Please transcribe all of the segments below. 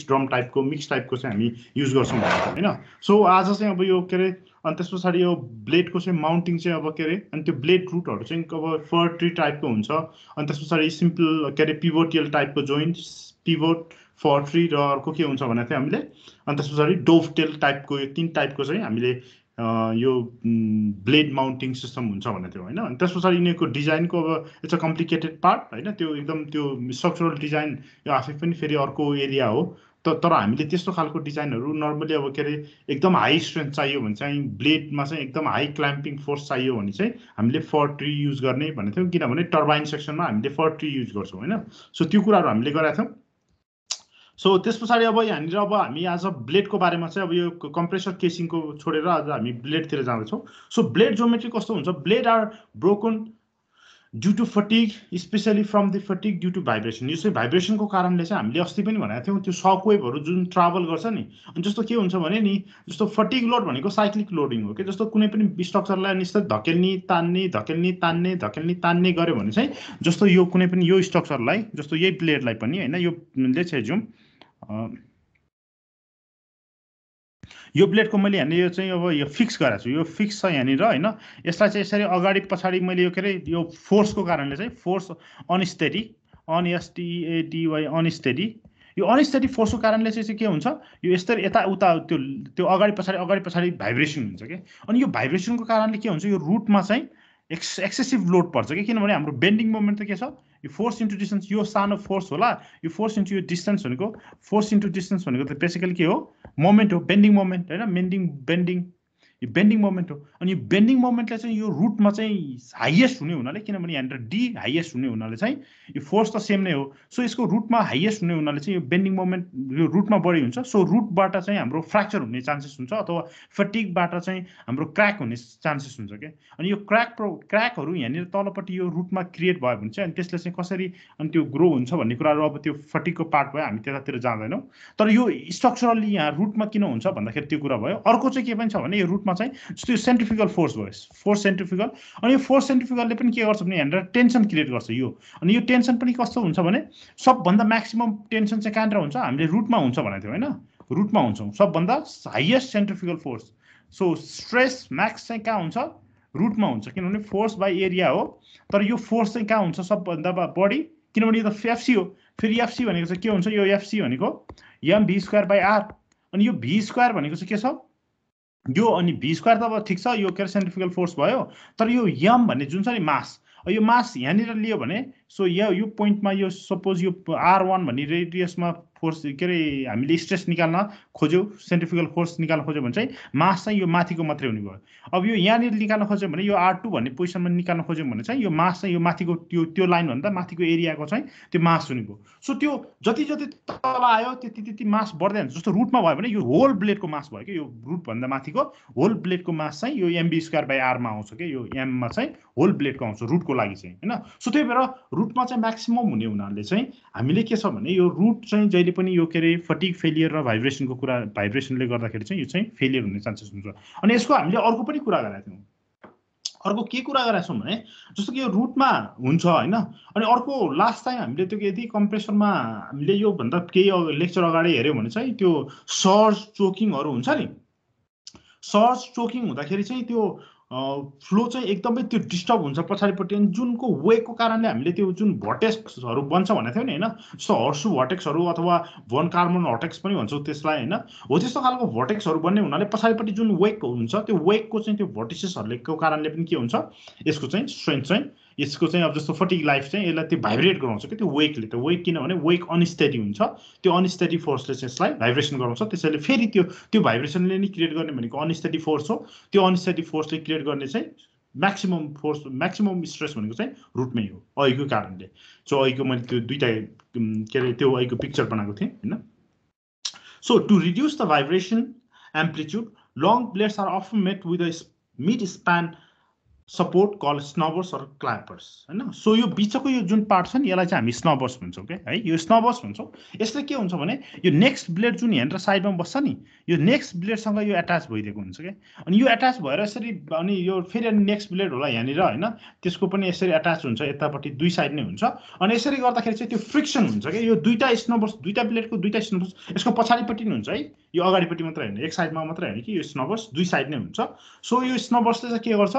Mix drum टाइपको mix टाइपको चाहिँ हामी युज गर्छौँ होइन? सो आज चाहिँ अब यो के अरे अनि त्यस पछाडि यो ब्लेडको चाहिँ माउन्टिङ चाहिँ अब के अरे अनि त्यो ब्लेड रुटहरू चाहिँ अब फर ट्री टाइपको हुन्छ। अनि त्यस पछाडि सिम्पल के अरे पिभोटियल टाइपको जोइन्ट पिभोट फर ट्री र अर्को के हुन्छ भने चाहिँ हामीले? अनि त्यस पछाडि डोभ टेल टाइपको यो तिन टाइपको चाहिँ हामीले यो ब्लेड माउन्टिङ सिस्टम हुन्छ भनेको थियो होइन? अनि त्यस पछाडि यिनीहरूको डिजाइनको अब इट्स अ कम्प्लिकेटेड पार्ट होइन? त्यो एकदम त्यो स्ट्रक्चरल डिजाइन यो आफै पनि फेरि अर्को एरिया हो। त तर हामीले त्यस्तो खालको डिजाइनहरू नर्मली अब के अरे एकदम हाई स्ट्रेन्थ चाहियो भने चाहिँ ब्लेडमा चाहिँ एकदम हाई क्ल्याम्पिङ फोर्स चाहियो भने चाहिँ हामीले फर ट्री युज गर्ने भनेको थियौँ। किनभने टर्बाइन सेक्सनमा हामीले फर ट्री युज गर्छौँ होइन? सो त्यो कुराहरू हामीले गरेका थियौँ। सो त्यस पछाडि अब यहाँनिर अब हामी आज ब्लेडको बारेमा चाहिँ अब यो कम्प्रेसर केसिङको छोडेर आज हामी ब्लेडतिर जाँदैछौँ। सो ब्लेड जोमेट्री कस्तो हुन्छ? Blade are broken due to fatigue specially from the fatigue due to vibration यो चाहिँ भाइब्रेसनको कारणले चाहिँ हामीले अस्ति पनि भनेको थियौँ त्यो सकवेभहरू जुन ट्राभल गर्छ नि अनि जस्तो के हुन्छ भने नि जस्तो फटिक लोड भनेको साइक्लिक लोडिङ हो कि जस्तो कुनै पनि स्ट्रक्चरलाई निश्चित धकेल्ने तान्ने धकेल्ने तान्ने धकेल्ने तान्ने गऱ्यो भने चाहिँ जस्तो यो कुनै पनि यो स्ट्रक्चरलाई जस्तो यही प्लेटलाई पनि होइन यो चाहिँ जाउँ यो ब्लेडको मैले यहाँनिर यो चाहिँ अब यो फिक्स गरेको छु। यो फिक्स छ यहाँनिर होइन? यसलाई चाहिँ यसरी अगाडि पछाडि मैले यो के अरे यो फोर्सको कारणले चाहिँ फोर्स अनस्टेडी अनएसटिएडिवाई अनस्टेडी। यो अनस्टेडी फोर्सको कारणले चाहिँ के हुन्छ? यो यस्तरी यताउता त्यो त्यो अगाडि पछाडि अगाडि पछाडि भाइब्रेसन हुन्छ कि? अनि यो भाइब्रेसनको कारणले के हुन्छ? यो रुटमा चाहिँ एक्स एक्सेसिभ लोड पर्छ कि किनभने हाम्रो बेन्डिङ मोमेन्ट त के छ? यो फोर्स इन्टु डिस्टेन्स यो सानो फोर्स होला। यो फोर्स इन्टु यो डिस्टेन्स भनेको फोर्स इन्टु डिस्टेन्स भनेको त बेसिकली के हो? मोमेन्ट हो बेन्डिङ मोमेन्ट होइन? बेन्डिङ बेन्डिङ यो बेन्डिङ मोमेन्ट हो। अनि यो बेन्डिङ मोमेन्टलाई चाहिँ यो रुटमा चाहिँ हाइएस्ट हुने हुनाले किनभने यहाँनिर डी हाइएस्ट हुने हुनाले चाहिँ यो फोर्स त सेम नै हो। सो यसको रुटमा हाइएस्ट हुने हुनाले चाहिँ यो बेन्डिङ मोमेन्ट यो रुटमा बढी हुन्छ। सो रुटबाट चाहिँ हाम्रो फ्र्याक्चर हुने चान्सेस हुन्छ अथवा फटिकबाट चाहिँ हाम्रो क्र्याक हुने चान्सेस हुन्छ क्या अनि यो क्र्याक प्रो क्र्याकहरू यहाँनिर तलपट्टि यो रुटमा क्रिएट भयो भने चाहिँ अनि त्यसले चाहिँ कसरी अनि त्यो ग्रो हुन्छ भन्ने कुराहरू अब त्यो फटिकको पार्ट भयो हामी त्यतातिर जाँदैनौँ। तर यो स्ट्रक्चरली यहाँ रुटमा किन हुन्छ भन्दाखेरि त्यो कुरा भयो। अर्को चाहिँ के पनि छ भने यो रुटमा चाहिँ जस्तो यो सेन्ट्रिफिकल फोर्स भयो फोर्स सेन्ट्रिफिकल अनि यो फोर्स सेन्ट्रिफिकलले पनि के गर्छ भने यहाँनिर टेन्सन क्रिएट गर्छ यो। अनि यो टेन्सन पनि कस्तो हुन्छ भने सबभन्दा म्याक्सिमम् टेन्सन चाहिँ कहाँनिर हुन्छ? हामीले रुटमा हुन्छ भनेको थियो होइन? रुटमा हुन्छौँ। सबभन्दा highest centrifugal force so stress max चाहिँ कहाँ हुन्छ? रुटमा हुन्छ। किनभने फोर्स बाई एरिया हो। तर यो फोर्स चाहिँ कहाँ हुन्छ? सबभन्दा बढी किनभने यो त एफसी हो। फेरि एफसी भनेको चाहिँ के हुन्छ? यो एफसी भनेको M V square by R अनि यो भी स्क्वायर भनेको चाहिँ के छ? यो अनि भी स्क्वायर त अब ठिक छ यो के अरे सेन्ट्रिफिकल फोर्स भयो तर यो यम भन्ने जुन छ नि मास यो मास यहाँनिर लियो भने सो यो यो पोइन्टमा यो सपोज यो आर वान भन्ने रेडियसमा फोर्स के अरे हामीले स्ट्रेस निकाल्न खोज्यौँ सेन्ट्रिफिकल फोर्स निकाल्न खोज्यो भने चाहिँ मास चाहिँ यो माथिको मात्रै हुने भयो। अब यो यहाँनिर निकाल्न खोज्यो भने यो आर टू भन्ने पोजिसनमा निकाल्न खोज्यौँ भने चाहिँ यो मास चाहिँ यो माथिको त्यो त्यो लाइनभन्दा माथिको एरियाको चाहिँ त्यो मास हुने भयो। सो त्यो जति जति तल आयो त्यति त्यति मास बढ्दै जान्छ जस्तो रुटमा भयो भने यो होल ब्लेडको मास भयो कि यो रुटभन्दा माथिको होल ब्लेडको मास चाहिँ यो एमबी स्क्वायर बाई आरमा आउँछ कि यो एममा चाहिँ होल ब्लेडको आउँछ रुटको लागि चाहिँ होइन? सो त्यही भएर रुटमा चाहिँ म्याक्सिमम् हुने हुनाले चाहिँ हामीले के छ भने यो रुट चाहिँ जहिले पनि यो के अरे फटिक फेलियर र भाइब्रेसनको कुरा भाइब्रेसनले गर्दाखेरि चाहिँ यो चाहिँ फेलियर हुने चान्सेस हुन्छ। अनि यसको हामीले अर्को पनि कुरा गरेका थियौँ। अर्को के कुरा गरेका छौँ भने जस्तो कि यो रुटमा हुन्छ होइन? अनि अर्को लास्ट टाइम हामीले त्यो यदि कम्प्रेसनमा हामीले योभन्दा केही लेक्चर अगाडि हेऱ्यौँ भने चाहिँ त्यो सर्ज चोकिङहरू हुन्छ नि? सर्ज चोकिङ हुँदाखेरि चाहिँ त्यो फ्लो चाहिँ एकदमै त्यो डिस्टर्ब हुन्छ पछाडिपट्टि। अनि जुनको वेको कारणले हामीले त्यो जुन भटेक्सहरू बन्छ भनेको थियौँ नि होइन? जस्तो हर्सु भटेक्सहरू अथवा भन कार्बन हटेक्स पनि भन्छौँ त्यसलाई होइन? हो त्यस्तो खालको भटेक्सहरू बन्ने हुनाले पछाडिपट्टि जुन वेक हुन्छ त्यो वेकको चाहिँ त्यो भटिसेसहरूको कारणले पनि के हुन्छ? यसको चाहिँ स्ट्रेन्थ चाहिँ यसको चाहिँ अब जस्तो फटिक लाइफ चाहिँ यसलाई त्यो भाइब्रेट गराउँछ कि त्यो वेकले त वेक किनभने वेक अनस्टेडी हुन्छ। त्यो अनस्टेडी फोर्सले चाहिँ यसलाई भाइब्रेसन गराउँछ। त्यसैले फेरि त्यो त्यो भाइब्रेसनले नै क्रिएट गर्ने भनेको अनस्टेडी फोर्स हो। त्यो अनस्टेडी फोर्सले क्रिएट गर्ने चाहिँ म्याक्सिमम् फोर्स म्याक्सिमम् स्ट्रेस भनेको चाहिँ रुटमै हो अहिलेको कारणले। सो अहिलेको मैले त्यो दुइटा के अरे त्यो अहिलेको पिक्चर बनाएको थिएँ होइन? So to reduce the vibration amplitude long blades are often made with a mid span support called snubbers or clappers होइन? सो यो बिचको यो जुन पार्ट छ नि यसलाई चाहिँ हामी स्नबर्स भन्छौँ क्या है यो स्नबर्स भन्छौँ। यसले के हुन्छ भने यो नेक्स्ट ब्लेड जुन यहाँनिर साइडमा बस्छ नि यो नेक्स्ट ब्लेडसँग यो एट्याच भइदिएको हुन्छ क्या अनि यो एट्याच भएर यसरी अनि यो फेरि अनि नेक्स्ट ब्लेड होला यहाँनिर होइन? त्यसको पनि यसरी एट्याच हुन्छ यतापट्टि दुई साइड नै हुन्छ। अनि यसरी गर्दाखेरि चाहिँ त्यो फ्रिक्सन हुन्छ क्या यो दुइटा स्नबर्स दुइटा ब्लेडको दुइटा स्नबर्स यसको पछाडिपट्टि नै हुन्छ है? यो अगाडिपट्टि मात्रै होइन एक साइडमा मात्रै होइन कि यो स्नबर्स दुई साइड नै हुन्छ। सो यो स्नबर्सले चाहिँ के गर्छ?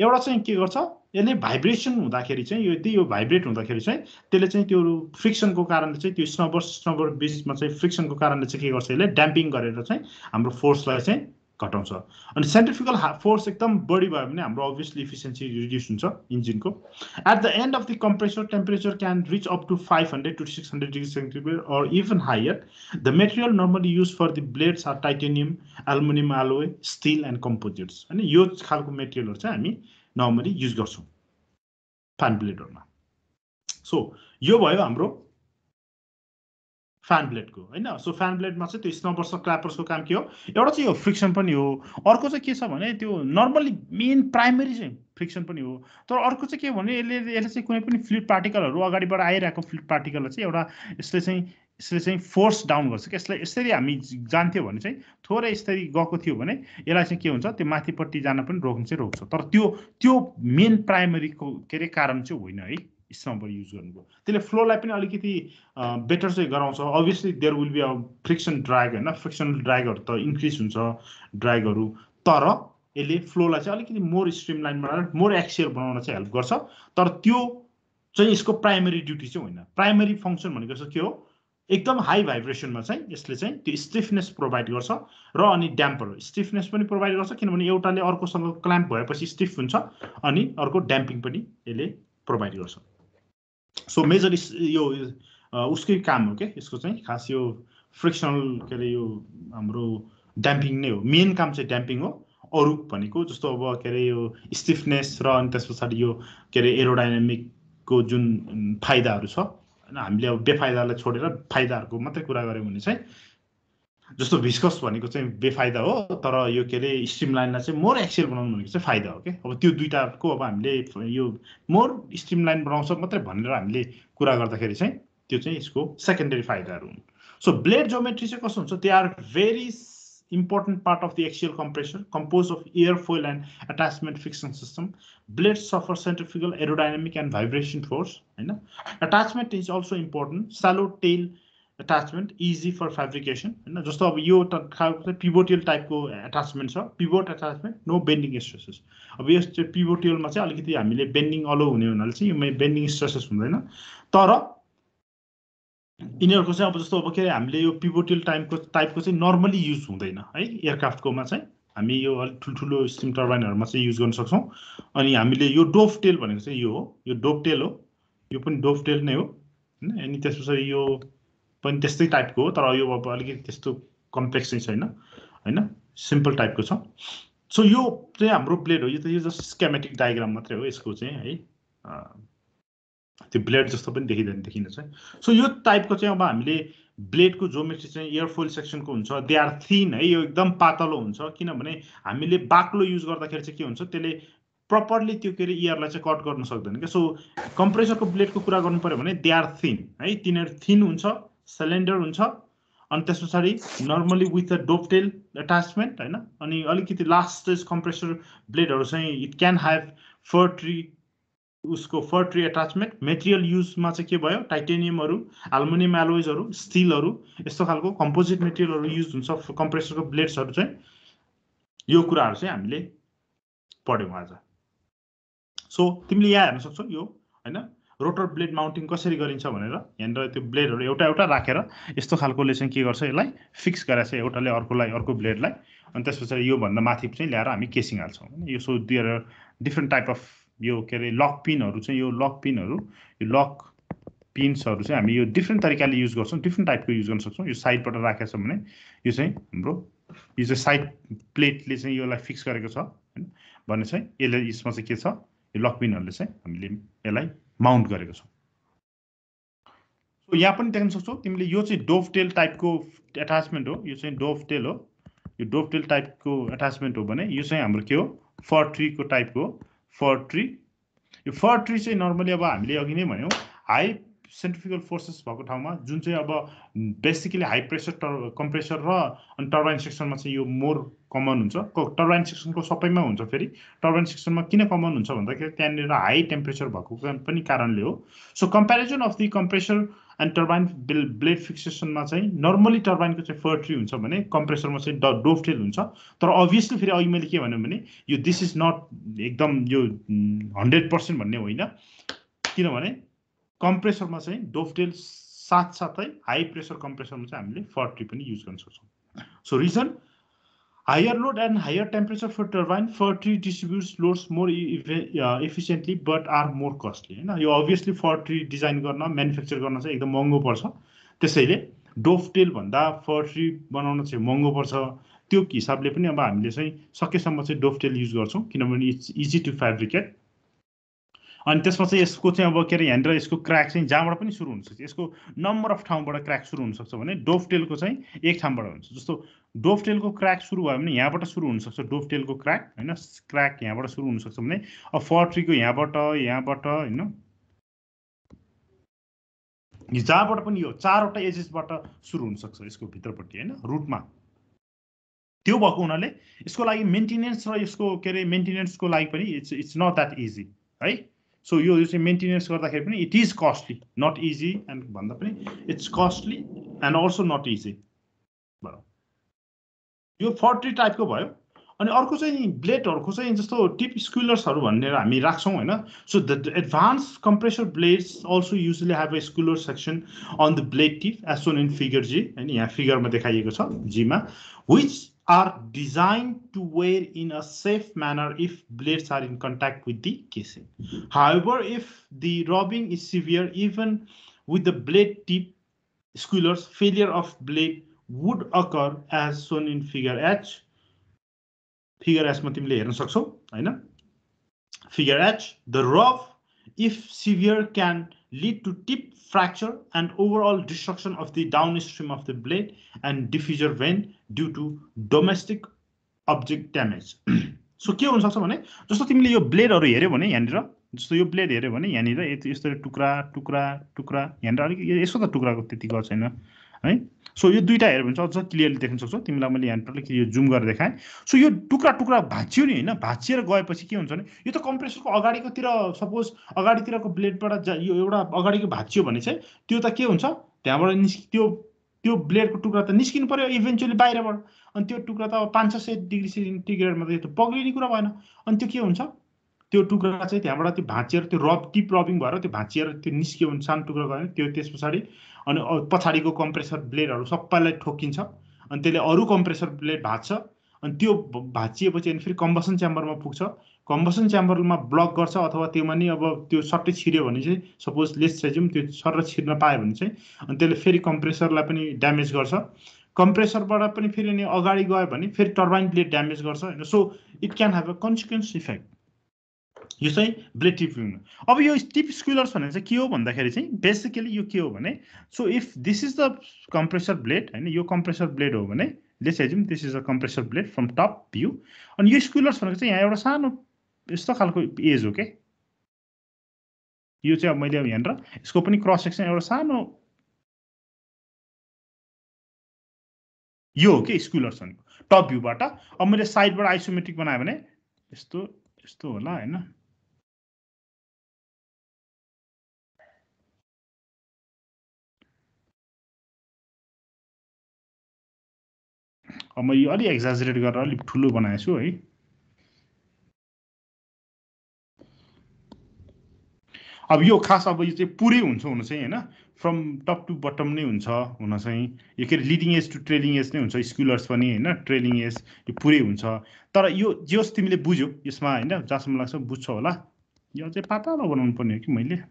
एउटा चाहिँ के गर्छ? यसले भाइब्रेसन हुँदाखेरि चाहिँ यदि यो भाइब्रेट हुँदाखेरि चाहिँ त्यसले चाहिँ त्यो फ्रिक्सनको कारणले चाहिँ त्यो स्नबर स्नबर बिचमा चाहिँ फ्रिक्सनको कारणले चाहिँ के गर्छ? यसले ड्याम्पिङ गरेर चाहिँ हाम्रो फोर्सलाई चाहिँ घटाउँछ। अनि सेन्ट्रिफिकल फोर्स एकदम बढी भयो भने हाम्रो अभियसली इफिसियन्सी रिड्युस हुन्छ इन्जिनको at the end of the compressor temperature can reach up to five hundred to six hundred degree centigrade or even higher the material normally use for the blades are titanium aluminium alloy steel and composites होइन यो खालको मेटेरियलहरू चाहिँ हामी normally use गर्छौँ। Fan ब्लेडहरूमा so यो भयो हाम्रो फ्यान ब्लेडको होइन? सो फ्यान ब्लेडमा चाहिँ त्यो स्नबर्स र क्ल्यापर्सको काम के हो? एउटा चाहिँ यो फ्रिक्सन पनि हो। अर्को चाहिँ के छ भने त्यो नर्मली मेन प्राइमेरी चाहिँ फ्रिक्सन पनि हो। तर अर्को चाहिँ के भने यसले यसले चाहिँ कुनै पनि फ्लुइड पार्टिकलहरू अगाडिबाट आइरहेको फ्लुइड पार्टिकललाई चाहिँ एउटा यसले चाहिँ यसले चाहिँ फोर्स डाउन गर्छ। कि यसलाई यसरी हामी जान्थ्यौँ भने चाहिँ थोरै यसरी गएको थियो भने यसलाई चाहिँ के हुन्छ त्यो माथिपट्टि जान पनि रोक्नु चाहिँ रोक्छ। तर त्यो त्यो मेन प्राइमेरीको के अरे कारण चाहिँ होइन है। स्नबर युज गर्नुको त्यसले फ्लोलाई पनि अलिकति बेटर चाहिँ गराउँछ। Obviously there will be a friction drag होइन? फ्रिक्सन ड्राइगहरू त इन्क्रिज हुन्छ ड्राइगहरू तर यसले फ्लोलाई चाहिँ अलिकति मोर स्ट्रिम लाइन बनाएर मोर एक्सियल बनाउन चाहिँ हेल्प गर्छ। तर त्यो चाहिँ यसको प्राइमेरी ड्युटी चाहिँ होइन। प्राइमेरी फङ्सन भनेको चाहिँ के हो? एकदम हाई भाइब्रेसनमा चाहिँ यसले चाहिँ त्यो स्टिफनेस प्रोभाइड गर्छ र अनि ड्याम्पर स्टिफनेस पनि प्रोभाइड गर्छ किनभने एउटाले अर्कोसँग क्ल्याम्प भएपछि स्टिफ हुन्छ अनि अर्को ड्याम्पिङ पनि यसले प्रोभाइड गर्छ। सो मेजर यो उसकै काम हो क्या? यसको चाहिँ खास यो फ्रिक्सनल के अरे यो हाम्रो ड्याम्पिङ नै हो. मेन काम चाहिँ ड्याम्पिङ हो। अरू भनेको जस्तो अब के अरे यो स्टिफनेस र अनि त्यस पछाडि यो के अरे एरोडाइनामिकको जुन फाइदाहरू छ होइन हामीले अब बेफाइदालाई छोडेर फाइदाहरूको मात्रै कुरा गऱ्यौँ भने चाहिँ जस्तो भिस्कस भनेको चाहिँ बेफाइदा हो तर यो के अरे स्ट्रिम लाइनलाई चाहिँ मोर एक्सेल बनाउनु भनेको चाहिँ फाइदा हो कि अब त्यो दुइटाको अब हामीले यो मोर स्ट्रिम लाइन बनाउँछ मात्रै भनेर हामीले कुरा गर्दाखेरि चाहिँ त्यो चाहिँ यसको सेकेन्डरी फाइदाहरू हुन्। सो ब्लेड जोमेट्री चाहिँ कस्तो हुन्छ? They are very important part of the axial compressor compose of air foil and attachment fixing system blade suffer centrifugal aerodynamic and vibration force होइन? Attachment is also important swallow tail attachment, easy for fabrication. होइन? जस्तो अब यो खालको पिभोटियल टाइपको एट्याचमेन्ट छ। Pivot attachment no bending stresses अब यस चाहिँ पिभोटियलमा चाहिँ अलिकति हामीले बेन्डिङ अलो हुने हुनाले चाहिँ यो बेन्डिङ स्ट्रेसेस हुँदैन। तर यिनीहरूको चाहिँ अब जस्तो अब के अरे हामीले यो पिभोटियल टाइपको टाइपको चाहिँ नर्मली युज हुँदैन है? एयरक्राफ्टकोमा चाहिँ हामी यो अलिक ठुल्ठुलो स्टिम टर्बाइनहरूमा चाहिँ युज गर्न सक्छौँ। अनि हामीले यो डोफ टेल भनेको चाहिँ यो हो। यो डोफ टेल हो। यो पनि डोफ टेल नै हो होइन? अनि त्यस पछाडि यो पनि त्यस्तै टाइपको हो तर यो अब अलिकति त्यस्तो कम्प्लेक्स चाहिँ छैन होइन? सिम्पल टाइपको छ। सो यो चाहिँ हाम्रो ब्लेड हो। यो त यो जस्ट स्केमेटिक डायग्राम मात्रै हो यसको चाहिँ है? त्यो ब्लेड जस्तो पनि देखिँदैन देखिन चाहिँ सो यो टाइपको चाहिँ अब हामीले ब्लेडको जोमेट्री चाहिँ एयरफोल सेक्सनको हुन्छ। दे आर थिन है? यो एकदम पातलो हुन्छ। किनभने हामीले बाक्लो युज गर्दाखेरि चाहिँ के हुन्छ? त्यसले प्रपरली त्यो के अरे इयरलाई चाहिँ कट गर्न सक्दैन क्या? सो कम्प्रेसरको ब्लेडको कुरा गर्नु पऱ्यो भने दे आर थिन है? तिनीहरू थिन हुन्छ। सिलिन्डर हुन्छ। अनि त्यस पछाडि normally with a dovetail attachment होइन? अनि अलिकति लास्ट स्टेज कम्प्रेसर ब्लेडहरू चाहिँ it can have fir tree उसको फर ट्री एट्याचमेन्ट मेटेरियल युजमा चाहिँ के भयो? टाइटेनियमहरू एल्युमिनियम एलोइजहरू स्टिलहरू यस्तो खालको कम्पोजिट मेटेरियलहरू युज हुन्छ। कम्प्रेसरको ब्लेड्सहरू चाहिँ यो कुराहरू चाहिँ हामीले पढ्यौँ आज। सो तिमीले यहाँ हेर्न सक्छौ यो होइन? रोटर ब्लेड माउन्टिङ कसरी गरिन्छ भनेर यहाँनिर त्यो ब्लेडहरू एउटा एउटा राखेर यस्तो खालकोले चाहिँ के गर्छ यसलाई फिक्स गरेर चाहिँ एउटाले अर्कोलाई अर्को ब्लेडलाई अनि त्यस पछाडि योभन्दा माथि चाहिँ ल्याएर हामी केसिङ हाल्छौँ। यो सो दिएर डिफ्रेन्ट टाइप अफ यो के अरे लक पिनहरू चाहिँ यो लक पिनहरू यो लक पिन्सहरू चाहिँ हामी यो डिफ्रेन्ट तरिकाले युज गर्छौँ डिफ्रेन्ट टाइपको युज गर्न सक्छौँ। यो साइडबाट राखेको छ भने यो चाहिँ हाम्रो यो चाहिँ साइड प्लेटले चाहिँ यसलाई फिक्स गरेको छ होइन? भने चाहिँ यसले यसमा चाहिँ के छ यो लक पिनहरूले चाहिँ हामीले यसलाई माउन्ट गरेको छौँ। सो यहाँ पनि देख्न सक्छौ तिमीले यो चाहिँ डोभ टेल टाइपको एट्याचमेन्ट हो यो चाहिँ डोभ टेल हो। यो डोभ टेल टाइपको एट्याचमेन्ट हो भने यो चाहिँ हाम्रो के हो? फर ट्रीको टाइपको फर ट्री। यो फर ट्री चाहिँ नर्मली अब हामीले अघि नै भन्यौँ हाई सेन्ट्रिफिकल फोर्सेस भएको ठाउँमा जुन चाहिँ अब बेसिकली हाई प्रेसर टर कम्प्रेसर र अनि टर्बाइन सेक्सनमा चाहिँ यो मोर कमन हुन्छ। टर्बाइन सेक्सनको सबैमा हुन्छ फेरि। टर्बाइन सेक्सनमा किन कमन हुन्छ भन्दाखेरि त्यहाँनिर हाई टेम्परेचर भएको पनि कारणले हो। So comparison of the compressor and turbine blade फिक्सेसनमा चाहिँ नर्मली टर्बाइनको चाहिँ फर्ट्री हुन्छ भने कम्प्रेसरमा चाहिँ ड डोफटेल हुन्छ। तर अभियसली फेरि अघि मैले के भन्यो भने यो दिस इज नट एकदम यो हन्ड्रेड पर्सेन्ट भन्ने होइन। किनभने कम्प्रेसरमा चाहिँ डोफटेल साथसाथै हाई प्रेसर कम्प्रेसरमा चाहिँ हामीले फर्ट्री पनि युज गर्न सक्छौँ। So reason load and higher temperature for turbine for tree distributes loads more efficiently but are more costly होइन? यो अभियसली फर ट्री डिजाइन गर्न म्यानुफ्याक्चर गर्न चाहिँ एकदम महँगो पर्छ। त्यसैले डोफटेल भन्दा फर ट्री बनाउन चाहिँ महँगो पर्छ। त्यो हिसाबले पनि अब हामीले चाहिँ सकेसम्म चाहिँ डोफटेल युज गर्छौँ किनभने इट्स इजी टु फेब्रिकेट अनि त्यसमा चाहिँ यसको चाहिँ अब के अरे यहाँनिर यसको क्र्याक चाहिँ जहाँबाट पनि सुरु हुनसक्छ। यसको नम्बर अफ ठाउँबाट क्र्याक सुरु हुनसक्छ भने डोफटेलको चाहिँ एक ठाउँबाट हुन्छ। जस्तो डोफटेलको क्र्याक सुरु भयो भने यहाँबाट सुरु हुनसक्छ डोफटेलको क्र्याक होइन? क्र्याक यहाँबाट सुरु हुनसक्छ भने अब फर्ट्रीको यहाँबाट यहाँबाट होइन? जहाँबाट पनि यो चारवटा एजेसबाट सुरु हुनसक्छ यसको भित्रपट्टि होइन? रुटमा। त्यो भएको हुनाले यसको लागि मेन्टेनेन्स र यसको के अरे मेन्टेनेन्सको लागि पनि it's it's not that easy है? सो यो चाहिँ मेन्टेनेन्स गर्दाखेरि पनि it is costly not easy and भन्दा पनि it's costly and also not easy यो फोर्टी टाइपको भयो. अनि अर्को चाहिँ ब्लेडहरूको चाहिँ जस्तो टिप स्कुलर्सहरू भनेर हामी राख्छौँ होइन? So the advance compressor blades also usually have a squealer section on the blade tip as shown in figure G होइन? यहाँ फिगरमा देखाइएको छ जीमा which are designed to wear in a safe manner if blades are in contact with the casing. However, if the rubbing is severe, even with the blade tip squealers, failure of blade would occur as shown in figure H. Figure H मा तिमीले हेर्न सक्छौ होइन Figure H, the rub, if severe, can lead to tip fracture and overall destruction of the downstream of the blade and diffuser vein due to domestic object damage. So के हुनसक्छ भने जस्तो तिमीले यो ब्लेडहरू हेऱ्यौ भने यहाँनिर जस्तो यो ब्लेड हेऱ्यो भने यहाँनिर यस्तो टुक्रा टुक्रा टुक्रा यहाँनिर अलिक यसो त टुक्राको त्यति गएको छैन है? सो यो दुइटा हेऱ्यो भने चाहिँ अझ क्लियरली देख्न सक्छौ। तिमीलाई मैले यहाँनिर यो जुम गरेर देखाएँ। सो यो टुक्रा टुक्रा भाँचियो नि होइन? भाँचिएर गएपछि के हुन्छ भने यो त कम्प्रेसरको अगाडिकोतिर सपोज अगाडितिरको ब्लेडबाट यो एउटा अगाडिको भाँचियो भने चाहिँ त्यो त के हुन्छ? त्यहाँबाट निस्कि त्यो त्यो ब्लेडको टुक्रा त निस्किनु पऱ्यो इभेन्चुली बाहिरबाट। अनि त्यो टुक्रा त अब पाँच छ सय डिग्री सेन्टिग्रेडमा त त्यो पग्लिने कुरा भएन। अनि त्यो के हुन्छ? त्यो टुक्रा चाहिँ त्यहाँबाट त्यो भाँचिएर त्यो रब टिप रबिङ भएर त्यो भाँचिएर त्यो निस्कियो भने सानो टुक्रा गयो भने त्यो त्यस पछाडि अनि पछाडिको कम्प्रेसर ब्लेडहरू सबैलाई ठोकिन्छ अनि त्यसले अरू कम्प्रेसर ब्लेड भाँच्छ अनि त्यो भाँचिएपछि अनि फेरि कम्बसन च्याम्बरमा पुग्छ। कम्बसन च्याम्बरमा ब्लक गर्छ अथवा त्योमा नि अब त्यो सट्टै छिर्यो भने चाहिँ सपोज लेस चाहिँ त्यो सर छिर्न पायो भने चाहिँ अनि त्यसले फेरि कम्प्रेसरलाई पनि ड्यामेज गर्छ। कम्प्रेसरबाट पनि फेरि अनि अगाडि गयो भने फेरि टर्बाइन ब्लेड ड्यामेज गर्छ। होइन so it can have a consequence effect यो चाहिँ ब्लेड टिप अब यो टिप स्कुलर्स भनेर चाहिँ के हो भन्दाखेरि चाहिँ बेसिकली यो के हो भने so if this is the compressor blade होइन यो कम्प्रेसर ब्लेड हो भने let's assume this is a compressor blade from top view अनि यो स्कुलर्स भनेको चाहिँ यहाँ एउटा सानो यस्तो खालको एज हो क्या यो चाहिँ अब मैले अब यहाँनिर यसको पनि क्रस सेक्सन एउटा सानो यो हो कि? स्कुलर्स भनेको। टप भ्यूबाट अब मैले साइडबाट आइसोमेट्रिक बनाएँ भने यस्तो यस्तो होला होइन अब म यो अलिक एक्जाजरेट गरेर अलिक ठुलो बनाएको छु है अब यो खास अब यो चाहिँ पुरै हुन्छ हुनु चाहिँ होइन फ्रम टप टु बटम नै हुन्छ हुन चाहिँ यो के अरे leading edge to trailing edge नै हुन्छ स्कुलर्स पनि होइन ट्रेलिङ एज यो पुरै हुन्छ। तर यो जे तिमीले बुझ्यौ यसमा होइन जहाँसम्म लाग्छ बुझ्छौ होला। यो चाहिँ पातलो बनाउनु पर्ने हो कि मैले?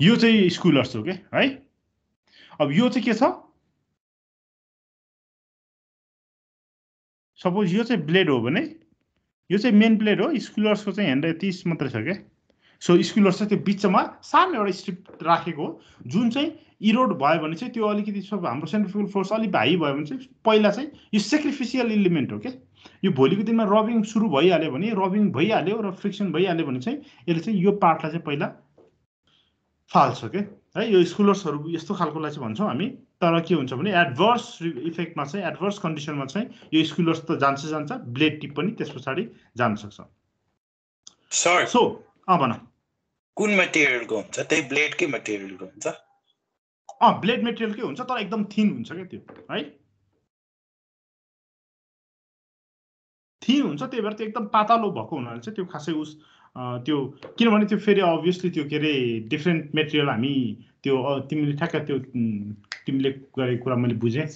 यो चाहिँ स्कुलर्स हो कि है? अब यो चाहिँ के छ? सपोज यो चाहिँ ब्लेड हो भने यो चाहिँ मेन ब्लेड हो स्कुलर्सको चाहिँ ह्यान्ड यति मात्रै छ क्या। सो स्कुलर चाहिँ त्यो बिचमा सानो एउटा स्ट्रिप राखेको हो जुन चाहिँ इरोड भयो भने चाहिँ त्यो अलिकति हाम्रो सेन्ट्रिफिकल फोर्स अलिक हाई भयो भने चाहिँ पहिला चाहिँ यो सेक्रिफिसियल इलिमेन्ट हो क्या। यो भोलिको दिनमा रबिङ सुरु भइहाल्यो भने रबिङ भइहाल्यो र फ्रिक्सन भइहाल्यो भने चाहिँ यसले चाहिँ यो पार्टलाई चाहिँ पहिला फाल्छ क्या है यो स्कुलर्सहरू यस्तो खालकोलाई चाहिँ भन्छौँ हामी। तर के हुन्छ भने एडभर्स इफेक्टमा चाहिँ एडभर्स कन्डिसनमा चाहिँ यो स्कुलर्स त जान्छ जान्छ ब्लेड टिप पनि त्यस पछाडि जान सक्छ। सर सो अँ भन। कुन मेटेरियलको हुन्छ? त्यही ब्लेडकै मेटेरियलको हुन्छ? अँ ब्लेड मेटेरियलकै हुन्छ तर एकदम थिन हुन्छ क्या त्यो है? थिन हुन्छ त्यही भएर त्यो एकदम पातलो भएको हुनाले चाहिँ त्यो खासै उस त्यो किनभने त्यो फेरि अभियसली त्यो के अरे डिफ्रेन्ट मेटेरियल हामी त्यो तिमीले ठ्याक्क त्यो तिमीले गरेको कुरा मैले बुझेँ।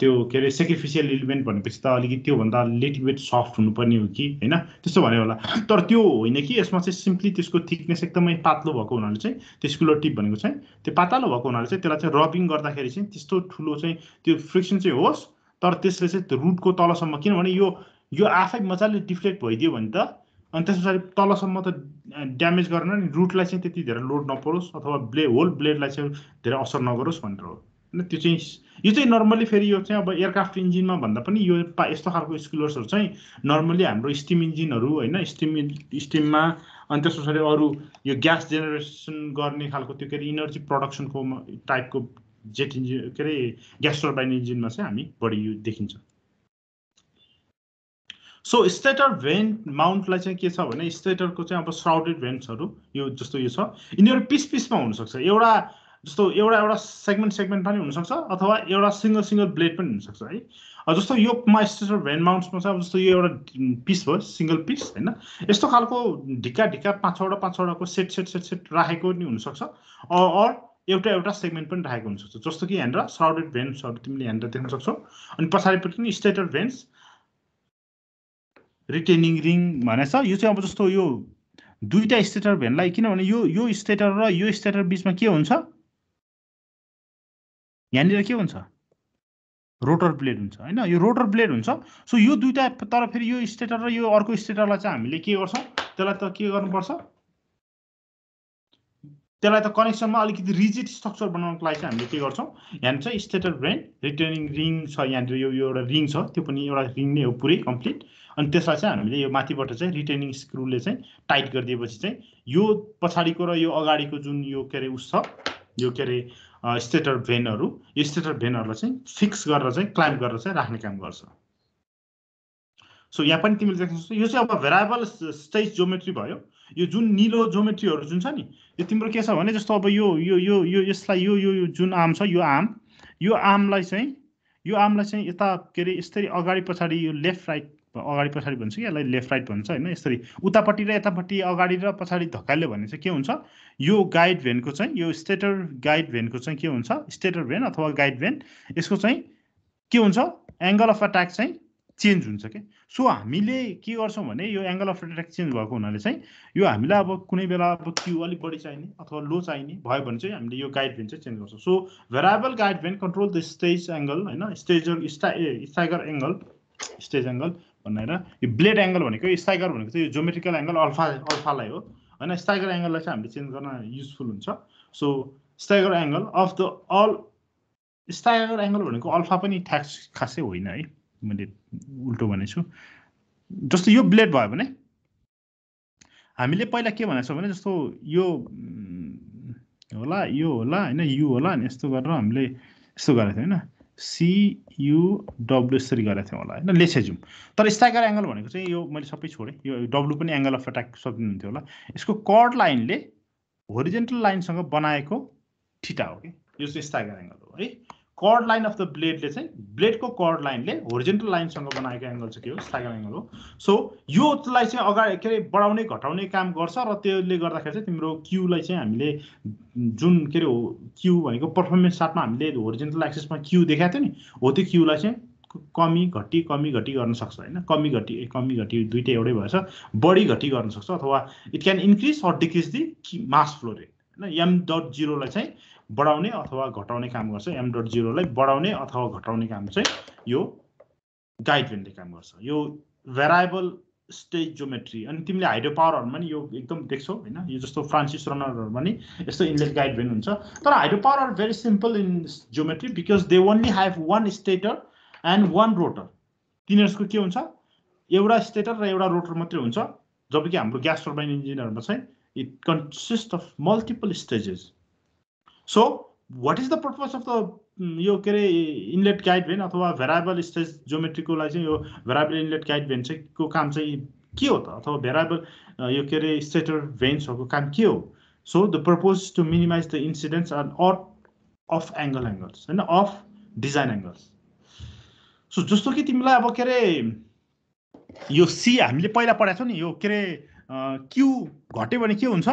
त्यो के अरे सेक्रिफिसियल इलिमेन्ट भनेपछि त अलिकति त्योभन्दा लिटिल बेट सफ्ट हुनुपर्ने हो कि होइन? त्यस्तो भन्यो होला। तर त्यो होइन कि यसमा चाहिँ सिम्पली त्यसको थिकनेस एकदमै पातलो भएको हुनाले चाहिँ त्यो स्कुलर टिप भनेको चाहिँ त्यो पातलो भएको हुनाले चाहिँ त्यसलाई चाहिँ रबिङ गर्दाखेरि चाहिँ त्यस्तो ठुलो चाहिँ त्यो फ्रिक्सन चाहिँ होस् तर त्यसले चाहिँ रुटको तलसम्म किनभने यो यो आफै मजाले डिफ्लेक्ट भइदियो भने त अनि त्यस पछाडि तलसम्म त ड्यामेज गरेन नि रुटलाई चाहिँ त्यति धेरै लोड नपरोस् अथवा ब्ले होल ब्लेडलाई चाहिँ धेरै असर नगरोस् भनेर हो। होइन त्यो चाहिँ यो चाहिँ नर्मली फेरि यो चाहिँ अब एयरक्राफ्ट इन्जिनमा भन्दा पनि यो यस्तो खालको स्कुलर्सहरू चाहिँ नर्मली हाम्रो स्टिम इन्जिनहरू होइन स्टिम स्टिममा अनि त्यस पछाडि अरू यो ग्यास जेनेरेसन गर्ने खालको त्यो के अरे इनर्जी प्रडक्सनको टाइपको जेट इन्जिन के अरे ग्यास टर्बाइन इन्जिनमा चाहिँ हामी बढी यो देखिन्छ। सो स्टेटर भेन्ट माउन्टलाई चाहिँ के छ भने स्टेटरको चाहिँ अब श्राउडेड भेन्ट्सहरू यो जस्तो यो छ। यिनीहरू पिस पिसमा हुनसक्छ। एउटा जस्तो एउटा एउटा सेगमेन्ट सेगमेन्ट पनि हुनसक्छ अथवा एउटा सिङ्गल सिङ्गल ब्लेड पनि हुनसक्छ है। जस्तो यो स्टेटर भेन माउन्ट्समा चाहिँ अब जस्तो यो एउटा पिस भयो सिङ्गल पिस होइन। यस्तो खालको ढिक्का ढिक्का पाँच छवटा पाँच छवटाको सेट सेट सेट सेट राखेको नि हुनसक्छ। अर एउटा एउटा सेगमेन्ट पनि राखेको हुनसक्छ। जस्तो कि यहाँनिर श्राउडेड भेन्ट्सहरू तिमीले यहाँनिर देख्न सक्छौ। अनि पछाडिपट्टि स्टेटर भेन्ट्स रिटेनिङ रिङ भनेछ यो चाहिँ अब जस्तो यो दुईवटा स्टेटर भेनलाई किनभने यो यो स्टेटर र यो स्टेटर बिचमा के हुन्छ? यहाँनिर के हुन्छ? रोटर ब्लेड हुन्छ होइन? यो रोटर ब्लेड हुन्छ। सो यो दुइटा तर फेरि यो स्टेटर र यो अर्को स्टेटरलाई चाहिँ हामीले के गर्छौँ? त्यसलाई त के गर्नुपर्छ? त्यसलाई त कनेक्सनमा अलिकति रिजिड स्ट्रक्चर बनाउनको लागि चाहिँ हामीले के गर्छौँ? यहाँनिर चाहिँ स्टेटर ब्रेन रिटर्निङ रिङ छ यहाँनिर यो एउटा रिङ छ। त्यो पनि एउटा रिङ नै हो पुरै कम्प्लिट अनि त्यसलाई चाहिँ हामीले यो माथिबाट चाहिँ रिटेनिङ स्क्रुले चाहिँ टाइट गरिदिएपछि चाहिँ यो पछाडिको र यो अगाडिको जुन यो के अरे उस छ यो के अरे स्टेटर भेनहरू यो स्टेटर भेनहरूलाई चाहिँ फिक्स गरेर चाहिँ क्लाइम्प गरेर चाहिँ राख्ने काम गर्छ। सो यहाँ पनि तिमीले देख्न सक्छौ यो चाहिँ अब भेराइबल स्टेज जोमेट्री भयो। यो जुन निलो जोमेट्रीहरू जुन छ नि यो तिम्रो के छ भने जस्तो अब यो यो यो यो यसलाई यो यो जुन आम छ यो आम यो आमलाई चाहिँ यो आमलाई चाहिँ यता के अरे यसरी अगाडि पछाडि यो लेफ्ट राइट अगाडि पछाडि भन्छ कि यसलाई लेफ्ट राइट भन्छ होइन यसरी उतापट्टि र यतापट्टि अगाडि र पछाडि धकाल्यो भने चाहिँ के हुन्छ? यो गाइड भेनको चाहिँ यो स्टेटर गाइड भेनको चाहिँ के हुन्छ? स्टेटर भेन अथवा गाइड भेन यसको चाहिँ के हुन्छ? एङ्गल अफ अट्याक चाहिँ चेन्ज हुन्छ क्या सो हामीले के गर्छौँ भने यो एङ्गल अफ अट्याक चेन्ज भएको हुनाले चाहिँ यो हामीलाई अब कुनै बेला अब क्यु अलिक बढी चाहिने अथवा लो चाहिने भयो भने चाहिँ हामीले यो गाइड भेन चाहिँ चेन्ज गर्छौँ। So variable guide vane control the stage angle होइन स्टेजर स्टा स्टाइगर एङ्गल स्टेज एङ्गल भनेर। यो ब्लेड एङ्गल भनेको स्टाइगर भनेको चाहिँ यो जोमेट्रिकल एङ्गल अल्फा अल्फालाई हो। होइन स्टाइगर एङ्गललाई चाहिँ हामीले चेन्ज गर्न युजफुल हुन्छ। So stagger angle of the all stagger angle भनेको अल्फा पनि ठ्याक्स खासै होइन है। मैले उल्टो भनेछु। जस्तो यो ब्लेड भयो भने हामीले पहिला के भनेको छ भने जस्तो यो होला यो होला होइन यु होला अनि यस्तो गरेर हामीले यस्तो गरेको थियो होइन। सियुडब्लु यसरी गरेको थियौँ होला होइन? लेसेजुम तर स्टाइगर एङ्गल भनेको चाहिँ यो मैले सबै छोडेँ यो डब्लु पनि एङ्गल अफ एट्याक सक्नुहुन्थ्यो होला। यसको कर्ड लाइनले होरिजेन्टल लाइनसँग बनाएको ठिटा हो कि? यो चाहिँ स्टाइगर एङ्गल हो है। कर्ड लाइन अफ द ब्लेडले चाहिँ ब्लेडको कर्ड लाइनले होरिजेन्टल लाइनसँग बनाएको एङ्गल चाहिँ के हो? स्टाइगर एङ्गल हो। सो योलाई चाहिँ अगाडि के अरे बढाउने घटाउने काम गर्छ र त्यसले गर्दाखेरि चाहिँ तिम्रो क्युलाई चाहिँ हामीले जुन के अरे क्यु भनेको पर्फर्मेन्स चार्टमा हामीले होरिजेन्टल एक्सेसमा क्यु देखाएको थियो नि हो त्यो क्युलाई चाहिँ कमी घटी कमी घटी गर्न सक्छ होइन? कमी घटी कमी घटी दुइटै एउटै भएछ बढी घटी गर्न सक्छ अथवा it can increase or decrease the mass flow rate होइन? एम डट जिरोलाई चाहिँ बढाउने अथवा घटाउने काम गर्छ। एम डट जिरोलाई बढाउने अथवा घटाउने काम चाहिँ यो गाइड भेनले काम गर्छ। यो भेराइबल स्टेज जोमेट्री अनि तिमीले हाइड्रो पावरहरूमा नि यो एकदम देख्छौ होइन? यो जस्तो फ्रान्सिस रनरहरूमा नि यस्तो इनलेट भेन हुन्छ। तर hydro power are very simple in geometry because they only have one stator and one rotor तिनीहरूको के हुन्छ? एउटा स्टेटर र एउटा रोटर मात्रै हुन्छ जबकि हाम्रो ग्यास टर्बाइन इन्जिनहरूमा चाहिँ it consist of multiple stages so what is the purpose of the यो के अरे इनलेट गाइड भेन अथवा भेराइबल स्टेज जोमेट्रीको लागि चाहिँ यो भेराइबल इनलेट गाइड भेन चाहिँ को काम चाहिँ के हो त अथवा भेराइबल यो के अरे स्टेटर भेन्सहरूको काम के हो so the purpose to minimise the incidents uh uh of angle angles होइन अफ डिजाइन एङ्गल्स सो जस्तो कि तिमीलाई अब के अरे यो सी हामीले पहिला पढाएको छौँ नि यो के अरे क्यु घट्यो भने के हुन्छ?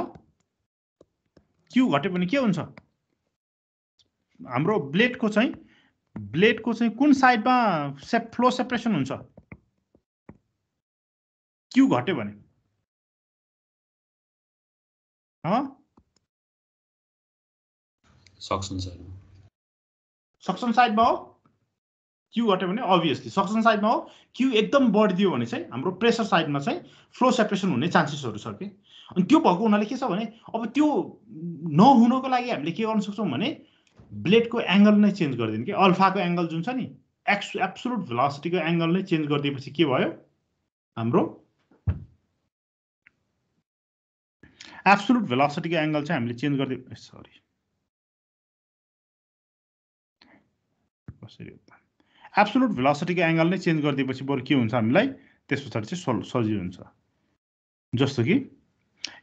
क्यु घट्यो भने के हुन्छ? हाम्रो ब्लेडको चाहिँ ब्लेडको चाहिँ कुन साइडमा सेप फ्लो सेपरेसन हुन्छ? क्यु घट्यो भने। सक्सन साइडमा। सक्सन साइडमा हो। क्यु घट्यो भने अभियसली सक्सन साइडमा हो। क्यु एकदम बढिदियो भने चाहिँ हाम्रो प्रेसर साइडमा चाहिँ फ्लो सेपरेसन हुने चान्सेसहरू छ कि। अनि त्यो भएको हुनाले के छ भने अब त्यो नहुनको लागि हामीले के गर्न सक्छौँ भने ब्लेडको एङ्गल नै चेन्ज गरिदिनु कि? अल्फाको एङ्गल जुन छ नि एक्स एब्सोलुट भेलोसिटीको एङ्गल नै चेन्ज गरिदिएपछि के भयो? हाम्रो एब्सोलुट भेलोसिटीको एङ्गल चाहिँ हामीले चेन्ज गरिदियो। सरी। कसरी भेलोसिटीको एङ्गल नै चेन्ज गरिदिएपछि बरु के हुन्छ हामीलाई? त्यस पछाडि चाहिँ सजिलो हुन्छ। जस्तो कि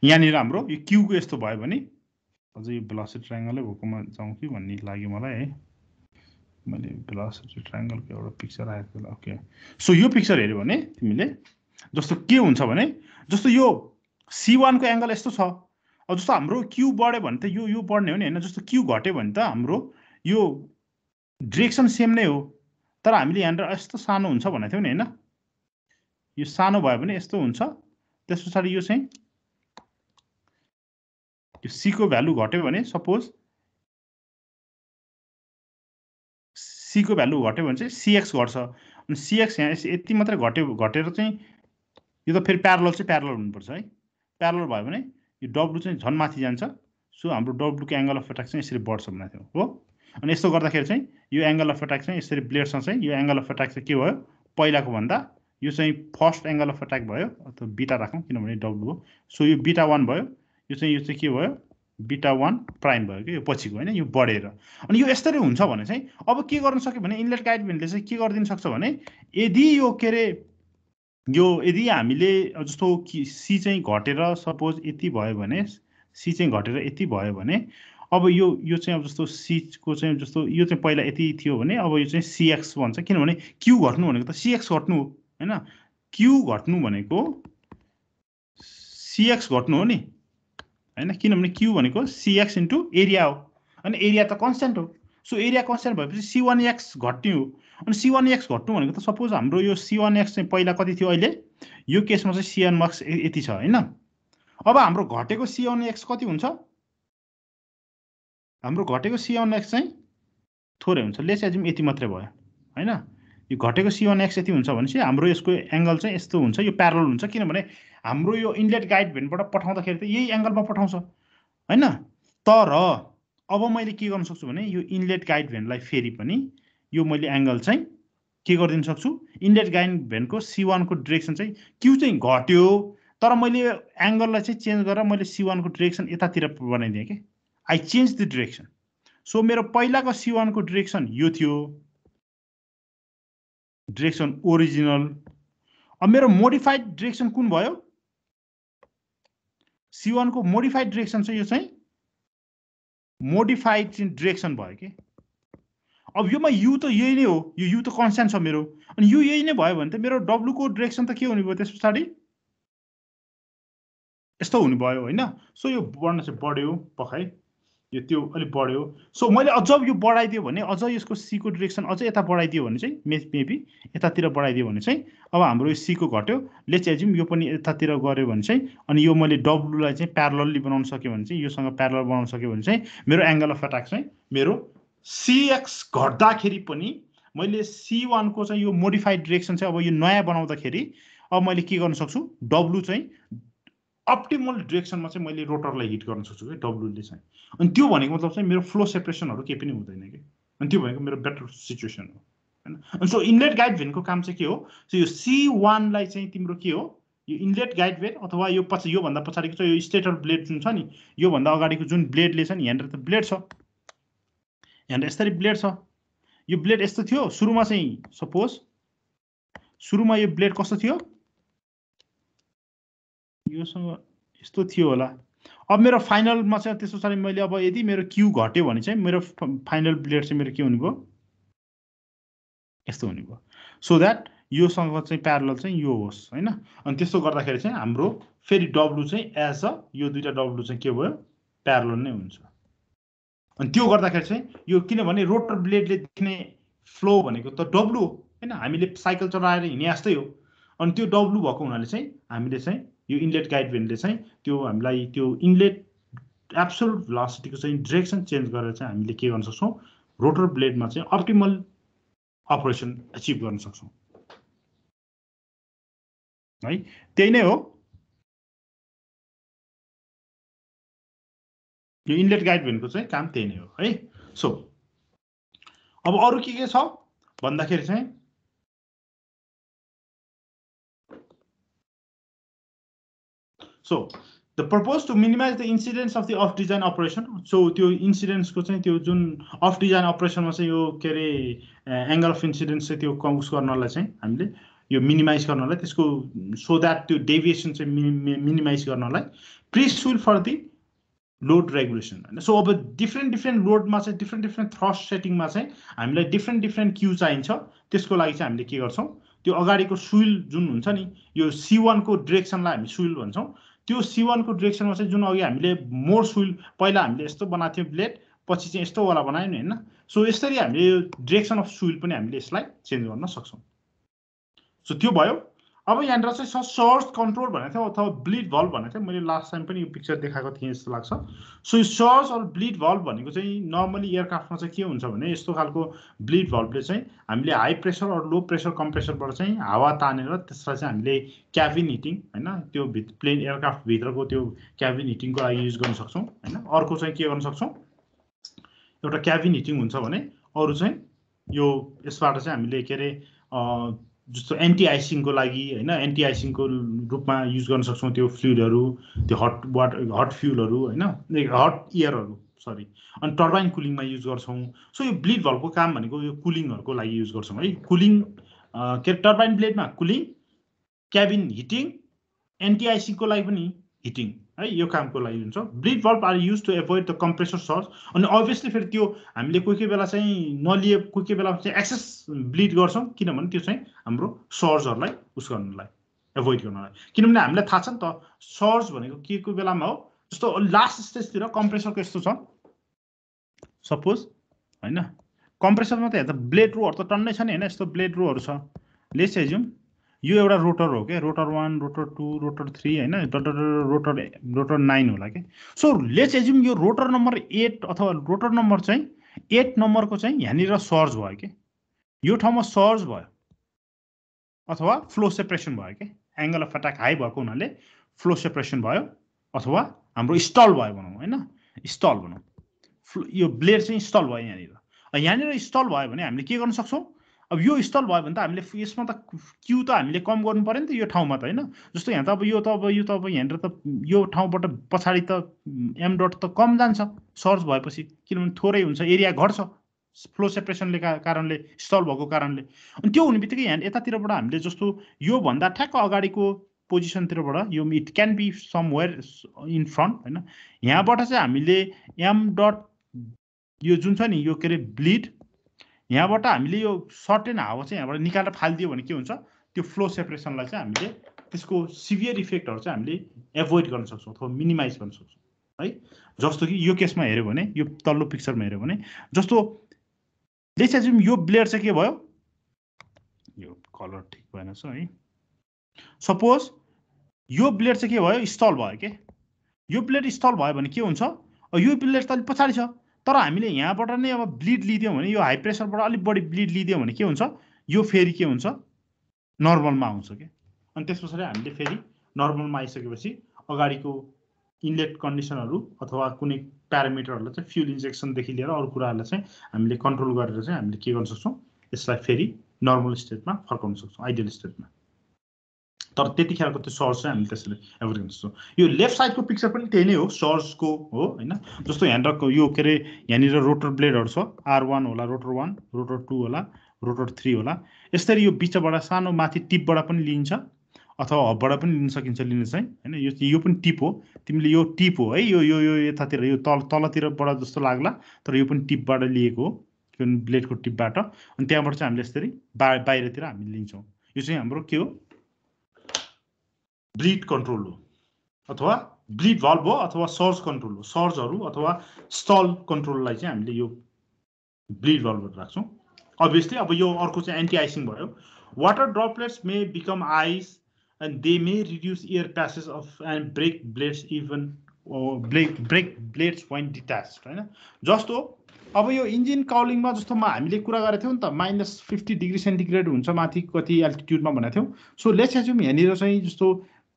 यहाँनिर हाम्रो यो क्युको यस्तो भयो भने अझै यो भेलोसिटी ट्राइङ्गलै भएकोमा जाउँ कि भन्ने लाग्यो मलाई है। मैले भेलोसिटी ट्राइङ्गलको एउटा पिक्चर आएको थियो ओके सो यो पिक्चर हेऱ्यो भने तिमीले जस्तो के हुन्छ भने जस्तो यो सी वानको एङ्गल यस्तो छ। अब जस्तो हाम्रो क्यु बढ्यो भने त यो यो बढ्ने हो नि होइन? जस्तो क्यु घट्यो भने त हाम्रो यो डिरेक्सन सेम नै हो। तर हामीले यहाँनिर यस्तो सानो हुन्छ भनेको थियौँ नि होइन? यो सानो भयो भने यस्तो हुन्छ। त्यस पछाडि यो चाहिँ यो सीको भ्यालु घट्यो भने सपोज सीको भ्यालु घट्यो भने चाहिँ सिएक्स घट्छ। अनि सिएक्स यहाँ यति मात्रै घट्यो घटेर चाहिँ यो त फेरि प्यारल चाहिँ प्यारल हुनुपर्छ है। प्यारल भयो भने यो डब्लु चाहिँ झन् माथि जान्छ। सो हाम्रो डब्लुको एङ्गल अफ एट्याक चाहिँ यसरी बढ्छ भनेको थियो हो। अनि यस्तो गर्दाखेरि चाहिँ यो एङ्गल अफ एट्याक चाहिँ यसरी ब्लेडसँग चाहिँ यो एङ्गल अफ एट्याक चाहिँ के भयो? पहिलाको भन्दा यो चाहिँ फर्स्ट एङ्गल अफ एट्याक भयो अथवा बिटा राखौँ किनभने डब्लु हो। सो यो बिटा वान भयो। यो चाहिँ यो चाहिँ के भयो? बिटा वान प्राइम भयो कि? यो पछिको होइन यो बढेर। अनि यो यस्तरी हुन्छ भने चाहिँ अब के गर्न सक्यो भने इनलेट गाइडमेन्टले चाहिँ के गरिदिनु सक्छ भने यदि यो के अरे यो यदि हामीले जस्तो सी चाहिँ घटेर सपोज यति भयो भने सी चाहिँ घटेर यति भयो भने अब यो यो चाहिँ अब जस्तो सीको चाहिँ जस्तो यो चाहिँ पहिला यति थियो भने अब यो चाहिँ सिएक्स भन्छ। किनभने क्यु घट्नु भनेको त सिएक्स घट्नु हो होइन? क्यु घट्नु भनेको सिएक्स घट्नु हो नि? होइन? किनभने क्यु भनेको सिएक्स इन्टु एरिया हो। अनि एरिया त कन्सटेन्ट हो। सो एरिया कन्सटेन्ट भएपछि सी वान एक्स घट्ने हो अनि सी वान एक्स घट्नु भनेको त सपोज हाम्रो यो सी वान एक्स चाहिँ पहिला कति थियो अहिले? यो केसमा चाहिँ सी वान मार्क्स यति छ होइन? अब हाम्रो घटेको सी वान एक्स कति हुन्छ? हाम्रो घटेको सी वान एक्स चाहिँ थोरै हुन्छ। लेस एजिम यति मात्रै भयो होइन? यो घटेको सी वान एक्स यति हुन्छ भने चाहिँ हाम्रो यसको एङ्गल चाहिँ यस्तो हुन्छ यो प्यारल हुन्छ। किनभने हाम्रो यो इनलेट गाइड भेनबाट पठाउँदाखेरि त यही एङ्गलमा पठाउँछ होइन? तर अब मैले के गर्न सक्छु भने यो इनलेट गाइड भेनलाई फेरि पनि यो मैले एङ्गल चाहिँ के गरिदिन सक्छु? इनलेट गाइड भेनको सी वानको डिरेक्सन चाहिँ क्यु चाहिँ घट्यो तर मैले एङ्गललाई चाहिँ चेन्ज गरेर मैले सी वानको डिरेक्सन यतातिर बनाइदिएँ कि। I change the direction so मेरो पहिलाको सी वानको डिरेक्सन यो थियो। डिरेक्सन ओरिजिनल अब मेरो मोडिफाइड डिरेक्सन कुन भयो? सी वानको मोडिफाइड डिरेक्सन चाहिँ यो चाहिँ? मोडिफाइड डिरेक्सन भयो कि? अब योमा यु त यही नै हो। यो यु त कन्सटेन्ट छ मेरो। अनि यु यही नै भयो भने त मेरो डब्लुको डिरेक्सन त के हुने भयो त्यस पछाडि? यस्तो हुने भयो होइन। सो यो बढ्न चाहिँ बढ्यो पखाइ। यो त्यो अलिक बढ्यो। सो मैले अझ यो बढाइदियो भने अझ यसको सीको डिरेक्सन अझ यता बढाइदियो भने चाहिँ मे मेबी यतातिर बढाइदियो भने चाहिँ अब हाम्रो यो सीको घट्यो। लेट्स एजिम यो पनि यतातिर गऱ्यो भने चाहिँ अनि यो मैले डब्लुलाई चाहिँ प्यारलली बनाउन सक्यो भने चाहिँ योसँग प्यारल बनाउन सक्यो भने चाहिँ मेरो एङ्गल अफ एट्याक चाहिँ मेरो सिएक्स घट्दाखेरि पनि मैले सी वानको चाहिँ यो मोडिफाइड डिरेक्सन चाहिँ अब यो नयाँ बनाउँदाखेरि अब मैले के गर्न सक्छु? डब्लु चाहिँ अप्टिमल डिरेक्सनमा चाहिँ मैले रोटरलाई हिट गर्न सक्छु कि डब्लुले चाहिँ। अनि त्यो भनेको मतलब चाहिँ मेरो फ्लो सेपरेसनहरू केही पनि हुँदैन कि। अनि त्यो भनेको मेरो बेटर सिचुएसन हो होइन? अनि सो इनलेट गाइड भेनको काम चाहिँ के हो? सो यो सी वानलाई चाहिँ तिम्रो के हो? यो इनलेट गाइड भेन अथवा यो पछि योभन्दा पछाडिको चाहिँ यो स्टेटर ब्लेड जुन छ नि योभन्दा अगाडिको जुन ब्लेडले छ नि यहाँनिर त ब्लेड छ। यहाँनिर यसरी ब्लेड छ। यो ब्लेड यस्तो थियो सुरुमा चाहिँ सपोज सुरुमा यो ब्लेड कस्तो थियो? योसँग यस्तो थियो होला। अब मेरो फाइनलमा चाहिँ त्यस पछाडि मैले अब यदि मेरो क्यु घट्यो भने चाहिँ मेरो फाइनल ब्लेड चाहिँ मेरो के हुने भयो यस्तो हुने भयो सो द्याट योसँग चाहिँ प्यारल चाहिँ यो होस् होइन? अनि त्यस्तो गर्दाखेरि चाहिँ हाम्रो फेरि डब्लु चाहिँ एज अ यो दुइटा डब्लु चाहिँ के भयो? प्यारल नै हुन्छ। अनि त्यो गर्दाखेरि चाहिँ यो किनभने रोटर ब्लेडले देख्ने फ्लो भनेको त डब्लु होइन? हामीले साइकल चलाएर हिँडे जस्तै हो। अनि त्यो डब्लु भएको हुनाले चाहिँ हामीले चाहिँ यो इनलेट गाइड भेनले चाहिँ त्यो हामीलाई त्यो इनलेट एब्सोल्युट भेलोसिटीको चाहिँ डिरेक्सन चेन्ज गरेर चाहिँ हामीले के गर्न सक्छौँ? रोटर ब्लेडमा चाहिँ अप्टिमल अपरेसन एचिभ गर्न सक्छौँ। है? त्यही नै हो। यो इनलेट गाइड भेनको चाहिँ काम त्यही नै हो। है? सो अब अरू के के छ? भन्दाखेरि चाहिँ so the purpose to minimize the incidence of the of design operation so त्यो इन्सिडेन्सको चाहिँ त्यो जुन अफ डिजाइन अपरेसनमा चाहिँ यो के अरे एङ्गल अफ इन्सिडेन्स चाहिँ त्यो कम्स गर्नलाई चाहिँ हामीले यो मिनिमाइज गर्नलाई त्यसको सो द्याट त्यो डेभिएसन चाहिँ मिनि मिनिमाइज गर्नलाई peaceful for the load regulation होइन सो अब डिफ्रेन्ट डिफ्रेन्ट लोडमा चाहिँ डिफ्रेन्ट डिफ्रेन्ट थ्रस्ट सेटिङमा चाहिँ हामीलाई डिफ्रेन्ट डिफ्रेन्ट क्यु चाहिन्छ। त्यसको लागि चाहिँ हामीले के गर्छौँ त्यो अगाडिको सुइल जुन हुन्छ नि यो सी वानको डिरेक्सनलाई हामी सुइल भन्छौँ। त्यो सी वानको डिरेक्सनमा चाहिँ जुन अघि हामीले मोर सुइल पहिला हामीले यस्तो बनाएको थियौँ ब्लेड पछि चाहिँ यस्तोवाला बनायौँ नि होइन? सो यसरी हामीले यो डिरेक्सन अफ सुइल पनि हामीले यसलाई चेन्ज गर्न सक्छौँ। सो त्यो भयो अब यहाँनिर चाहिँ सर्स कन्ट्रोल भनेको थियो अथवा ब्लिड भल्भ भनेको थियो। मैले लास्ट टाइम पनि यो पिक्चर देखाएको थिएँ जस्तो लाग्छ। सो यो सर्स अर ब्लिड भल्भ भनेको चाहिँ नर्मली एयरक्राफ्टमा चाहिँ के हुन्छ भने यस्तो खालको ब्लिड भल्भले चाहिँ हामीले हाई प्रेसर अरू लो प्रेसर कम्प्रेसरबाट चाहिँ हावा तानेर त्यसलाई चाहिँ हामीले क्याबिन हिटिङ होइन? त्यो भित प्लेन एयरक्राफ्टभित्रको त्यो क्याबिन हिटिङको लागि युज गर्न सक्छौँ होइन? अर्को चाहिँ के गर्न सक्छौँ? एउटा क्याबिन हिटिङ हुन्छ भने अरू चाहिँ यो यसबाट चाहिँ हामीले के अरे जस्तो एन्टी आइसिङको लागि होइन? एन्टी आइसिङको रूपमा युज गर्न सक्छौँ त्यो फ्लुइडहरू त्यो हट वाटर हट फ्युलहरू होइन? हट इयरहरू सरी अनि टर्बाइन कुलिङमा युज गर्छौँ। सो यो ब्लिड भल्भको काम भनेको यो कुलिङहरूको लागि युज गर्छौँ है। कुलिङ के अरे टर्बाइन ब्लेडमा कुलिङ क्याबिन हिटिङ एन्टी आइसिङको लागि पनि हिटिङ है यो कामको लागि हुन्छ। Bleed bulb are use to avoid the compressor surge अनि अभियसली फेरि त्यो हामीले कोही कोही बेला चाहिँ नलिए कोही कोही बेला चाहिँ एक्सेस ब्लिड गर्छौँ किनभने त्यो चाहिँ हाम्रो सर्जहरूलाई उस गर्नलाई एभोइड गर्नलाई। किनभने हामीलाई थाहा छ नि त सर्ज भनेको के कोही बेलामा हो? जस्तो लास्ट स्टेजतिर कम्प्रेसरको यस्तो छ। सपोज होइन? कम्प्रेसरमा त हेर्दा ब्लेड रोहरू त टन्नै छ नि होइन? यस्तो ब्लेड रोहरू छ। लेस एज्युम यो एउटा रोटर हो क्या? Rotor one rotor two rotor three होइन? रोटर रोटर रोटर नाइन होला कि सो लेट्स एज्युम यो रोटर नम्बर एट अथवा रोटर नम्बर चाहिँ एट नम्बरको चाहिँ यहाँनिर सर्ज भयो कि यो ठाउँमा सर्ज भयो अथवा फ्लो सेपरेसन भयो कि एङ्गल अफ एट्याक हाई भएको हुनाले फ्लो सेपरेसन भयो अथवा हाम्रो स्टल भयो भनौँ होइन? स्टल भनौँ। यो ब्लेड चाहिँ स्टल भयो यहाँनिर। यहाँनिर स्टल भयो भने हामीले के गर्न सक्छौँ? अब यो स्टल भयो भने त हामीले यसमा त क्यु त हामीले कम गर्नु पऱ्यो नि त यो ठाउँमा त होइन? जस्तो यहाँ त अब यो त अब यो त अब यहाँनिर त यो ठाउँबाट पछाडि त एम डट त कम जान्छ। सर्च भएपछि किनभने थोरै हुन्छ एरिया घट्छ। फ्लो सेपरेसनले कारणले स्टल भएको कारणले। अनि त्यो हुने बित्तिकै यहाँ यतातिरबाट हामीले जस्तो योभन्दा ठ्याक्क अगाडिको पोजिसनतिरबाट यो it can be somewhere in front होइन? यहाँबाट चाहिँ हामीले एम डट यो जुन छ नि यो के अरे ब्लिड यहाँबाट हामीले यो सर्टेन हावा चाहिँ यहाँबाट निकालेर फालिदियो भने के हुन्छ? त्यो फ्लो सेपरेसनलाई चाहिँ हामीले त्यसको सिभियर इफेक्टहरू चाहिँ हामीले एभोइड गर्न सक्छौँ अथवा मिनिमाइज गर्न सक्छौँ है? जस्तो कि यो केसमा हेऱ्यो भने यो तल्लो पिक्चरमा हेऱ्यो भने जस्तो एज्युम यो ब्लेड चाहिँ के भयो? यो कलर ठिक भएन छ है। सपोज यो ब्लेड चाहिँ के भयो? स्टल भयो के? यो ब्लेड स्टल भयो भने के हुन्छ? यो ब्लेड त अलिक पछाडि छ। तर हामीले यहाँबाट नै अब ब्लिड लिदियौँ भने यो हाई प्रेसरबाट अलिक बढी ब्लिड लिदियौँ भने के हुन्छ? यो फेरि के हुन्छ? नर्मलमा आउँछ कि? अनि त्यस पछाडि हामीले फेरि नर्मलमा आइसकेपछि अगाडिको इनलेट कन्डिसनहरू अथवा कुनै प्यारामिटरहरूलाई चाहिँ फ्युल इन्जेक्सनदेखि लिएर अरू कुराहरूलाई चाहिँ हामीले कन्ट्रोल गरेर चाहिँ हामीले के गर्न सक्छौँ? यसलाई फेरि नर्मल स्टेटमा फर्काउन सक्छौँ आइडियल स्टेटमा। तर त्यतिखेरको त्यो सर्स चाहिँ हामीले त्यसरी एभोइड गर्न यो लेफ्ट साइडको पिक्चर पनि त्यही नै हो सर्सको हो होइन? जस्तो यहाँनिर यो के अरे यहाँनिर रोटर ब्लेडहरू छ आर वान होला रोटर वान रोटर टू होला रोटर थ्री होला। यसरी यो बिचबाट सानो माथि टिपबाट पनि लिन्छ अथवा हबबाट पनि लिन सकिन्छ लिनु चाहिँ होइन? यो यो पनि टिप हो। तिमीले यो टिप हो है? यो यो यो यतातिर यो तल तलतिरबाट जस्तो लाग्ला तर यो पनि टिपबाट लिएको हो ब्लेडको टिपबाट। अनि त्यहाँबाट चाहिँ हामीले यसरी बा बाहिरतिर हामी लिन्छौँ। यो चाहिँ हाम्रो के हो? ब्लिड कन्ट्रोल हो अथवा ब्लिड भल्भ हो अथवा सर्ज कन्ट्रोल हो। सर्जहरू अथवा स्टल कन्ट्रोललाई चाहिँ हामीले यो ब्लिड भल्भहरू राख्छौँ। अभियसली अब यो अर्को चाहिँ एन्टी आइसिङ भयो water droplets may become ice and they may reduce air passage of and break blades even break break blades point detach होइन? जस्तो अब यो इन्जिन काउलिङमा जस्तोमा हामीले कुरा गरेको थियौँ नि त माइनस फिफ्टी डिग्री सेन्टिग्रेड हुन्छ माथि कति एल्टिट्युडमा भनेको थियौँ। सो लेट्स एज्युम यहाँनिर चाहिँ जस्तो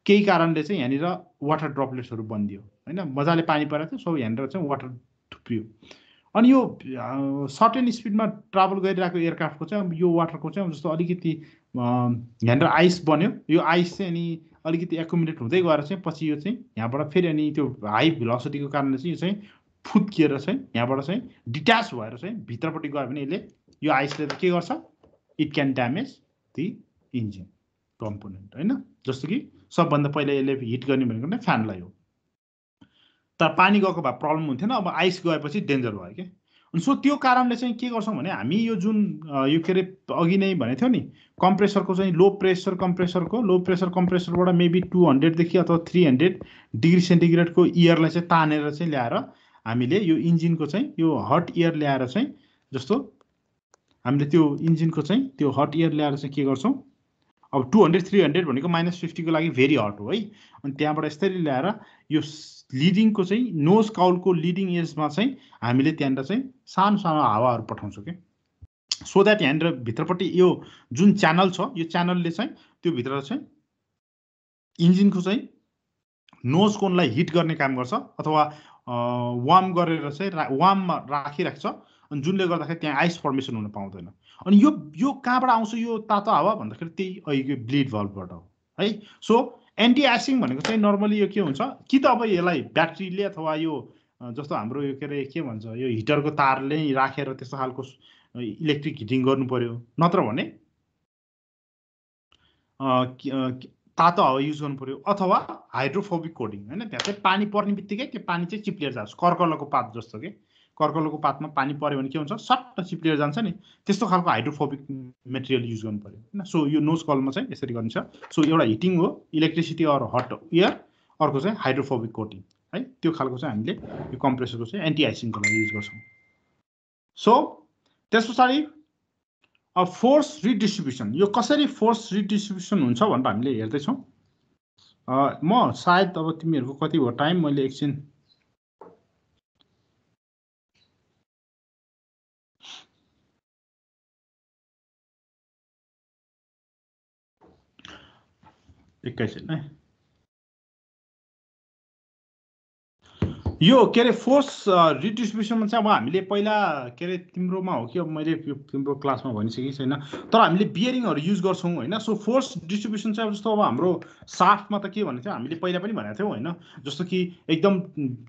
केही कारणले चाहिँ यहाँनिर वाटर ड्रपलेट्सहरू बनिदियो। होइन? मजाले पानी परेको थियो सो यहाँनिर चाहिँ वाटर थुप्रियो। अनि यो सर्टेन स्पिडमा ट्राभल गरिरहेको एयरक्राफ्टको चाहिँ यो वाटरको चाहिँ जस्तो अलिकति यहाँनिर आइस बन्यो। यो आइस चाहिँ अनि अलिकति एकुमुलेट हुँदै गएर चाहिँ पछि यो चाहिँ यहाँबाट फेरि अनि त्यो हाई भेलोसिटीको कारणले चाहिँ यो चाहिँ फुत्किएर चाहिँ यहाँबाट चाहिँ डिट्याच भएर चाहिँ भित्रपट्टि गयो भने यसले यो आइसले त के गर्छ? It can damage the engine component होइन? जस्तो कि सबभन्दा पहिला यसले हिट गर्ने भनेको नै फ्यानलाई हो। तर पानी गएको भए प्रब्लम हुन्थेन अब आइस गएपछि डेन्जर भयो क्या। अनि सो त्यो कारणले चाहिँ के गर्छौँ भने हामी यो जुन यो के अरे अघि नै भनेको थियो नि कम्प्रेसरको चाहिँ लो प्रेसर कम्प्रेसरको लो प्रेसर कम्प्रेसरबाट मेबी टु हन्ड्रेडदेखि अथवा थ्री हन्ड्रेड डिग्री सेन्टिग्रेडको इयरलाई चाहिँ तानेर चाहिँ ल्याएर हामीले यो इन्जिनको चाहिँ यो हट इयर ल्याएर चाहिँ जस्तो हामीले त्यो इन्जिनको चाहिँ त्यो हट इयर ल्याएर चाहिँ के गर्छौँ अब टु हन्ड्रेड थ्री हन्ड्रेड भनेको माइनस फिफ्टीको लागि भेरी हट हो। है अनि त्यहाँबाट यसरी ल्याएर यो लिडिङको चाहिँ नोज काउलको लिडिङ एजमा चाहिँ हामीले त्यहाँनिर चाहिँ सानो सानो हावाहरू पठाउँछौँ कि सो द्याट यहाँनिर भित्रपट्टि यो जुन च्यानल छ यो च्यानलले चाहिँ त्यो भित्र चाहिँ इन्जिनको चाहिँ नोज कोनलाई हिट गर्ने काम गर्छ अथवा वार्म गरेर चाहिँ रा वार्ममा राखिराख्छ। अनि जुनले गर्दाखेरि त्यहाँ आइस फर्मेसन हुन पाउँदैन। अनि यो यो कहाँबाट आउँछ यो तातो हावा भन्दाखेरि त्यही अहिलेको ब्लिड भल्भबाट हो। है? सो एन्टी आइसिङ भनेको चाहिँ नर्मली यो के हुन्छ? कि त अब यसलाई ब्याट्रीले अथवा यो जस्तो हाम्रो यो के अरे के भन्छ यो हिटरको तारले राखेर त्यस्तो खालको इलेक्ट्रिक हिटिङ गर्नु पर्यो। नत्र भने तातो हावा युज गर्नु पर्यो। अथवा हाइड्रोफोबिक कोडिङ होइन? त्यहाँ चाहिँ पानी पर्ने बित्तिकै त्यो पानी चाहिँ चिप्लिएर जान्छ। कर्कलको पात जस्तो कि? कर्कलोको पातमा पानी पऱ्यो भने के हुन्छ? सट्ट चिप्लिएर जान्छ नि। त्यस्तो खालको हाइड्रोफोबिक मेटेरियल युज गर्नु पऱ्यो होइन? सो यो नोज कलमा चाहिँ यसरी गरिन्छ। सो एउटा हिटिङ हो इलेक्ट्रिसिटी अर हट एयर अर्को चाहिँ हाइड्रोफोबिक कोटिङ है? त्यो खालको चाहिँ हामीले यो कम्प्रेसरको चाहिँ एन्टी आइसिङको लागि युज गर्छौँ। सो त्यस पछाडि अब फोर्स रिडिस्ट्रिब्युसन यो कसरी फोर्स रिडिस्ट्रिब्युसन हुन्छ भनेर हामीले हेर्दैछौँ। म सायद अब तिमीहरूको कति भयो? टाइम मैले एकछिन है यो के अरे फोर्स रिडिस्ट्रिब्युसनमा चाहिँ अब हामीले पहिला के अरे तिम्रोमा हो कि अब मैले तिम्रो क्लासमा भनिसकेँ छैन तर हामीले बियरिङहरू युज गर्छौँ होइन सो फोर्स डिस्ट्रिब्युसन चाहिँ अब जस्तो अब हाम्रो साफ्टमा त के भनेको थियो हामीले पहिला पनि भनेको थियौँ होइन जस्तो कि एकदम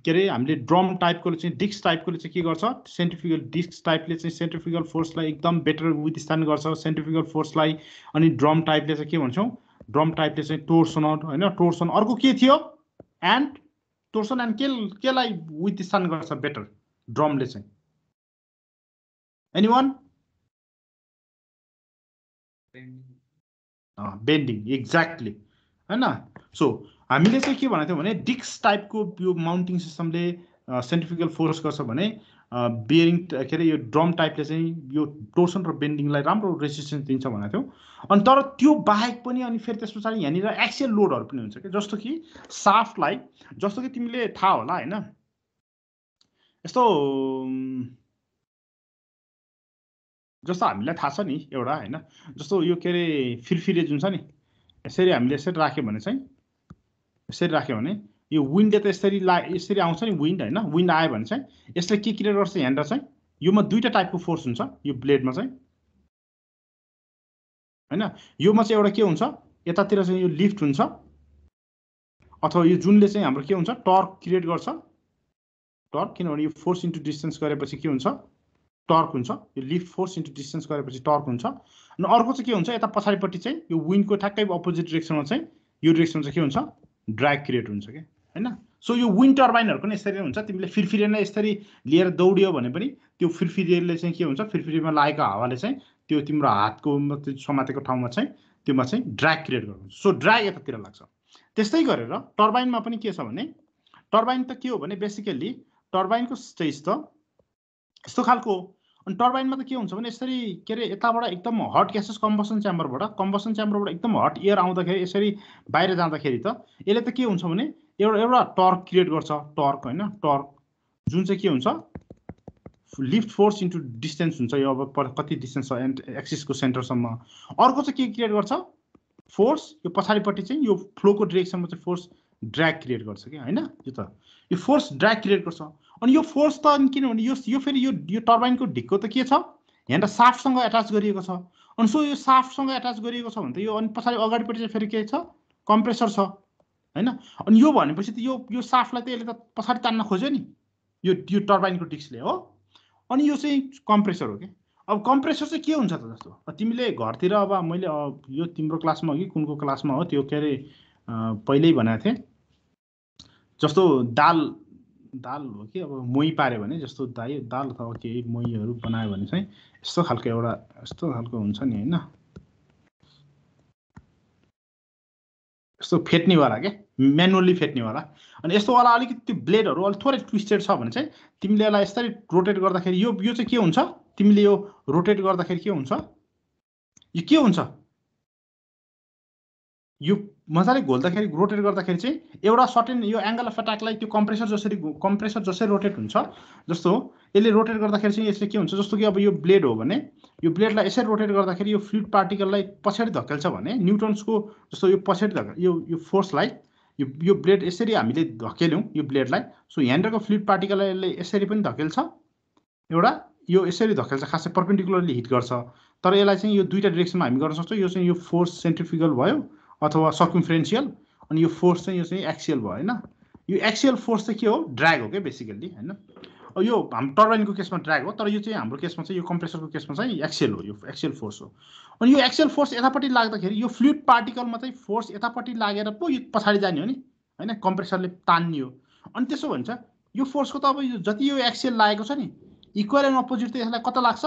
के अरे हामीले ड्रम टाइपकोले चाहिँ डिस्क टाइपकोले चाहिँ के गर्छ सेन्ट्रिफिकल डिस्क टाइपले चाहिँ सेन्ट्रिफिकल फोर्सलाई एकदम बेटर विथ गर्छ सेन्ट्रिफिकल फोर्सलाई अनि ड्रम टाइपले चाहिँ के भन्छौँ ड्रम टाइपले चाहिँ टोर्सन होइन? टोर्सन अर्को के थियो? एन्ड टोर्सन एन्ड के केलाई विथ स्थान गर्छ बेटर ड्रमले चाहिँ। एनी वान बेन्डिङ एक्ज्याक्टली होइन? सो हामीले चाहिँ के भनेको थियौँ भने डिक्स टाइपको यो माउन्टिङ सिस्टमले सेन्ट्रिफिकल फोर्स गर्छ भने बियरिङ के अरे यो ड्रम टाइपले चाहिँ यो टोर्सन र बेन्डिङलाई राम्रो रेसिस्टेन्स दिन्छ भनेको थियौँ। अनि तर त्यो बाहेक पनि अनि फेरि त्यस पछाडि यहाँनिर एक्सियल लोडहरू पनि हुन्छ कि जस्तो कि साफ्टलाई जस्तो कि तिमीले थाहा होला होइन। यस्तो जस्तो हामीलाई थाहा छ नि एउटा होइन जस्तो यो के अरे फिरफिरे जुन छ नि यसरी हामीले यसरी राख्यो भने चाहिँ यसरी राख्यो भने यो विन्डले त यसरी ला यसरी आउँछ नि विन्ड होइन? विन्ड आयो भने चाहिँ यसले के क्रिएट गर्छ यहाँनिर चाहिँ? योमा दुईवटा टाइपको फोर्स हुन्छ यो ब्लेडमा चाहिँ। होइन? योमा चाहिँ एउटा के हुन्छ? यतातिर चाहिँ यो लिफ्ट हुन्छ। अथवा यो जुनले चाहिँ हाम्रो के हुन्छ? टर्क क्रिएट गर्छ। टर्क किनभने यो फोर्स इन्टु डिस्टेन्स गरेपछि के हुन्छ? टर्क हुन्छ। यो लिफ्ट फोर्स इन्टु डिस्टेन्स गरेपछि टर्क हुन्छ। अनि अर्को चाहिँ के हुन्छ? यता पछाडिपट्टि चाहिँ यो विन्डको ठ्याक्कै अपोजिट डिरेक्सनमा चाहिँ यो डिरेक्सनमा चाहिँ के हुन्छ? ड्राइभ क्रिएट हुन्छ क्या होइन सो यो विन्ड टर्बाइनहरू पनि यसरी हुन्छ। तिमीले फिरफिरे नै यसरी लिएर दौडियो भने पनि त्यो फिरफिरेले चाहिँ के हुन्छ? फिरफिरीमा लागेको हावाले चाहिँ त्यो तिम्रो हातको समातेको ठाउँमा चाहिँ त्योमा चाहिँ ड्राग क्रिएट गर्नु सो ड्राग यतातिर लाग्छ। त्यस्तै गरेर टर्बाइनमा पनि के छ भने टर्बाइन त के हो भने बेसिकल्ली टर्बाइनको स्टेज त यस्तो खालको अनि टर्बाइनमा त के हुन्छ भने यसरी के अरे यताबाट एकदम हट ग्यासेस कम्बसन च्याम्बरबाट कम्बसन च्याम्बरबाट एकदम हट एयर आउँदाखेरि यसरी बाहिर जाँदाखेरि त यसले त के हुन्छ भने एउटा एउटा टर्क क्रिएट गर्छ टर्क होइन टर्क जुन चाहिँ के हुन्छ? लिफ्ट फोर्स इन्टु डिस्टेन्स हुन्छ यो अब कति डिस्टेन्स छ एन्ड एक्सिसको सेन्टरसम्म अर्को चाहिँ के क्रिएट गर्छ? फोर्स यो पछाडिपट्टि चाहिँ यो फ्लोको डिरेक्सनमा चाहिँ फोर्स ड्र्याग क्रिएट गर्छ कि होइन? यो त। यो फोर्स ड्र्याग क्रिएट गर्छ। अनि यो फोर्स त किनभने यो यो फेरि यो यो टर्बाइनको ढिक्को त के छ? यहाँनिर साफ्टसँग एट्याच गरिएको छ। अनि सो यो साफ्टसँग एट्याच गरिएको छ भने त यो अनि पछाडि अगाडिपट्टि चाहिँ फेरि के छ? कम्प्रेसर छ होइन? अनि यो भनेपछि त यो यो साफ्टलाई त यसले त पछाडि तान्न खोज्यो नि। यो यो टर्बाइनको डिस्कले हो। अनि यो चाहिँ कम्प्रेसर हो कि अब कम्प्रेसर चाहिँ के हुन्छ त जस्तो? तिमीले घरतिर अब मैले यो तिम्रो क्लासमा हो कि कुनको क्लासमा हो त्यो के अरे पहिल्यै भनेको थिएँ। जस्तो दाल दाल हो कि अब मोही पाऱ्यो भने जस्तो दाइ दाल अथवा केही मोहीहरू बनायो भने चाहिँ यस्तो खालको एउटा यस्तो खालको हुन्छ नि होइन? यस्तो फेट्नेवाला के? म्यानुअल्ली फेट्नेवाला। अनि यस्तोवाला अलिकति त्यो ब्लेडहरू अलिक थोरै ट्विस्टेड छ भने चाहिँ तिमीले यसलाई यसरी रोटेट गर्दाखेरि यो यो चाहिँ के हुन्छ? तिमीले यो रोटेट गर्दाखेरि के हुन्छ? यो के हुन्छ? यो मजाले घोल्दाखेरि रोटेट गर्दाखेरि चाहिँ एउटा सर्टेन यो एङ्गल अफ एट्याकलाई त्यो कम्प्रेसर जसरी कम्प्रेसर जसरी रोटेट हुन्छ जस्तो यसले रोटेट गर्दाखेरि चाहिँ यसले के हुन्छ जस्तो कि अब यो ब्लेड हो भने यो ब्लेडलाई यसरी रोटेट गर्दाखेरि यो फ्लुइड पार्टिकललाई पछाडि धकेल्छ भने न्युट्रन्सको जस्तो यो पछाडि धकेल यो यो फोर्सलाई यो यो ब्लेड यसरी हामीले धकेल्यौँ यो ब्लेडलाई सो यहाँनिरको फ्लुइड पार्टिकललाई यसले यसरी पनि धकेल्छ। एउटा यो यसरी धकेल्छ खासै पर्पेन्डिकुलरली हिट गर्छ। तर यसलाई चाहिँ यो दुईवटा डिरेक्सनमा हामी गर्न सक्छौँ। यो चाहिँ यो फोर्स सेन्ट्रिफिकल भयो अथवा सक्युम्फ्रेन्सियल अनि यो फोर्स चाहिँ यो चाहिँ एक्सियल भयो होइन? यो एक्सियल फोर्स चाहिँ के हो? ड्र्याग हो क्या बेसिकल्ली होइन? यो हाम्रो टर्बाइनको केसमा ड्र्याग हो तर यो चाहिँ हाम्रो केसमा चाहिँ यो कम्प्रेसरको केसमा चाहिँ एक्सियल हो यो एक्सियल फोर्स हो। अनि यो एक्सियल फोर्स यतापट्टि लाग्दाखेरि यो फ्लुइड पार्टिकलमा चाहिँ फोर्स यतापट्टि लागेर पो यो पछाडि जाने हो नि होइन? कम्प्रेसरले तान्ने हो। अनि त्यसो भन्छ यो फोर्सको त अब यो जति यो एक्सियल लागेको छ नि इक्वल एन्ड अपोजिट त यसलाई कता लाग्छ?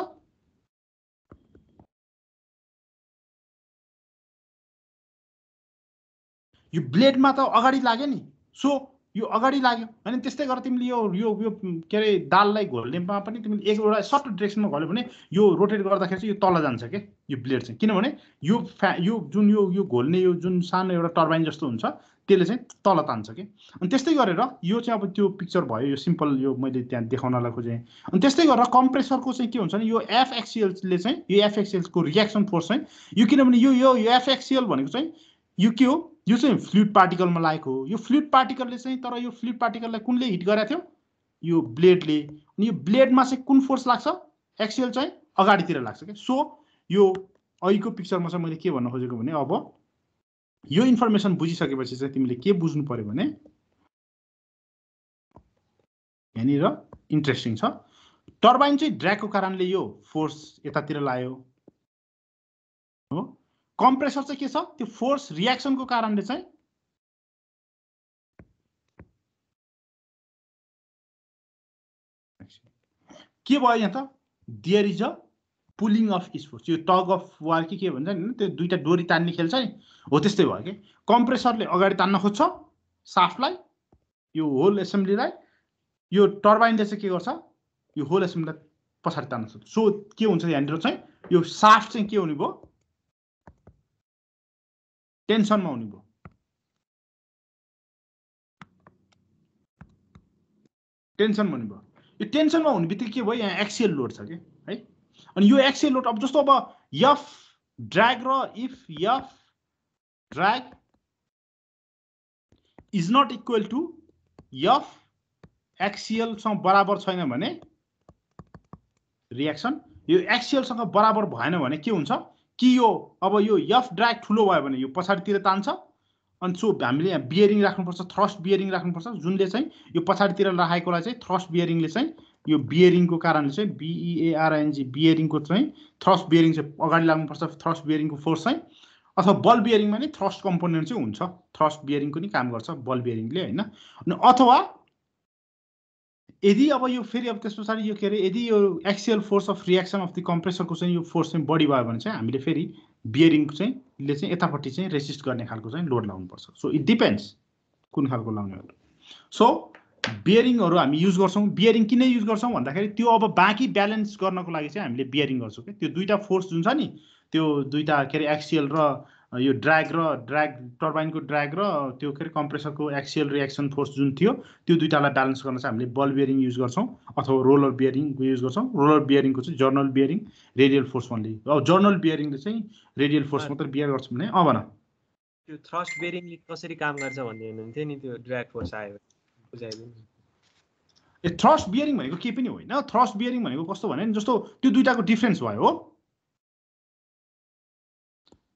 यो ब्लेडमा त अगाडि लाग्यो नि। सो यो अगाडि लाग्यो। होइन त्यस्तै गरेर तिमीले यो यो यो के अरे दाललाई घोल्नेमा पनि तिमीले एकवटा सर्ट डिरेक्सनमा घोल्यो भने यो रोटेट गर्दाखेरि चाहिँ यो तल जान्छ क्या यो ब्लेड चाहिँ। किनभने यो फ्या यो जुन यो यो घोल्ने यो जुन सानो एउटा टर्बाइन जस्तो हुन्छ त्यसले चाहिँ तल तान्छ कि? अनि त्यस्तै गरेर यो चाहिँ अब त्यो पिक्चर भयो यो सिम्पल यो मैले त्यहाँ देखाउनलाई खोजेँ। अनि त्यस्तै गरेर कम्प्रेसरको चाहिँ के हुन्छ भने यो एफएक्सिएलले चाहिँ यो एफएक्सिएलको रियाक्सन फोर्स चाहिँ यो किनभने यो यो एफएक्सिएल भनेको चाहिँ यो के हो? यो चाहिँ फ्लुइड पार्टिकलमा लागेको हो। यो फ्लुइड पार्टिकलले चाहिँ तर यो फ्लुइड पार्टिकललाई कुनले हिट गरेको थियो? यो ब्लेडले। अनि यो ब्लेडमा चाहिँ कुन फोर्स लाग्छ? एक्सियल चाहिँ अगाडितिर लाग्छ क्या। सो यो अहिलेको पिक्चरमा चाहिँ मैले के भन्न खोजेको भने अब यो इन्फर्मेसन बुझिसकेपछि चाहिँ तिमीले के बुझ्नु पऱ्यो भने यहाँनिर इन्ट्रेस्टिङ छ। टर्बाइन चाहिँ ड्र्यागको कारणले यो फोर्स यतातिर लायो। हो? कम्प्रेसर चाहिँ के छ? त्यो फोर्स रियाक्सनको कारणले चाहिँ के भयो यहाँ त? There is a pulling of sports यो टग अफ वार कि के भन्छ नि? त्यो दुइटा डोरी तान्ने खेल्छ नि। हो त्यस्तै भयो कि? कम्प्रेसरले अगाडि तान्न खोज्छ साफ्टलाई यो होल एसेम्ब्लीलाई यो टर्बाइनले चाहिँ के गर्छ? यो होल एसेम्ब्लीलाई पछाडि तान्न सक्छ सो के हुन्छ यहाँनिर चाहिँ? यो साफ्ट चाहिँ के हुने भयो? टेन्सनमा हुने भयो। टेन्सनमा हुने भयो। यो टेन्सनमा हुने बित्तिकै के भयो? यहाँ एक्सियल लोड छ कि? है? अनि यो एक्सियल लोड अब जस्तो अब यफ ड्राग र if F drag is not equal to F एक्सिएलसँग बराबर छैन भने रियाक्सन यो एक्सिएलसँग बराबर भएन भने के हुन्छ? कि यो अब यो एफ ड्राग ठुलो भयो भने यो पछाडितिर तान्छ। अनि सो हामीले यहाँ बियरिङ राख्नुपर्छ थ्रस्ट बियरिङ राख्नुपर्छ जुनले चाहिँ यो पछाडितिर राखेकोलाई चाहिँ थ्रस्ट बियरिङले चाहिँ यो बियरिङको कारणले चाहिँ बिइएआरएनजी बियरिङको चाहिँ थ्रस्ट बियरिङ चाहिँ अगाडि लाग्नुपर्छ थ्रस्ट बियरिङको फोर्स चाहिँ। अथवा बल बियरिङमा नै थ्रस्ट कम्पोनेन्ट चाहिँ हुन्छ। थ्रस्ट बियरिङको नि काम गर्छ बल बियरिङले होइन? अनि अथवा यदि अब यो फेरि अब त्यस पछाडि यो के अरे यदि यो axial force of reaction of the कम्प्रेसरको चाहिँ यो फोर्स चाहिँ बढी भयो भने चाहिँ हामीले फेरि बियरिङको चाहिँ ले चाहिँ यतापट्टि चाहिँ रेसिस्ट गर्ने खालको चाहिँ लोड लाउनुपर्छ। सो इट डिपेन्ड्स कुन खालको लाउने हो सो बियरिङहरू हामी युज गर्छौँ। बियरिङ किन युज गर्छौँ भन्दाखेरि त्यो अब बाँकी ब्यालेन्स गर्नको लागि चाहिँ हामीले बियरिङ गर्छौँ कि? त्यो दुईवटा फोर्स जुन छ नि त्यो दुईवटा के अरे एक्सियल र यो ड्राग र ड्राग टर्बाइनको ड्राग र त्यो के अरे कम्प्रेसरको एक्सियल रिएक्सन फोर्स जुन थियो त्यो दुइटालाई ब्यालेन्स गर्न चाहिँ हामीले बल बियरिङ युज गर्छौँ अथवा रोलर बियरिङको युज गर्छौँ। रोलर बियरिङको चाहिँ जर्नल बियरिङ रेडियल फोर्स भन्ने। अब जर्नल बियरिङले चाहिँ रेडियल फोर्स मात्रै बियर गर्छ भने अब न त्यो थ्रस्ट बेरिङले कसरी काम गर्छ भन्ने हुनुहुन्थ्यो नि त्यो ड्राग फोर्स आयो बुझाइदिनु ए थ्रस्ट बियरिङ भनेको केही पनि होइन। थ्रस्ट बियरिङ भनेको कस्तो भने जस्तो त्यो दुइटाको डिफ्रेन्स भयो हो।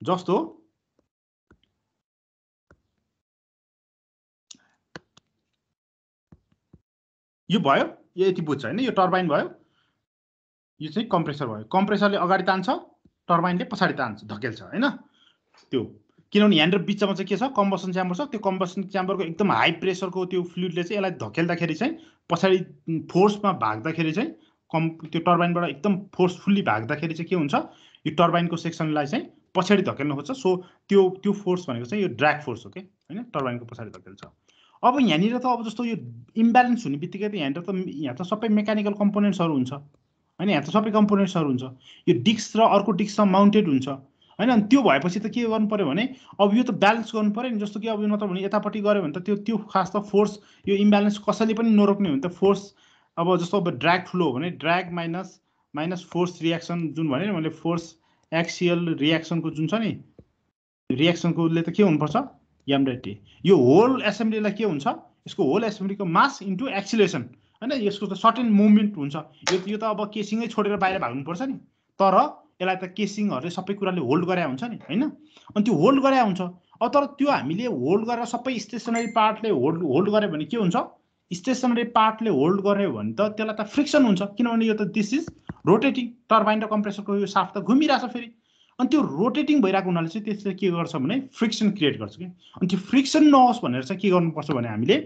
जस्तो यो भयो यो यति बुझ्छ होइन यो टर्बाइन भयो यो चाहिँ कम्प्रेसर भयो। कम्प्रेसरले अगाडि तान्छ टर्बाइनले पछाडि तान्छ धकेल्छ होइन। त्यो। किनभने यहाँनिर बिचमा चाहिँ के छ कम्बसन च्याम्बर छ त्यो कम्बसन च्याम्बरको एकदम हाई प्रेसरको त्यो फ्लुइडले चाहिँ यसलाई धकेल्दाखेरि चाहिँ पछाडि फोर्समा भाग्दाखेरि चाहिँ कम् त्यो टर्बाइनबाट एकदम फोर्सफुल्ली भाग्दाखेरि चाहिँ के हुन्छ यो टर्बाइनको सेक्सनलाई चाहिँ पछाडि धकेल्न खोज्छ। सो त्यो त्यो फोर्स भनेको चाहिँ यो ड्राग फोर्स हो कि? होइन टर्बाइनको पछाडि धकेल्छ। अब यहाँनिर त अब जस्तो यो इम्ब्यालेन्स हुने बित्तिकै त यहाँनिर त यहाँ त सबै मेकानिकल कम्पोनेन्ट्सहरू हुन्छ। होइन यहाँ त सबै कम्पोनेन्ट्सहरू हुन्छ। यो डिस्क र अर्को डिस्कमा माउन्टेड हुन्छ। होइन अनि त्यो भएपछि त के गर्नु पऱ्यो भने अब यो त ब्यालेन्स गर्नु पऱ्यो नि जस्तो कि अब नत्र भने यतापट्टि गऱ्यो भने त त्यो त्यो खास त फोर्स यो इम्ब्यालेन्स कसैले पनि नरोक्ने हो भने त फोर्स अब जस्तो अब ड्राग ठुलो हो भने drag minus minus force reaction जुन भने मैले फोर्स एक्सियल रियाक्सनको जुन छ नि रियाक्सनकोले त के हुनुपर्छ? एमडेटी यो होल एसेम्ब्लीलाई के हुन्छ? यसको होल एसेम्ब्लीको मास इन्टु एक्सिलेसन होइन? यसको त सर्टेन मुभमेन्ट हुन्छ। यो त अब केसिङै छोडेर बाहिर भाग्नुपर्छ नि। तर यसलाई त केसिङहरूले सबै कुराले होल्ड गरे हुन्छ नि। होइन? अनि त्यो होल्ड गरे हुन्छ। अब तर त्यो हामीले होल्ड गरेर सबै स्टेसनरी पार्टले होल्ड होल्ड गऱ्यो भने के हुन्छ? स्टेसनरी पार्टले होल्ड गऱ्यो भने त त्यसलाई त फ्रिक्सन हुन्छ। किनभने यो त दिस इज रोटेटिङ टर्बाइन र कम्प्रेसरको यो साफ्ट त घुमिरहेछ फेरि। अनि त्यो रोटेटिङ भइरहेको हुनाले चाहिँ त्यसले के गर्छ भने फ्रिक्सन क्रिएट गर्छ कि अनि त्यो फ्रिक्सन नहोस् भनेर चाहिँ के गर्नुपर्छ भने हामीले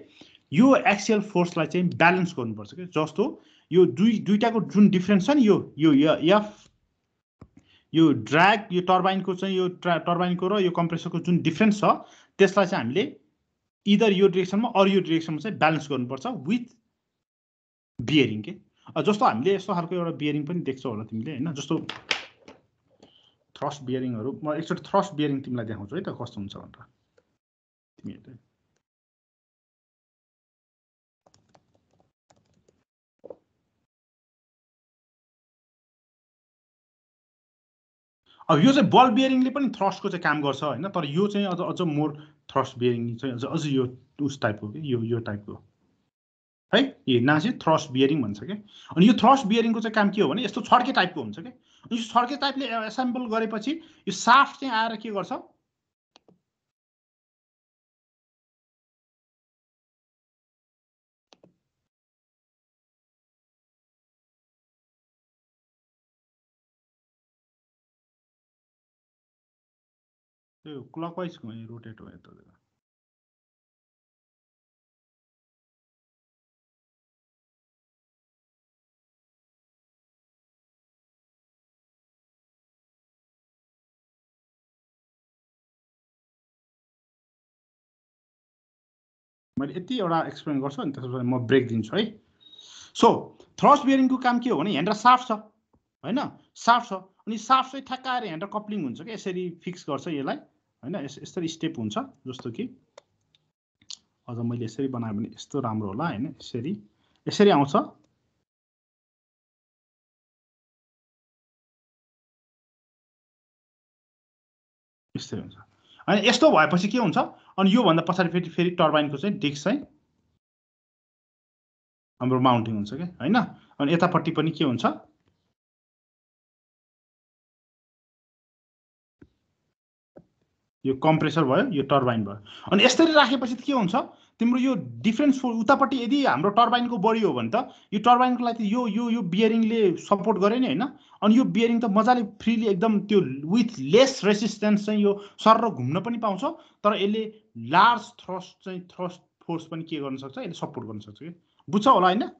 यो एक्सियल फोर्सलाई चाहिँ ब्यालेन्स गर्नुपर्छ कि जस्तो यो दुई दुइटाको जुन डिफ्रेन्स छ नि यो यो एफ यो ड्राग यो टर्बाइनको चाहिँ यो टर्बाइनको र यो कम्प्रेसरको जुन डिफ्रेन्स छ त्यसलाई चाहिँ हामीले इदर यो डिरेक्सनमा अरू यो डिरेक्सनमा चाहिँ ब्यालेन्स गर्नुपर्छ विथ बियरिङ के जस्तो हामीले यस्तो खालको एउटा बियरिङ पनि देख्छौ होला तिमीले होइन? जस्तो थ्रस्ट बियरिङहरू म एकचोटि थ्रस्ट बियरिङ तिमीलाई देखाउँछु है त कस्तो हुन्छ भनेर। तिमीहरूले। अब यो चाहिँ बल बियरिङले पनि थ्रस्टको चाहिँ काम गर्छ होइन तर यो चाहिँ अझ अझ मोर थ्रस्ट बियरिङ चाहिँ अझ अझ यो उस टाइपको कि यो यो टाइपको है। ए नासी थ्रस्ट बियरिङ भन्छ क्या अनि यो थ्रस्ट बियरिङको चाहिँ काम के हो भने यस्तो छड्के टाइपको हुन्छ क्या यो छड्के टाइपले एसेम्बल गरेपछि यो साफ्ट चाहिँ आएर के गर्छ? त्यो क्लकवाइज रोटेट भयो त मैले यति एउटा एक्सप्लेन गर्छु अनि त्यसपछि म ब्रेक दिन्छु है? सो थ्रस्ट बियरिङको काम के हो भने यहाँनिर साफ्ट छ होइन? साफ्ट छ। अनि साफ्ट चाहिँ ठ्याक्क आएर यहाँनिर कप्लिङ हुन्छ कि यसरी फिक्स गर्छ यसलाई होइन? यस यसरी स्टेप हुन्छ जस्तो कि अझ मैले यसरी बनाएँ भने यस्तो राम्रो होला होइन? यसरी यसरी आउँछ। यस्तै हुन्छ। अनि यस्तो भएपछि के हुन्छ? अनि योभन्दा पछाडि फेरि फेरि टर्बाइनको चाहिँ डिस्क चाहिँ हाम्रो माउन्टिङ हुन्छ क्या होइन? अनि यतापट्टि पनि के हुन्छ? यो कम्प्रेसर भयो यो टर्बाइन भयो। अनि यसरी राखेपछि के हुन्छ? तिम्रो यो डिफ्रेन्स उतापट्टि यदि हाम्रो टर्बाइनको बढी हो भने त यो टर्बाइनको लागि यो यो यो बियरिङले सपोर्ट गरे नि होइन? अनि यो बियरिङ त मजाले फ्रिली एकदम त्यो विथ लेस रेसिस्टेन्स चाहिँ यो सर घुम्न पनि पाउँछ तर यसले लार्ज थ्रस्ट चाहिँ थ्रस्ट फोर्स पनि के गर्न सक्छ? यसले सपोर्ट गर्न सक्छ कि? बुझ्छ होला होइन?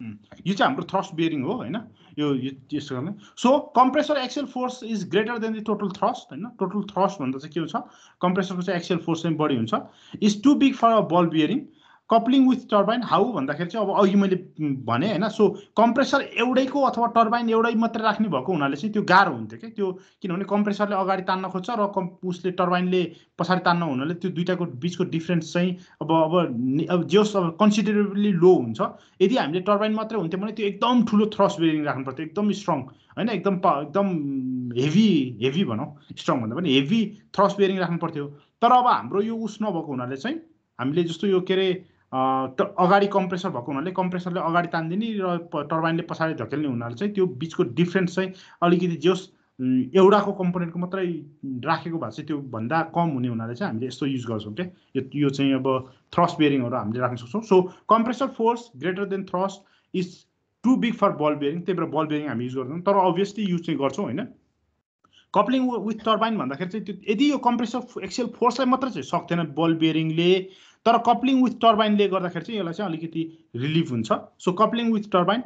यो चाहिँ हाम्रो थ्रस्ट बियरिङ हो होइन? यो यस्तो गर्ने। So compressor axial force is greater than the total thrust होइन? टोटल थ्रस्ट भन्दा चाहिँ के हुन्छ? कम्प्रेसरको चाहिँ एक्सेल फोर्स चाहिँ बढी हुन्छ। Is too big for a ball bearing coupling with turbine how भन्दाखेरि चाहिँ अब अघि मैले भने होइन? सो कम्प्रेसर एउटैको अथवा टर्बाइन एउटै मात्रै राख्ने भएको हुनाले चाहिँ त्यो गाह्रो हुन्थ्यो क्या। त्यो किनभने कम्प्रेसरले अगाडि तान्न खोज्छ र कम् उसले टर्बाइनले पछाडि तान्न हुनाले त्यो दुइटाको बिचको डिफ्रेन्स चाहिँ अब अब अब जोस् अब कन्सिडरेबली लो हुन्छ। यदि हामीले टर्बाइन मात्रै हुन्थ्यो भने त्यो एकदम ठुलो थ्रस बेरिङ राख्नु पर्थ्यो एकदम स्ट्रङ होइन? एकदम एकदम हेभी हेभी भनौँ स्ट्रङ भन्दा पनि हेभी थ्रस बेरिङ राख्नु पर्थ्यो। तर अब हाम्रो यो उस नभएको हुनाले चाहिँ हामीले जस्तो यो के अरे अगाडि कम्प्रेसर भएको हुनाले कम्प्रेसरले अगाडि तानिदिने र टर्बाइनले पछाडि धकेल्ने हुनाले चाहिँ त्यो बिचको डिफ्रेन्स चाहिँ अलिकति जोस् एउटाको कम्पोनेन्टको मात्रै राखेको भए चाहिँ त्यो भन्दा कम हुने हुनाले चाहिँ हामीले यस्तो युज गर्छौँ क्या। यो यो चाहिँ अब थ्रस बियरिङहरू हामीले राख्न सक्छौँ। So compressor force greater than thrust is too big for ball bearing त्यही भएर बल बियरिङ हामी युज गर्छौँ। तर अभियसली युज चाहिँ गर्छौँ होइन? कप्लिङ विथ टर्बाइन भन्दाखेरि चाहिँ त्यो यदि यो कम्प्रेसर एक्सेल फोर्सलाई मात्रै चाहिँ सक्दैन बल बियरिङले तर कप्लिङ विथ टर्बाइनले गर्दाखेरि चाहिँ यसलाई चाहिँ अलिकति रिलिफ हुन्छ। सो कप्लिङ विथ टर्बाइन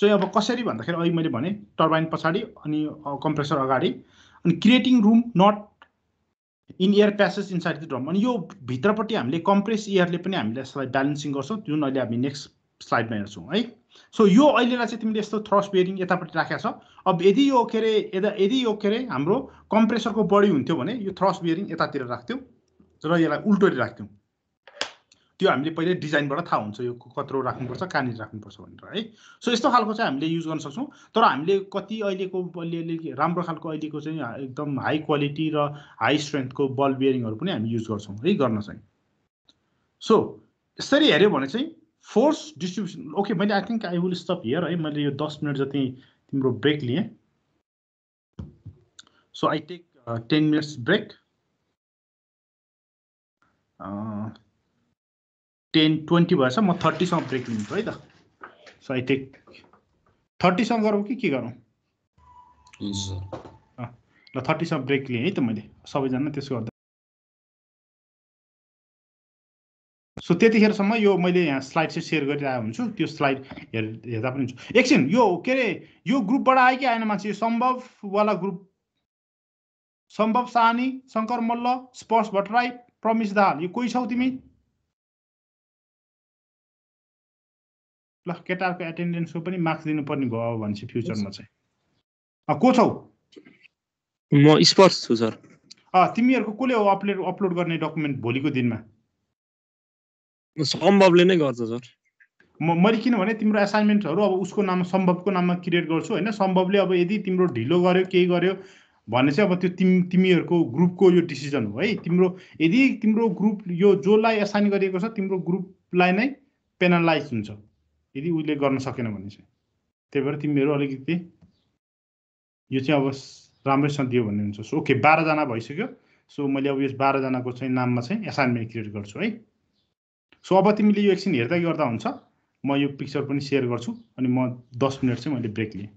चाहिँ अब कसरी भन्दाखेरि अहिले मैले भने टर्बाइन पछाडि अनि कम्प्रेसर अगाडि अनि creating room not in air passage inside the drum. अनि यो भित्रपट्टि हामीले कम्प्रेस एयरले पनि हामीले यसलाई ब्यालेन्सिङ गर्छौँ जुन अहिले हामी नेक्स्ट स्लाइडमा हेर्छौँ है। सो यो अहिलेलाई चाहिँ तिमीले यस्तो थ्रस बेरिङ यतापट्टि राखेको छ। अब यदि यो के अरे यता यदि यो के अरे हाम्रो कम्प्रेसरको बढी हुन्थ्यो भने यो थ्रस बियरिङ यतातिर राख्थ्यौँ र यसलाई उल्टोरी राख्थ्यौँ। त्यो हामीले पहिले डिजाइनबाट थाहा हुन्छ यो कत्रो राख्नुपर्छ कहाँनिर राख्नुपर्छ भनेर है? सो यस्तो खालको चाहिँ हामीले युज गर्न सक्छौँ। तर हामीले कति अहिलेको अलिअलि राम्रो खालको अहिलेको चाहिँ एकदम हाई क्वालिटी र हाई स्ट्रेन्थको बल बियरिङहरू पनि हामी युज गर्छौँ है? गर्न चाहिँ। सो यसरी हेऱ्यो भने चाहिँ फोर्स डिस्ट्रिब्युसन ओके मैले I think I will stop here है? मैले यो दस मिनट जति तिम्रो ब्रेक लिएँ। So I take ten minutes break ten twenty भएछ म थर्टीसम्म ब्रेक लिन्छु है त। सो आई टेक थर्टीसम्म गरौँ कि के गरौँ? ल थर्टीसम्म ब्रेक लिएँ है त मैले। सबैजना त्यसो गर्दा। सो त्यतिखेरसम्म यो मैले यहाँ स्लाइड चाहिँ सेयर गरिरहेको हुन्छु। त्यो स्लाइड हेर हेर्दा पनि हुन्छ। एकछिन यो के अरे यो ग्रुपबाट आयो कि आएन मान्छे? यो सम्भववाला ग्रुप। सम्भव सानी शङ्कर मल्ल स्पर्श भट्टराई प्रमिस दाहाल। यो कोही छौ तिमी? ल केटाहरूको एटेन्डेन्सको पनि मार्क्स दिनुपर्ने भयो भनेपछि फ्युचरमा चाहिँ। को छौ? म स्पर्श छु सर तिमीहरूको कसले हो अपलोड अपलोड गर्ने डकुमेन्ट भोलिको दिनमा? सम्भवले नै गर्छ सर म मैले किनभने तिम्रो एसाइनमेन्टहरू अब उसको नाम सम्भवको नाममा क्रिएट गर्छु होइन? सम्भवले अब यदि तिम्रो ढिलो गर्यो केही गर्यो भने चाहिँ अब त्यो तिमी तिमीहरूको ग्रुपको यो डिसिजन हो है? तिम्रो यदि तिम्रो ग्रुप यो जसलाई एसाइन गरिएको छ तिम्रो ग्रुपलाई नै पेनलाइज हुन्छ। यदि उसले गर्न सकेन भने चाहिँ। त्यही भएर तिमीहरू अलिकति यो चाहिँ अब राम्रैसँग दियो भन्ने हुन्छ। सो ओके बाह्रजना भइसक्यो। सो मैले अब यस बाह्रजनाको चाहिँ नाममा चाहिँ एसाइनमेन्ट क्रिएट गर्छु है। सो अब तिमीले यो एकछिन हेर्दै गर्दा हुन्छ। म यो पिक्चर पनि सेयर गर्छु अनि म दस मिनट चाहिँ मैले ब्रेक लिएँ।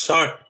सर्ट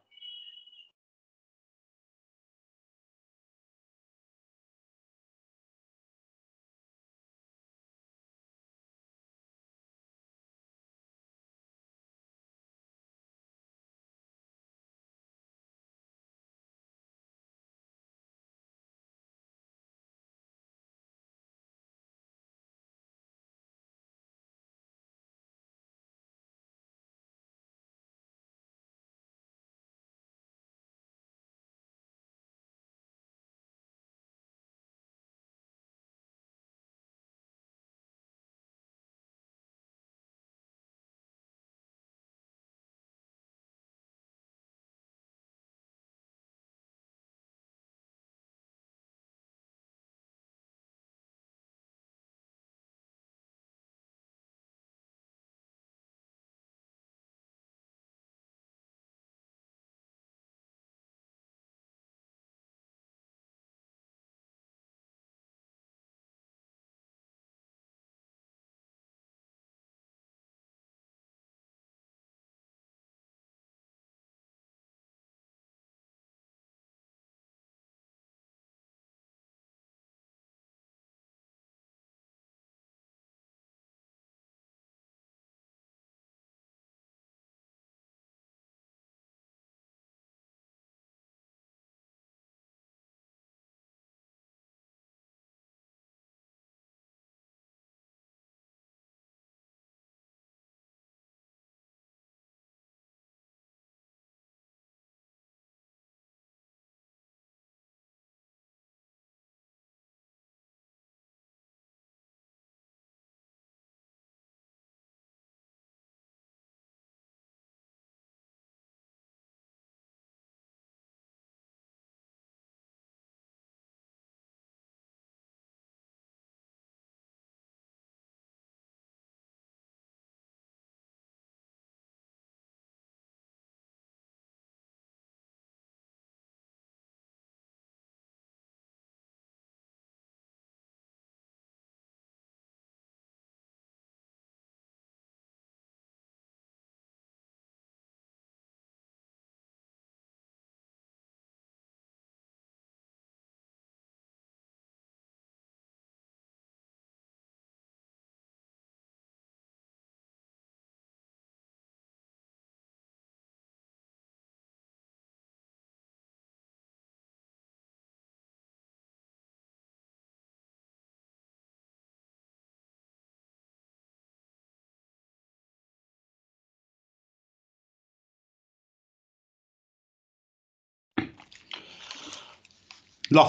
ल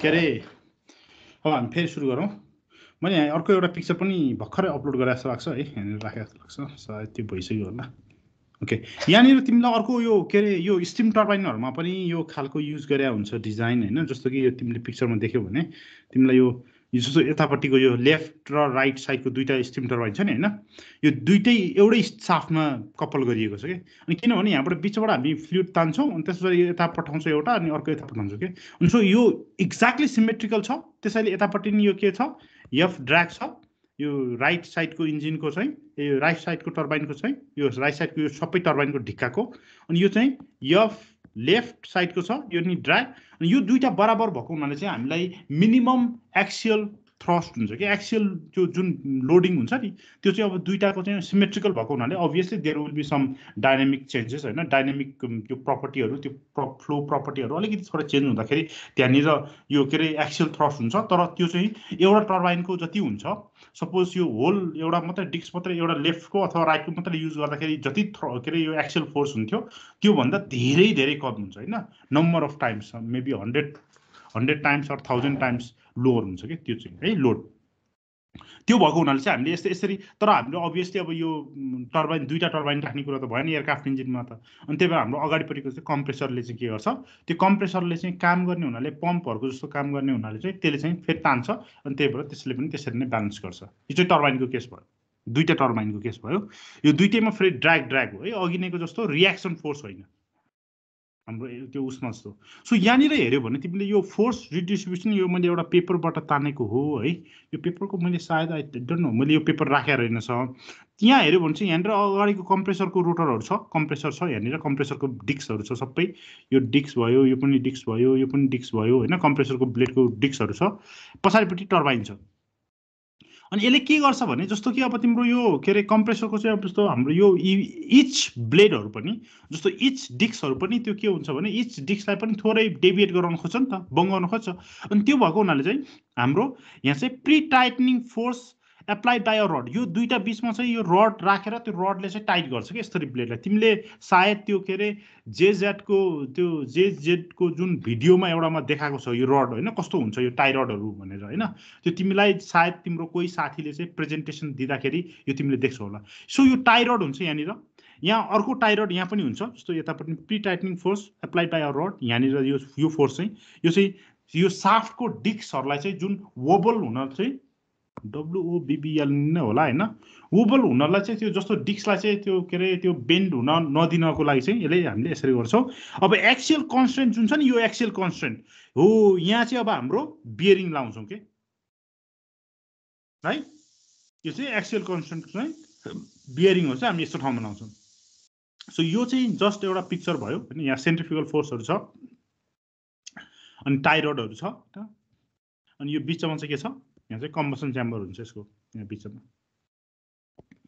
के अरे अब हामी फेरि सुरु गरौँ। मैले यहाँ अर्को एउटा पिक्चर पनि भर्खरै अपलोड गरेर जस्तो लाग्छ है यहाँनिर राखेको जस्तो लाग्छ सायद त्यो भइसक्यो होला। ओके यहाँनिर तिमीलाई अर्को यो के अरे यो स्टिम टर्बाइनहरूमा पनि यो खालको युज गरे हुन्छ डिजाइन होइन? जस्तो कि यो तिमीले पिक्चरमा देख्यौ भने तिमीलाई यो यो जस्तो यतापट्टिको यो लेफ्ट र राइट साइडको दुइटा स्टिम टर्बाइन छ नि होइन? यो दुइटै एउटै साफ्टमा कपल गरिएको छ कि? अनि किनभने यहाँबाट बिचबाट हामी फ्लुइड तान्छौँ अनि त्यसपछि यता पठाउँछौँ एउटा अनि अर्को यता पठाउँछौँ कि? अनि सो यो एक्ज्याक्टली सिमेट्रिकल छ त्यसैले यतापट्टि नि यो के छ? एफ ड्र्याग छ यो राइट साइडको इन्जिनको चाहिँ यो राइट साइडको टर्बाइनको चाहिँ यो राइट साइडको यो सबै टर्बाइनको ढिक्काको अनि यो चाहिँ यफ लेफ्ट साइडको छ यो नि ड्र्याग अनि यो दुइटा बराबर भएको हुनाले चाहिँ हामीलाई मिनिमम एक्सियल थ्रस्ट हुन्छ कि एक्सियल त्यो जुन लोडिङ हुन्छ नि त्यो चाहिँ अब दुइटाको चाहिँ सिमेट्रिकल भएको हुनाले obviously there will be some dynamic changes होइन? डाइनामिक त्यो प्रपर्टीहरू त्यो प्र फ्लो प्रपर्टीहरू अलिकति थोरै चेन्ज हुँदाखेरि त्यहाँनिर यो के अरे एक्सियल थ्रस्ट हुन्छ तर त्यो चाहिँ एउटा टर्बाइनको जति हुन्छ सपोज यो होल एउटा मात्रै डिस्क मात्रै एउटा लेफ्टको अथवा राइटको मात्रै युज गर्दाखेरि जति के अरे यो एक्सियल फोर्स हुन्थ्यो त्योभन्दा धेरै धेरै कम हुन्छ होइन? Number of times maybe hundred hundred times or thousand times lower हुन्छ कि त्यो चाहिँ है लोड। त्यो भएको हुनाले चाहिँ हामीले यस्तै यसरी तर हामीले अभियसली अब यो टर्बाइन दुईवटा टर्बाइन राख्ने कुरा त भएन एयरक्राफ्ट इन्जिनमा त। अनि त्यही भएर हाम्रो अगाडिपट्टिको चाहिँ कम्प्रेसरले चाहिँ के गर्छ त्यो कम्प्रेसरले चाहिँ काम गर्ने हुनाले पम्पहरूको जस्तो काम गर्ने हुनाले चाहिँ त्यसले चाहिँ फेरि तान्छ अनि त्यही भएर त्यसले पनि त्यसरी नै ब्यालेन्स गर्छ। यो चाहिँ टर्बाइनको केस भयो। दुईवटा टर्बाइनको केस भयो। यो दुइटैमा फेरि ड्र्याग ड्र्याग हो है। अघि नैको जस्तो रियाक्सन फोर्स होइन। हाम्रो त्यो उसमा जस्तो। सो यहाँनिर हेऱ्यो भने तिमीले यो फोर्स रिडिस्ट्रिब्युसन यो मैले एउटा पेपरबाट तानेको हो है। यो पेपरको मैले सायद आई डोन्ट नो मैले यो पेपर राखेर रहेनछ यहाँ हेऱ्यो भने चाहिँ यहाँनिर अगाडिको कम्प्रेसरको रोटरहरू छ। कम्प्रेसर छ यहाँनिर कम्प्रेसरको डिस्कहरू छ सबै। यो डिस्क भयो यो पनि डिस्क भयो यो पनि डिस्क भयो होइन। कम्प्रेसरको ब्लेडको डिस्कहरू छ। पछाडिपट्टि टर्बाइन छ। अनि यसले के गर्छ भने जस्तो कि अब तिम्रो यो के अरे कम्प्रेसरको चाहिँ अब जस्तो हाम्रो यो इच ब्लेडहरू पनि जस्तो इच डिस्कहरू पनि त्यो के हुन्छ भने इच डिस्कलाई पनि थोरै डेभिएट गराउन खोज्छ नि त बङ्गाउन खोज्छ। अनि त्यो भएको हुनाले चाहिँ हाम्रो यहाँ चाहिँ pre tightening force applied by a rod यो दुईवटा बिचमा चाहिँ यो रड राखेर त्यो रडले चाहिँ टाइट गर्छ कि यसरी ब्लेडलाई तिमीले सायद त्यो के अरे जेजेडको त्यो जेजेडको जुन भिडियोमा एउटामा देखाएको छ यो रड होइन? कस्तो हुन्छ यो टाई रडहरू भनेर होइन? त्यो तिमीलाई सायद तिम्रो कोही साथीले चाहिँ प्रेजेन्टेसन दिँदाखेरि यो तिमीले देख्छौ होला। सो यो टाई रड हुन्छ यहाँनिर। यहाँ अर्को टाई रड यहाँ पनि हुन्छ जस्तो यतापट्टि pre tightening force applied by a rod यहाँनिर यो यो फोर्स चाहिँ। यो चाहिँ यो साफ्टको डिस्कहरूलाई चाहिँ जुन वोबल हुन चाहिँ डब्लुओबिबिएल नै होला होइन? वोबल हुनलाई चाहिँ त्यो जस्तो डिस्कलाई चाहिँ त्यो के अरे त्यो बेन्ड हुन नदिनको लागि चाहिँ यसले हामीले यसरी गर्छौँ। अब एक्सियल कन्सटेन्ट जुन छ नि यो एक्सियल कन्सटेन्ट हो यहाँ चाहिँ अब हाम्रो बियरिङ लाउँछौँ कि? है? यो चाहिँ एक्सियल कन्सटेन्ट चाहिँ बियरिङ हो चाहिँ हामी यस्तो ठाउँमा लाउँछौँ। सो यो चाहिँ जस्ट एउटा पिक्चर भयो होइन? यहाँ सेन्ट्रिफिकल फोर्सहरू छ अनि टाइरोडहरू छ अनि यो बिचमा चाहिँ के छ? यहाँ चाहिँ कम्बसन च्याम्बर हुन्छ यसको यहाँ बिचमा।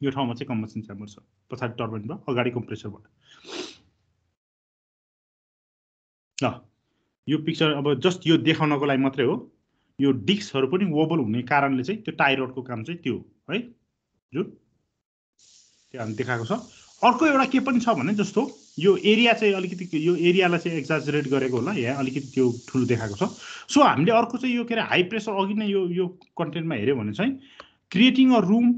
यो ठाउँमा चाहिँ कम्बसन च्याम्बर छ। पछाडि टर्बाइन भयो अगाडि कम्प्रेसरबाट। ल यो पिक्चर अब जस्ट यो देखाउनको लागि मात्रै हो। यो डिस्कहरू पनि वोबल हुने कारणले चाहिँ त्यो टाइरोडको काम चाहिँ त्यो हो जुन? त्यो हामी देखाएको छ। अर्को एउटा के पनि छ भने जस्तो यो एरिया चाहिँ अलिकति यो एरियालाई चाहिँ एक्जाजरेट गरेको होला यहाँ अलिकति त्यो ठुलो देखाएको छ। सो हामीले अर्को चाहिँ यो के अरे हाई प्रेसर अघि नै यो यो कन्टेन्टमा हेऱ्यो भने चाहिँ क्रिएटिङ अ रुम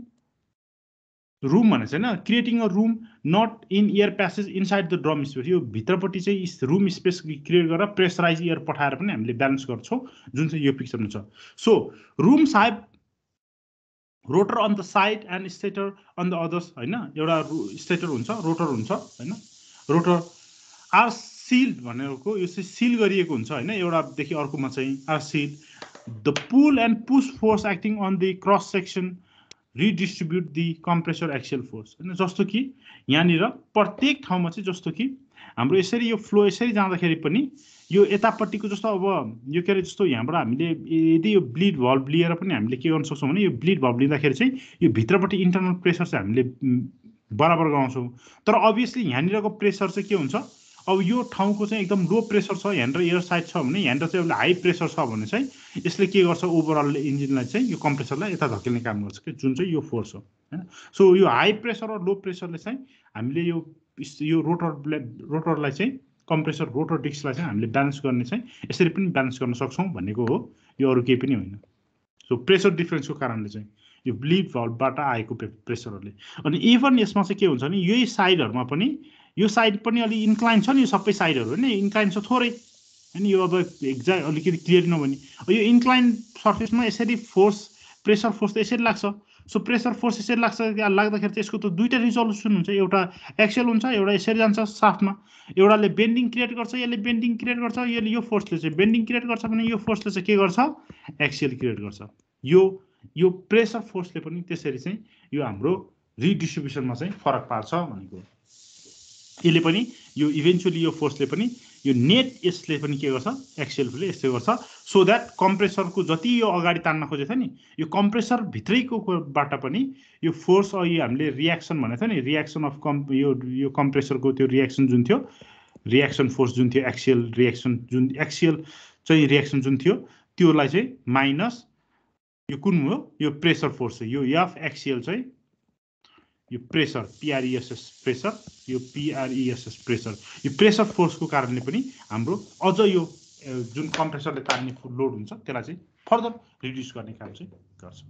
रुम भने चाहिँ होइन creating a room not in air passage inside the drum space यो भित्रपट्टि चाहिँ रुम स्पेस क्रिएट गरेर प्रेसराइज एयर पठाएर पनि हामीले ब्यालेन्स गर्छौँ जुन चाहिँ यो पिक्चरमा छ। सो रुम साहेब rotor on the side and stator on the others होइन? एउटा स्टेटर हुन्छ रोटर हुन्छ होइन? रोटर आर सिल्ड भनेको यो चाहिँ सिल गरिएको हुन्छ होइन? एउटादेखि अर्कोमा चाहिँ are sealed the pull and push force acting on the cross section redistribute the compressor axial force होइन? जस्तो कि यहाँनिर प्रत्येक ठाउँमा चाहिँ जस्तो कि हाम्रो यसरी यो फ्लो यसरी जाँदाखेरि पनि यो यतापट्टिको जस्तो अब यो के अरे जस्तो यहाँबाट हामीले यदि यो ब्लिड भल्भ लिएर पनि हामीले के गर्न सक्छौँ भने यो ब्लिड भल्भ लिँदाखेरि चाहिँ यो भित्रपट्टि इन्टरनल प्रेसर चाहिँ हामीले बराबर गराउँछौँ। तर अभियसली यहाँनिरको प्रेसर चाहिँ के हुन्छ? अब यो ठाउँको चाहिँ एकदम लो प्रेसर छ यहाँनिर एयर साइड छ भने यहाँनिर चाहिँ एउटा हाई प्रेसर छ भने चाहिँ यसले के गर्छ? ओभरअल इन्जिनलाई चाहिँ यो कम्प्रेसरलाई यता धकेल्ने काम गर्छ कि? जुन चाहिँ यो फोर्स हो होइन? सो यो हाई प्रेसर र लो प्रेसरले चाहिँ हामीले यो यो रोटर रोटरलाई चाहिँ कम्प्रेसर रोटर डिस्कलाई चाहिँ हामीले ब्यालेन्स गर्ने चाहिँ यसरी पनि ब्यालेन्स गर्न सक्छौँ भनेको हो। यो अरू केही पनि होइन। सो प्रेसर डिफ्रेन्सको कारणले चाहिँ यो ब्लिड भल्भबाट आएको प्रेसरहरूले अनि इभन यसमा चाहिँ के हुन्छ भने यही साइडहरूमा पनि यो साइड पनि अलिक इन्क्लाइन छ नि यो सबै साइडहरू होइन इन्क्लाइन छ थोरै। होइन यो अब एक्ज्याक्ट अलिकति क्लियर नभने। यो इन्क्लाइन सर्फेसमा यसरी फोर्स प्रेसर फोर्स त यसरी लाग्छ। सो प्रेसर फोर्स यसरी लाग्छ लाग्दाखेरि चाहिँ यसको त दुईवटा रिजल्युसन हुन्छ एउटा एक्सेल हुन्छ एउटा यसरी जान्छ साफ्टमा एउटाले बेन्डिङ क्रिएट गर्छ यसले बेन्डिङ क्रिएट गर्छ यसले यो फोर्सले चाहिँ बेन्डिङ क्रिएट गर्छ भने यो फोर्सले चाहिँ के गर्छ? एक्सेल क्रिएट गर्छ। यो यो प्रेसर फोर्सले पनि त्यसरी चाहिँ यो हाम्रो रिडिस्ट्रिब्युसनमा चाहिँ फरक पार्छ भनेको यसले पनि यो इभेन्चुली यो फोर्सले पनि यो नेट यसले पनि के गर्छ? एक्सेलले यस्तो गर्छ। सो द्याट कम्प्रेसरको जति यो अगाडि तान्न खोजेको थियो नि यो कम्प्रेसर भित्रैको बाट पनि यो फोर्स यो हामीले रियाक्सन भनेको थियो नि रियाक्सन अफ कम् यो यो कम्प्रेसरको त्यो रियाक्सन जुन थियो रियाक्सन फोर्स जुन थियो एक्सियल रियाक्सन जुन एक्सियल चाहिँ रियाक्सन जुन थियो त्योलाई चाहिँ माइनस यो कुन हो? यो प्रेसर फोर्स यो एफ एक्सियल चाहिँ यो प्रेसर पिआरइएसएस प्रेसर यो पिआरइएसएस प्रेसर। यो प्रेसर फोर्सको कारणले पनि हाम्रो अझ यो जुन कम्प्रेसरले तान्ने लोड हुन्छ त्यसलाई चाहिँ फर्दर रिड्युस गर्ने काम चाहिँ गर्छ।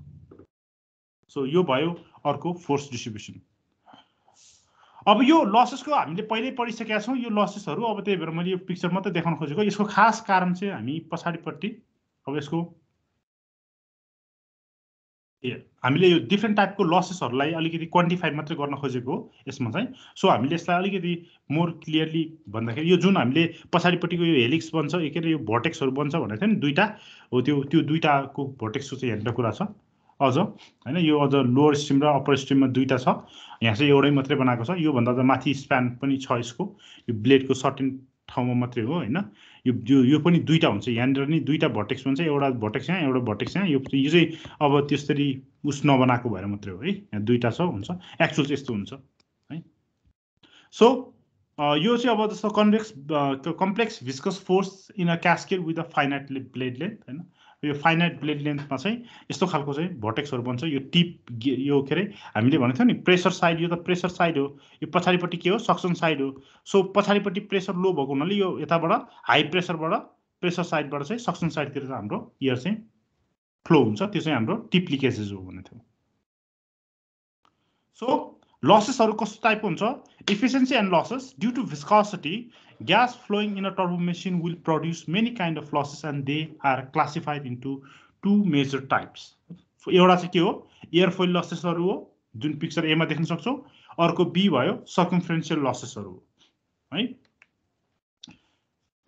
सो यो भयो अर्को फोर्स डिस्ट्रिब्युसन। अब यो लसेसको हामीले पहिल्यै पढिसकेका छौँ यो लसेसहरू अब त्यही भएर मैले यो पिक्चर मात्रै देखाउन खोजेको। यसको खास कारण चाहिँ हामी पछाडिपट्टि अब यसको ए हामीले यो डिफ्रेन्ट टाइपको लसेसहरूलाई अलिकति क्वान्टिफाई मात्रै गर्न खोजेको हो यसमा चाहिँ। सो हामीले यसलाई अलिकति मोर क्लियरली भन्दाखेरि यो जुन हामीले पछाडिपट्टिको यो हेलिक्स बन्छ के अरे यो भोटेक्सहरू बन्छ भनेको थियो नि दुईवटा हो त्यो त्यो दुईवटाको भोटेक्सको चाहिँ हेर्ने कुरा छ। अझ होइन यो अझ लोवर स्ट्रिम र अप्पर स्ट्रिममा दुईवटा छ। यहाँ चाहिँ एउटै मात्रै बनाएको छ। योभन्दा त माथि स्प्यान पनि छ यसको। यो ब्लेडको सर्टेन ठाउँमा मात्रै हो होइन? यो यो यो पनि दुईवटा हुन्छ। यहाँनिर नि दुईवटा भटेक्स हुन्छ। एउटा भटेक्स यहाँ एउटा भटेक्स यहाँ। यो यो चाहिँ अब त्यसरी उस नबनाएको भएर मात्रै हो है? यहाँ दुईवटा छ हुन्छ। एक्चुअल चाहिँ यस्तो हुन्छ है? सो यो चाहिँ अब जस्तो convex complex viscous force in a cascade with a finite blade length होइन? यो फाइनाइट ब्लेड लेन्थमा चाहिँ यस्तो खालको चाहिँ भोटेक्सहरू बन्छ। यो टिप यो के अरे? हामीले भनेको थियो नि प्रेसर साइड यो त प्रेसर साइड हो। यो पछाडिपट्टि के हो? सक्सन साइड हो। सो पछाडिपट्टि प्रेसर लो भएको हुनाले यो यताबाट हाई प्रेसरबाट प्रेसर साइडबाट चाहिँ सक्सन साइडतिर चाहिँ हाम्रो इयर चाहिँ फ्लो हुन्छ। त्यो चाहिँ हाम्रो टिप लिकेजेस हो भनेको थियो। सो लसेसहरू कस्तो टाइपको हुन्छ? Efficiency and losses due to viscosity gas flowing in a turbo machine will produce many kind of losses and they are classified into two major types. एउटा चाहिँ के हो? एयरफोइल लसेसहरू हो जुन पिक्चर एमा देख्न सक्छौँ। अर्को बी भयो सर्कमफ्रेन्सियल लसेसहरू हो है?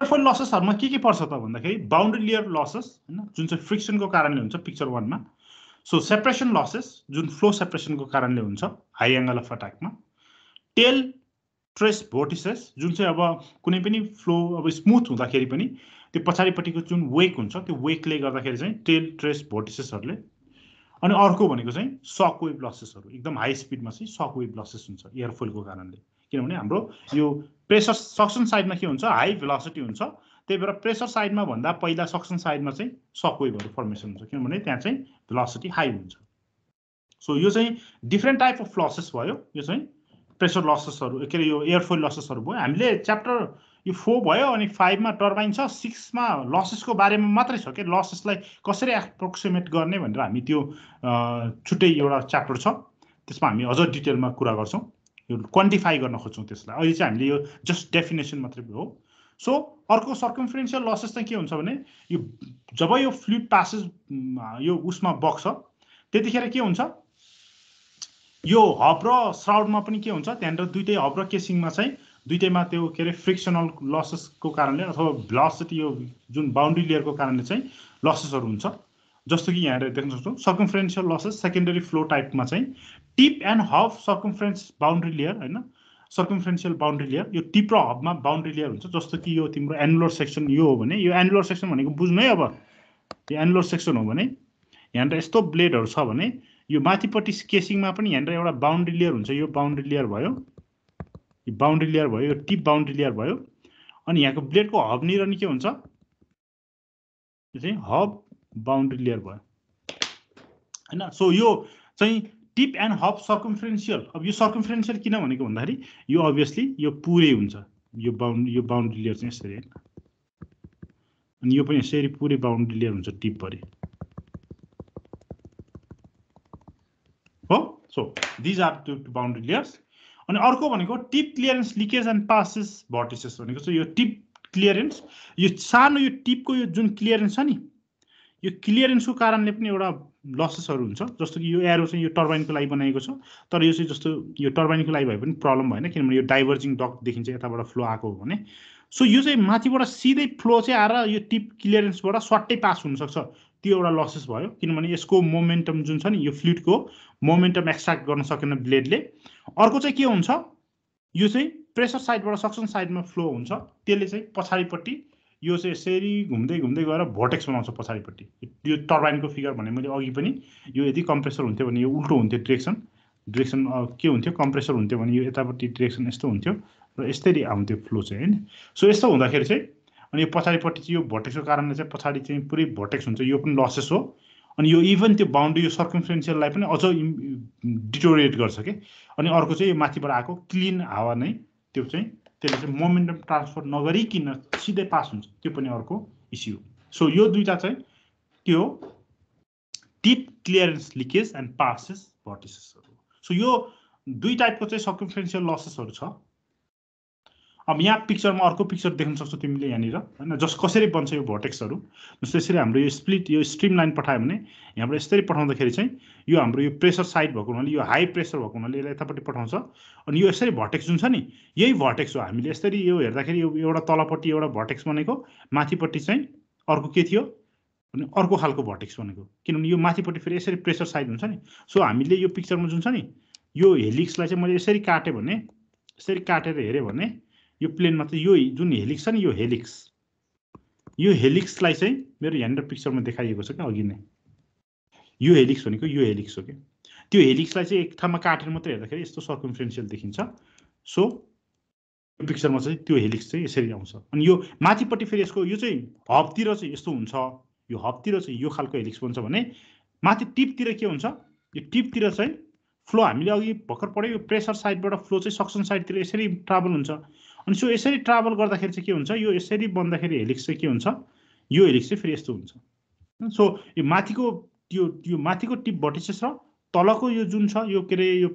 एयरफोइल लसेसहरूमा के के पर्छ त भन्दाखेरि बााउन्ड्री लेयर लसेस होइन जुन चाहिँ फ्रिक्सनको कारणले हुन्छ पिक्चर वानमा सो सेपरेसन लसेस जुन फ्लो सेपरेसनको कारणले हुन्छ हाई एङ्गल अफ अट्याकमा टेल ट्रेस भोटिसेस जुन चाहिँ अब कुनै पनि फ्लो अब स्मुथ हुँदाखेरि पनि त्यो पछाडिपट्टिको जुन वेक हुन्छ त्यो वेकले गर्दाखेरि चाहिँ टेल ट्रेस भोटिसेसहरूले अनि अर्को भनेको चाहिँ सक वेभ लसेसहरू एकदम हाई स्पिडमा चाहिँ सक वेभ लसेस हुन्छ एयरफोइलको कारणले। किनभने हाम्रो यो प्रेसर सक्सन साइडमा के हुन्छ? हाई भेलोसिटी हुन्छ। त्यही भएर प्रेसर साइडमा भन्दा पहिला सक्सन साइडमा चाहिँ सक वेभहरू फर्मेसन हुन्छ। किनभने त्यहाँ चाहिँ भेलोसिटी हाई हुन्छ। सो यो चाहिँ डिफ्रेन्ट टाइप अफ लसेस भयो। यो चाहिँ प्रेसर लसेसहरू के अरे यो एयरफोइल लसेसहरू भयो। हामीले च्याप्टर यो फोर भयो अनि फाइभमा टर्बाइन छ सिक्समा लसेसको बारेमा मात्रै छ कि लसेसलाई कसरी एप्रोक्सिमेट गर्ने भनेर हामी त्यो छुट्टै एउटा च्याप्टर छ। त्यसमा हामी अझ डिटेलमा कुरा गर्छौँ। यो क्वान्टिफाई गर्न खोज्छौँ त्यसलाई। अहिले चाहिँ हामीले यो जस्ट डेफिनेसन मात्रै हो। सो अर्को सर्कमफ्रेन्सियल लसेस चाहिँ के हुन्छ भने यो जब यो फ्लुइड पासेस यो उसमा बग्छ त्यतिखेर के हुन्छ? यो हब र श्राउडमा पनि के हुन्छ? त्यहाँनिर दुइटै हब र केसिङमा चाहिँ दुइटैमा त्यो के अरे फ्रिक्सनल लसेसको कारणले अथवा भेलोसिटी यो जुन बााउन्ड्री लेयरको कारणले चाहिँ लसेसहरू हुन्छ। जस्तो कि यहाँनिर देख्न सक्छौँ सर्कमफ्रेन्सियल लसेस सेकेन्डरी फ्लो टाइपमा चाहिँ tip end hub circumference boundary layer होइन? सर्कमफ्रेन्सियल बााउन्ड्री लेयर यो टिप र हबमा बााउन्ड्री लेयर हुन्छ। जस्तो कि यो तिम्रो एनुलर सेक्सन यो हो भने यो एनुलर सेक्सन भनेको बुझ्नु है अब यो एनुलर सेक्सन हो भने यहाँनिर यस्तो ब्लेडहरू छ भने यो माथिपट्टि केसिङमा पनि यहाँनिर एउटा बााउन्ड्री लेयर हुन्छ। यो बााउन्ड्री लेयर भयो। यो बााउन्ड्री लेयर भयो। यो टिप बााउन्ड्री लेयर भयो। अनि यहाँको ब्लेडको हबनिर नि के हुन्छ? यो चाहिँ हब बााउन्ड्री लेयर भयो। होइन? सो यो चाहिँ टिप एन्ड हब सर्कमफ्रेन्सियल अब यो सर्कमफ्रेन्सियल किन भनेको भन्दाखेरि यो अभियसली यो पुरै हुन्छ। यो बााउन्ड यो बााउन्ड्री लेयर चाहिँ यसरी। होइन अनि यो पनि यसरी पुरै बााउन्ड्री लेयर हुन्छ टिपभरि हो? So these are two boundary layers अनि अर्को भनेको tip clearance leakage and passage vortices भनेको चाहिँ यो टिप क्लियरेन्स यो सानो यो टिपको यो जुन क्लियरेन्स छ नि यो क्लियरेन्सको कारणले पनि एउटा लसेसहरू हुन्छ। जस्तो कि यो एरो चाहिँ यो टर्बाइनको लागि बनाएको छ तर यो चाहिँ जस्तो यो टर्बाइनको लागि भए पनि प्रब्लम भएन किनभने यो डाइभर्जिङ डक देखिन्छ यताबाट फ्लो आएको हो भने। सो यो चाहिँ माथिबाट सिधै फ्लो चाहिँ आएर यो टिप क्लियरेन्सबाट स्वाट्टै पास हुनसक्छ। त्यो एउटा लसेस भयो किनभने यसको मोमेन्टम जुन छ नि यो फ्लुइडको मोमेन्टम एक्सट्र्याक्ट गर्न सकेन ब्लेडले अर्को चाहिँ के हुन्छ? यो चाहिँ प्रेसर साइडबाट सक्सन साइडमा फ्लो हुन्छ। त्यसले चाहिँ पछाडिपट्टि यो चाहिँ यसरी घुम्दै घुम्दै गएर भोटेक्स बनाउँछ पछाडिपट्टि। यो टर्बाइनको फिगर भने मैले अघि पनि यो यदि कम्प्रेसर हुन्थ्यो भने यो उल्टो हुन्थ्यो डिरेक्सन डिरेक्सन के हुन्थ्यो? कम्प्रेसर हुन्थ्यो भने यो यतापट्टि डिरेक्सन यस्तो हुन्थ्यो। र यस्तरी आउँथ्यो फ्लो चाहिँ होइन सो यस्तो हुँदाखेरि चाहिँ अनि यो पछाडिपट्टि चाहिँ यो भोटेक्सको कारणले चाहिँ पछाडि चाहिँ पुरै भोटेक्स हुन्छ। यो पनि लसेस हो। अनि यो इभन त्यो बााउन्ड्री यो सर्कमफ्रेन्सियललाई पनि अझ डिटोरिएट गर्छ कि? अनि अर्को चाहिँ यो माथिबाट आएको क्लिन हावा नै त्यो चाहिँ त्यसले चाहिँ मोमेन्टम ट्रान्सफर नगरिकन सिधै पास हुन्छ। त्यो पनि अर्को इस्यु हो। सो यो दुइटा चाहिँ के हो? Tip clearance leakage and passage भर्टिसेसहरू so यो दुई टाइपको चाहिँ सर्कमफ्रेन्सियल लसेसहरू छ। अब यहाँ पिक्चरमा अर्को पिक्चर देख्न सक्छौ तिमीले यहाँनिर होइन? जस कसरी बन्छ यो भर्टेक्सहरू जस्तो यसरी हाम्रो यो स्प्लिट यो स्ट्रिम लाइन पठायो भने यहाँबाट यसरी पठाउँदाखेरि चाहिँ यो हाम्रो यो प्रेसर साइड भएको हुनाले यो हाई प्रेसर भएको हुनाले यसलाई यतापट्टि पठाउँछ। अनि यो यसरी भर्टेक्स जुन छ नि यही भर्टेक्स हो। हामीले यसरी यो हेर्दाखेरि यो एउटा तलपट्टि एउटा भर्टेक्स बनेको माथिपट्टि चाहिँ अर्को के थियो? भने अर्को खालको भर्टेक्स बनेको। किनभने यो माथिपट्टि फेरि यसरी प्रेसर साइड हुन्छ नि। सो हामीले यो पिक्चरमा जुन छ नि यो हेलिक्सलाई चाहिँ मैले यसरी काटेँ भने यसरी काटेर हेऱ्यो भने यो प्लेनमा चाहिँ यो जुन हेलिक्स छ नि यो हेलिक्स। यो हेलिक्सलाई चाहिँ मेरो यहाँनिर पिक्चरमा देखाइएको छ क्या अघि नै। यो हेलिक्स भनेको यो हेलिक्स हो कि त्यो हेलिक्सलाई चाहिँ एक ठाउँमा काटेर मात्रै हेर्दाखेरि यस्तो सर्कमफ्रेन्सियल देखिन्छ। सो यो पिक्चरमा चाहिँ त्यो हेलिक्स चाहिँ यसरी आउँछ। अनि यो माथिपट्टि फेरि यसको यो चाहिँ हबतिर चाहिँ यस्तो हुन्छ। यो हबतिर चाहिँ यो खालको हेलिक्स बन्छ भने माथि टिपतिर के हुन्छ? यो टिपतिर चाहिँ फ्लो हामीले अघि भर्खर पढ्यो यो प्रेसर साइडबाट फ्लो चाहिँ सक्सन साइडतिर यसरी ट्राभल हुन्छ। अनि सो यसरी ट्राभल गर्दाखेरि चाहिँ के हुन्छ? यो यसरी बन्दाखेरि हेलिक्स चाहिँ के हुन्छ? यो हेलिक्स चाहिँ फेरि यस्तो हुन्छ। सो यो माथिको त्यो यो माथिको टिप भर्टिसेस र तलको यो जुन छ यो के अरे यो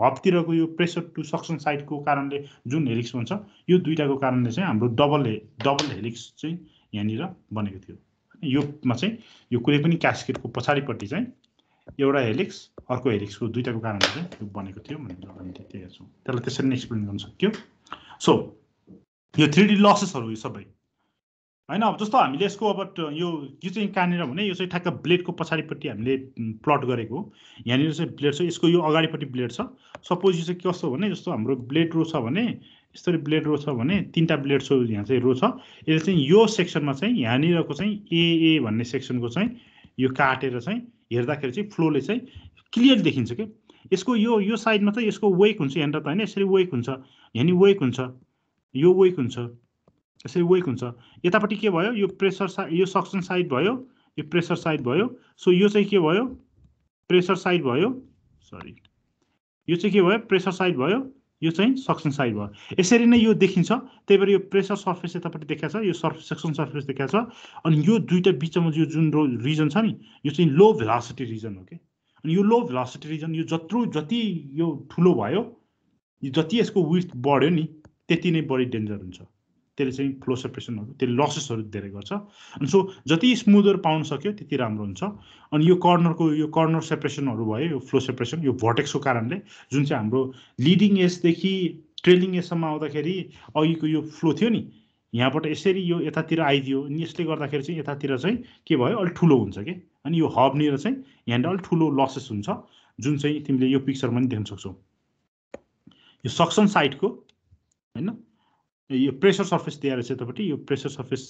हबतिरको यो प्रेसर टु सक्सन साइडको कारणले जुन हेलिक्स बन्छ यो दुइटाको कारणले चाहिँ हाम्रो डबल हे डबल हेलिक्स चाहिँ यहाँनिर बनेको थियो। योमा चाहिँ यो कुनै पनि क्यास्केटको पछाडिपट्टि चाहिँ एउटा हेलिक्स अर्को हेलिक्सको दुइटाको कारणले चाहिँ त्यो बनेको थियो भनेर हामीले त्यही हेर्छौँ। त्यसलाई त्यसरी नै एक्सप्लेन गर्न सक्यो। सो यो थ्री डी लसेसहरू यो सबै। होइन अब जस्तो हामीले यसको अब यो यो चाहिँ कहाँनिर भने यो चाहिँ ठ्याक्क ब्लेडको पछाडिपट्टि हामीले प्लट गरेको हो। यहाँनिर चाहिँ ब्लेड छ यसको यो अगाडिपट्टि ब्लेड छ। सपोज यो चाहिँ कस्तो भने जस्तो हाम्रो ब्लेड रो छ भने यसरी ब्लेड रो छ भने तिनवटा ब्लेड छ यहाँ चाहिँ रो छ। यसले चाहिँ यो सेक्सनमा चाहिँ यहाँनिरको चाहिँ एए भन्ने सेक्सनको चाहिँ यो काटेर चाहिँ हेर्दाखेरि चाहिँ फ्लोले चाहिँ क्लियर देखिन्छ कि? यसको यो यो साइडमा चाहिँ यसको वेक हुन्छ यहाँनिर त होइन यसरी वेक हुन्छ। यहाँ वेक हुन्छ। यो वेक हुन्छ। यसरी वेक हुन्छ। यतापट्टि के भयो? यो प्रेसर साइड यो सक्सन साइड भयो। यो प्रेसर साइड भयो। सो यो चाहिँ के भयो? प्रेसर साइड भयो। सरी यो चाहिँ के भयो? प्रेसर साइड भयो। यो चाहिँ सक्सन साइड भयो। यसरी नै यो देखिन्छ। त्यही भएर यो प्रेसर सर्फेस यतापट्टि देखाएको छ। यो सर्फ सेक्सन सर्फेस देखाएको छ। अनि यो दुइटा बिचमा यो जुन रिजन छ नि यो चाहिँ लो भेलासिटी रिजन हो कि अनि यो लो भेलासिटी रिजन यो जत्रो जति यो ठुलो भयो जति यसको विथ बढ्यो नि त्यति नै बढी डेन्जर हुन्छ। त्यसले चाहिँ फ्लो सेपरेसनहरू त्यसले लसेसहरू धेरै गर्छ। अनि सो जति स्मुदर पाउन सक्यो त्यति राम्रो हुन्छ। अनि यो कर्नरको यो कर्नर सेपरेसनहरू भयो यो फ्लो सेपरेसन यो भर्टेक्सको कारणले जुन चाहिँ हाम्रो लिडिङ एजदेखि ट्रेलिङ एजसम्म आउँदाखेरि अघिको यो फ्लो थियो नि यहाँबाट यसरी यो यतातिर आइदियो। अनि यसले गर्दाखेरि चाहिँ यतातिर चाहिँ के भयो? अलिक ठुलो हुन्छ कि? अनि यो हबनिर चाहिँ यहाँनिर अलिक ठुलो लसेस हुन्छ जुन चाहिँ तिमीले यो पिक्चरमा पनि देख्न सक्छौ। यो सक्सन साइडको होइन? यो प्रेसर सर्फेस दिएर रहेछ यतापट्टि यो प्रेसर सर्फेस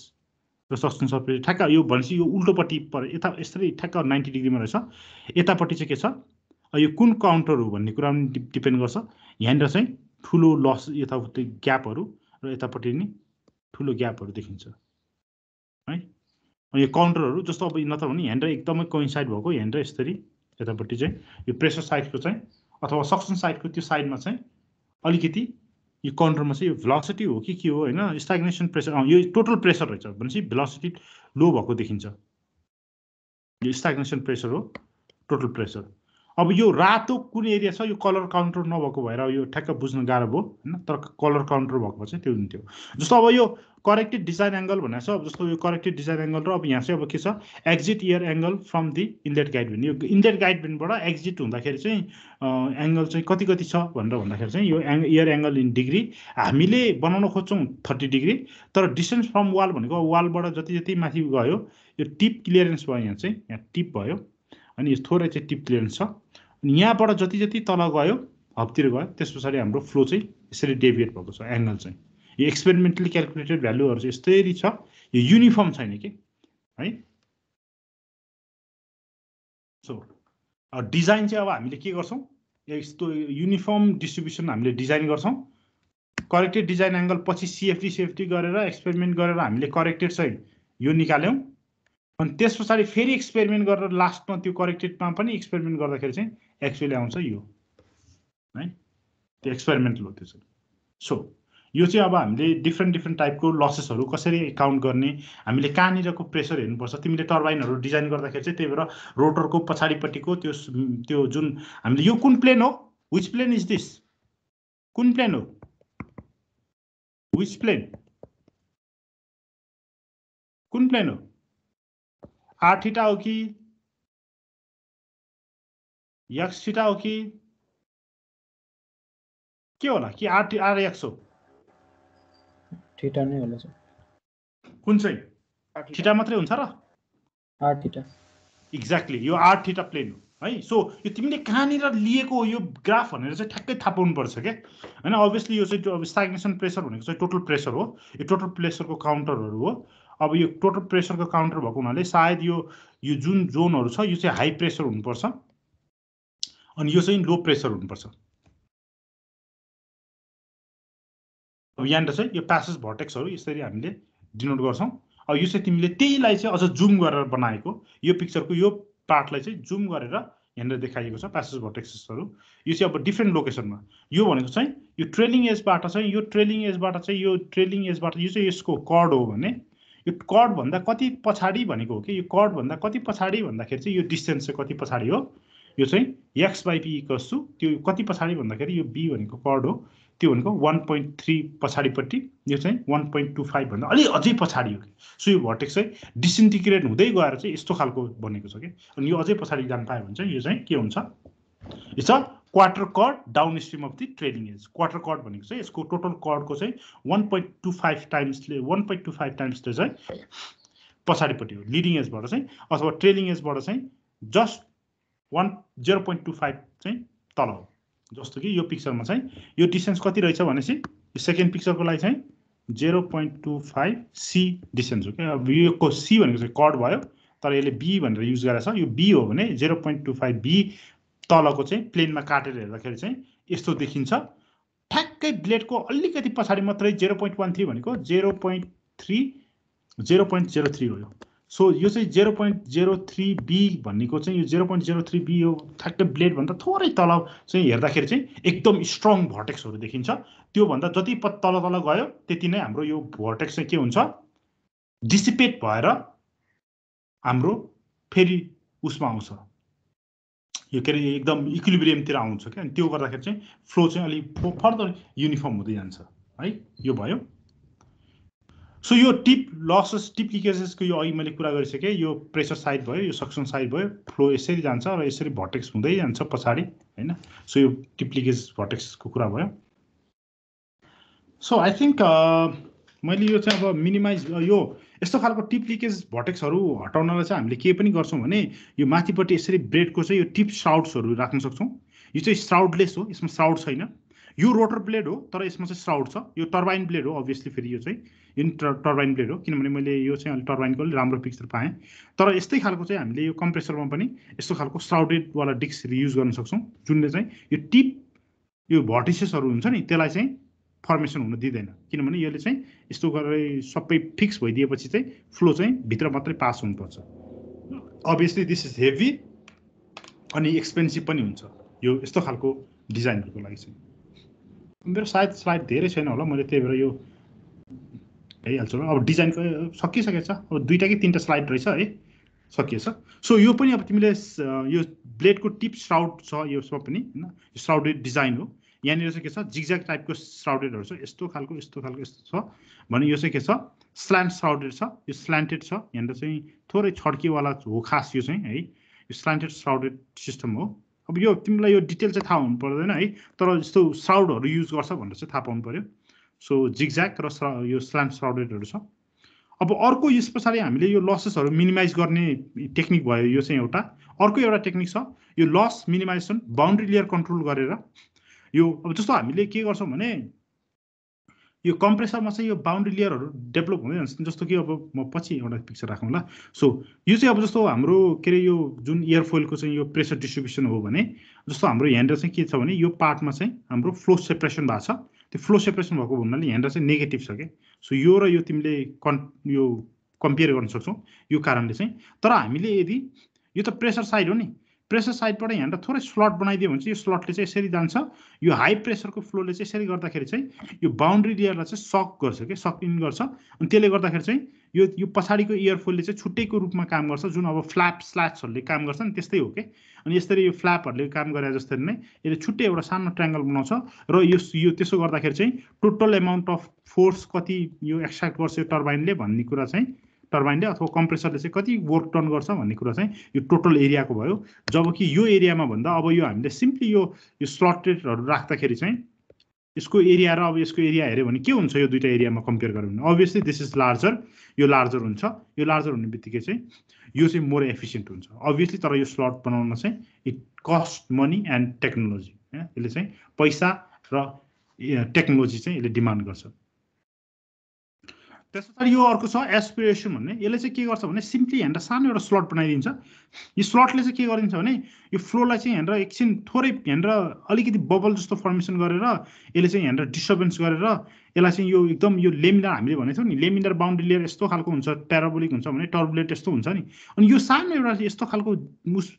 र सस्टेन सर्फेस ठ्याक्क यो भनेपछि यो उल्टोपट्टि पर यता यसरी ठ्याक्क नाइन्टी डिग्रीमा रहेछ। यतापट्टि चाहिँ के छ? यो कुन काउन्टर हो भन्ने कुरा पनि डिपेन्ड गर्छ। यहाँनिर चाहिँ ठुलो लस यतापट्टि ग्यापहरू र यतापट्टि नि ठुलो ग्यापहरू देखिन्छ। है? यो काउन्टरहरू जस्तो अब नत्र भने यहाँनिर एकदमै कोइन्साइड भएको यहाँनिर यसरी यतापट्टि चाहिँ यो प्रेसर साइडको चाहिँ अथवा सक्सन साइडको त्यो साइडमा चाहिँ अलिकति यो कन्ट्रोलमा चाहिँ यो भेलोसिटी हो कि के हो होइन स्टाग्नेसन प्रेसर यो टोटल प्रेसर रहेछ भनेपछि भेलोसिटी लो भएको देखिन्छ। यो स्टाग्नेसन प्रेसर हो टोटल प्रेसर अब यो रातो कुन एरिया छ यो कलर काउन्टर नभएको भएर यो ठ्याक्क बुझ्न गाह्रो भयो होइन? तर कलर काउन्टर भएको चाहिँ त्यो हुन्थ्यो। जस्तो अब यो करेक्टेड डिजाइन एङ्गल भनेको छ अब जस्तो यो करेक्टेड डिजाइन एङ्गल र अब यहाँ चाहिँ अब के छ? Exit air angle from the inlet guide vane यो इनलेट गाइडबेनबाट एक्जिट हुँदाखेरि चाहिँ एङ्गल चाहिँ कति कति छ भनेर भन्दाखेरि चाहिँ यो एङ इयर एङ्गल इन डिग्री हामीले बनाउन खोज्छौँ थर्टी डिग्री तर डिस्टेन्स फ्रम वाल भनेको वालबाट जति जति माथि गयो यो टिप क्लियरेन्स भयो यहाँ चाहिँ यहाँ टिप भयो अनि थोरै चाहिँ टिप क्लियरेन्स छ। यहाँबाट जति जति तल गयो हबतिर गयो त्यस पछाडि हाम्रो फ्लो चाहिँ यसरी डेभिएट भएको छ एङ्गल चाहिँ। यो एक्सपेरिमेन्टली क्यालकुलेटेड भ्यालुहरू चाहिँ यस्तै छ यो युनिफर्म छैन कि है? सो डिजाइन चाहिँ अब हामीले के गर्छौँ? यस्तो युनिफर्म डिस्ट्रिब्युसन हामीले डिजाइन गर्छौँ। करेक्टेड डिजाइन एङ्गल पछि सिएफटी सिएफटी गरेर एक्सपेरिमेन्ट गरेर हामीले करेक्टेड चाहिँ यो निकाल्यौँ। अनि त्यस पछाडि फेरि एक्सपेरिमेन्ट गरेर लास्टमा त्यो करेक्टेडमा पनि एक्सपेरिमेन्ट गर्दाखेरि चाहिँ एक्चुअली आउँछ यो है त्यो एक्सपेरिमेन्टल हो त्यो चाहिँ सो यो चाहिँ अब हामीले डिफ्रेन्ट डिफ्रेन्ट टाइपको लसेसहरू कसरी काउन्ट गर्ने हामीले कहाँनिरको प्रेसर हेर्नुपर्छ तिमीले टर्बाइनहरू डिजाइन गर्दाखेरि चाहिँ त्यही भएर रोटरको पछाडिपट्टिको त्यो त्यो जुन हामीले यो कुन प्लेन हो? विच प्लेन इज दिस कुन प्लेन हो? विच प्लेन कुन प्लेन हो? आर थिटा हो कि यक्स थिटा हो कि के होला कि आर आर एक्स हो ठिटा नै होला सर कुन चाहिँ थिटा मात्रै हुन्छ र आर ठिटा एक्ज्याक्टली यो आर थिटा प्लेन हो है सो यो तिमीले कहाँनिर लिएको यो ग्राफ भनेर चाहिँ ठ्याक्कै थाहा पाउनुपर्छ क्या होइन अभियसली यो चाहिँ अब स्टाग्नेसन प्रेसर भनेको चाहिँ टोटल प्रेसर हो यो टोटल प्रेसरको काउन्टरहरू हो अब यो टोटल प्रेसरको काउन्टर भएको हुनाले सायद यो यो जुन जोनहरू छ यो चाहिँ हाई प्रेसर हुनुपर्छ अनि यो चाहिँ लो प्रेसर हुनुपर्छ। अब यहाँनिर चाहिँ यो प्यासेज भर्टेक्सहरू यसरी हामीले डिनोट गर्छौँ। अब यो चाहिँ तिमीले त्यहीलाई चाहिँ अझ जुम गरेर बनाएको यो पिक्चरको यो पार्टलाई चाहिँ जुम गरेर यहाँनिर देखाइएको छ प्यासेज भर्टेक्सेसहरू यो चाहिँ अब डिफ्रेन्ट लोकेसनमा यो भनेको चाहिँ यो ट्रेलिङ एजबाट चाहिँ यो ट्रेलिङ एजबाट चाहिँ यो ट्रेलिङ एजबाट यो चाहिँ यसको कर्ड हो भने यो कर्डभन्दा कति पछाडि भनेको हो कि यो कर्डभन्दा कति पछाडि भन्दाखेरि चाहिँ यो डिस्टेन्स चाहिँ कति पछाडि हो? यो चाहिँ एक्स बाई पी टु त्यो कति पछाडि भन्दाखेरि यो बी भनेको कर्ड हो त्यो भनेको वान पोइन्ट थ्री पछाडिपट्टि यो चाहिँ वान पोइन्ट टू फाइभभन्दा अलि अझै पछाडि हो कि। सो यो भर्टेक्स चाहिँ डिसइन्टिग्रेट हुँदै गएर चाहिँ यस्तो खालको बनेको छ कि। अनि यो अझै पछाडि जान पायो भने चाहिँ यो चाहिँ के हुन्छ? It's a quarter chord downstream of the trailing edge quarter chord भनेको चाहिँ यसको टोटल कर्डको चाहिँ वान पोइन्ट टू फाइभ टाइम्सले वान पोइन्ट टू फाइभ टाइम्सले चाहिँ पछाडिपट्टि हो। लिडिङ एजबाट चाहिँ अथवा ट्रेलिङ एजबाट चाहिँ just one zero point two five चाहिँ तल हो। जस्तो कि यो पिक्चरमा चाहिँ यो डिस्टेन्स कति रहेछ भनेपछि यो सेकेन्ड पिक्चरको लागि चाहिँ zero point two five C distance हो क्या। अब योको सी भनेको चाहिँ कड भयो तर यसले बी भनेर युज गरेको छ यो बी हो भने zero point two five B तलको चाहिँ प्लेनमा काटेर हेर्दाखेरि चाहिँ यस्तो देखिन्छ। ठ्याक्कै ब्लेडको अलिकति पछाडि मात्रै जेरो पोइन्ट वान थ्री भनेको zero point three zero point zero three हो यो। सो यो चाहिँ zero point zero three B भन्नेको चाहिँ यो zero point zero three B यो ठ्याक्कै ब्लेडभन्दा थोरै तल चाहिँ हेर्दाखेरि चाहिँ एकदम स्ट्रङ भर्टेक्सहरू देखिन्छ। त्योभन्दा जति प तल तल गयो त्यति नै हाम्रो यो भर्टेक्स चाहिँ के हुन्छ? डिसिपेट भएर हाम्रो फेरि उसमा आउँछ। यो के अरे एकदम इक्विलिब्रियमतिर आउँछ क्या। अनि त्यो गर्दाखेरि चाहिँ फ्लो चाहिँ अलिक फर्दर युनिफर्म हुँदै जान्छ। है यो भयो। सो यो टिप लसेस टिप लिकेजेसको यो अघि मैले कुरा गरिसकेँ यो प्रेसर साइड भयो यो सक्सन साइड भयो फ्लो यसरी जान्छ र यसरी भर्टेक्स हुँदै जान्छ पछाडि होइन? सो यो टिप लिकेज भर्टेक्सको कुरा भयो। सो आई थिङ्क मैले यो चाहिँ अब मिनिमाइज यो यस्तो खालको टिप लिकेज भर्टेक्सहरू हटाउनलाई चाहिँ हामीले के पनि गर्छौँ भने यो माथिपट्टि यसरी ब्रेडको चाहिँ यो टिप स्राउट्सहरू राख्न सक्छौँ। यो चाहिँ स्राउडलेस हो यसमा स्राउड छैन। यो रोटर ब्लेड हो तर यसमा चाहिँ स्राउड छ। यो टर्बाइन ब्लेड हो अभियसली फेरि यो चाहिँ यो टर्बाइन ब्लेड हो किनभने मैले यो चाहिँ अलिक टर्बाइनको अलिक राम्रो पिक्चर पाएँ। तर यस्तै खालको चाहिँ हामीले यो कम्प्रेसरमा पनि यस्तो खालको स्राउडेडवाला डिस्क युज गर्न सक्छौँ जुनले चाहिँ यो टिप यो भर्टिसेसहरू हुन्छ नि त्यसलाई चाहिँ फर्मेसन हुन दिँदैन। किनभने यसले चाहिँ यस्तो गरेर सबै फिक्स भइदिएपछि चाहिँ फ्लो चाहिँ भित्र मात्रै पास हुनुपर्छ। अभियसली दिस इज हेभी अनि एक्सपेन्सिभ पनि हुन्छ यो यस्तो खालको डिजाइनहरूको लागि चाहिँ। मेरो सायद स्लाइड धेरै छैन होला मैले त्यही भएर यो भइहाल्छु अब डिजाइनको सकिसकेछ। अब दुइटा कि तिनवटा स्लाइड रहेछ है सकिएछ। सो यो पनि अब तिमीले यो ब्लेडको टिप स्राउड छ यसमा पनि होइन? स्राउडेड डिजाइन हो। यहाँनिर चाहिँ के छ? जिग्ज्याक टाइपको स्राउडेडहरू छ। यस्तो खालको यस्तो खालको यस्तो छ। भने यो चाहिँ के छ? स्ल्यान्ट स्राउडेड छ। यो स्ल्यान्टेड छ। यहाँनिर चाहिँ थोरै छड्केवाला हो खास यो चाहिँ है। यो स्ल्यान्टेड स्राउडेड सिस्टम हो। अब यो तिमीलाई यो डिटेल चाहिँ थाहा हुनु पर्दैन है तर यस्तो स्राउडहरू युज गर्छ भनेर चाहिँ थाहा पाउनु पऱ्यो सो जिग्ज्याक र यो स्ल्यान्ट स्राउडेडहरू छ। अब अर्को यस पछाडि हामीले यो लसेसहरू मिनिमाइज गर्ने टेक्निक भयो यो चाहिँ एउटा। अर्को एउटा टेक्निक छ यो loss minimization boundary layer control गरेर। यो अब जस्तो हामीले के गर्छौँ भने यो कम्प्रेसरमा चाहिँ यो बााउन्ड्री लेयरहरू डेभलप हुँदै जान्छ जस्तो कि अब म पछि एउटा पिक्चर राखौँला सो यो चाहिँ अब जस्तो हाम्रो के अरे यो जुन एयरफोइलको चाहिँ यो प्रेसर डिस्ट्रिब्युसन हो भने जस्तो हाम्रो यहाँनिर चाहिँ के छ भने यो पार्टमा चाहिँ हाम्रो फ्लो सेपरेसन भएको छ। त्यो फ्लो सेपरेसन भएको भन्नाले यहाँनिर चाहिँ नेगेटिभ छ क्या सो यो र यो तिमीले कन् यो कम्पेयर गर्न सक्छौ। यो कारणले चाहिँ। तर हामीले यदि यो त प्रेसर साइड हो नि। प्रेसर साइडबाट यहाँनिर थोरै स्लट बनाइदियो भने चाहिँ यो स्लटले चाहिँ यसरी जान्छ। यो हाई प्रेसरको फ्लोले चाहिँ यसरी गर्दाखेरि चाहिँ यो बााउन्ड्री लेयरलाई चाहिँ सक गर्छ कि सक इन गर्छ। अनि त्यसले गर्दाखेरि चाहिँ यो यो पछाडिको इयरफोलले चाहिँ छुट्टैको रूपमा काम गर्छ जुन अब फ्ल्याप स्ल्याट्सहरूले काम गर्छ नि त्यस्तै हो कि अनि यसरी यो फ्ल्यापहरूले काम गरे जस्तरी नै यसले छुट्टै एउटा सानो ट्राङ्गल बनाउँछ र यो यो त्यसो गर्दाखेरि चाहिँ टोटल एमाउन्ट अफ फोर्स कति यो एक्सट्र्याक्ट गर्छ यो टर्बाइनले भन्ने कुरा चाहिँ टर्बाइनले अथवा कम्प्रेसरले चाहिँ कति वर्क टर्न गर्छ भन्ने कुरा चाहिँ यो टोटल एरियाको भयो। जबकि यो एरियामा भन्दा अब यो हामीले सिम्पली यो यो स्लटेडहरू राख्दाखेरि चाहिँ यसको एरिया र अब यसको एरिया हेऱ्यो भने के हुन्छ यो दुइटा एरियामा कम्पेयर गऱ्यो भने? अभियसली दिस इज लार्जर यो लार्जर हुन्छ। यो लार्जर हुने बित्तिकै चाहिँ यो चाहिँ मोर एफिसियन्ट हुन्छ। अभियसली तर यो स्लट बनाउन चाहिँ it cost money and technology होइन यसले चाहिँ पैसा र टेक्नोलोजी चाहिँ यसले डिमान्ड गर्छ। त्यस पछाडि यो अर्को छ एसपिरेसन भन्ने। यसले चाहिँ के गर्छ भने सिम्पली यहाँनिर सानो एउटा स्लट बनाइदिन्छ। यो स्लटले चाहिँ के गरिदिन्छ भने यो फ्लोलाई चाहिँ यहाँनिर एकछिन थोरै यहाँनिर अलिकति बबल जस्तो फर्मेसन गरेर यसले चाहिँ यहाँनिर डिस्टर्बेन्स गरेर यसलाई चाहिँ यो एकदम यो लेमिनार हामीले भनेको थियौँ नि लेमिनार बााउन्ड्री लेयर यस्तो खालको हुन्छ प्याराबोलिक हुन्छ भने टर्बुलेट यस्तो हुन्छ नि। अनि यो सानो एउटा यस्तो खालको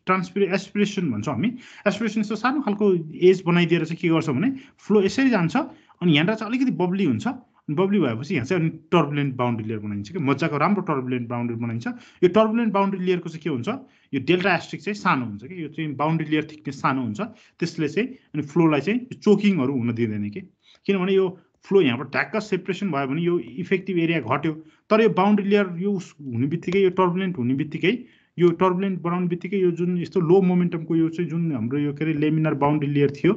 ट्रान्सपिरे एसपिरेसन भन्छौँ हामी। एसपिरेसन यस्तो सानो खालको एज बनाइदिएर चाहिँ के गर्छ भने फ्लो यसरी जान्छ अनि यहाँनिर चाहिँ अलिकति बब्ली हुन्छ। बब्ली भएपछि यहाँ चाहिँ अनि टर्बुलेन्ट बााउन्ड्री लेयर बनाइन्छ कि। मजाको राम्रो टर्बुलेन्ट बााउन्ड्री बनाइन्छ। यो टर्बुलेन्ट बााउन्ड्री लेयरको चाहिँ के हुन्छ? यो डेल्टा एस्ट्रिक चाहिँ सानो हुन्छ कि। यो चाहिँ बााउन्ड्री लेयर थिकनेस सानो हुन्छ। त्यसले चाहिँ अनि फ्लोलाई चाहिँ चोकिङहरू हुन दिँदैन कि। किनभने यो फ्लो यहाँबाट ढ्याक्क सेपरेसन भयो भने यो इफेक्टिभ एरिया घट्यो। तर यो बााउन्ड्री लेयर यो हुने बित्तिकै यो टर्बुलेन्ट हुने बित्तिकै यो टर्बुलेन्ट बनाउने बित्तिकै यो जुन यस्तो लो मोमेन्टमको यो चाहिँ जुन हाम्रो यो के अरे लेमिनार बााउन्ड्री लेयर थियो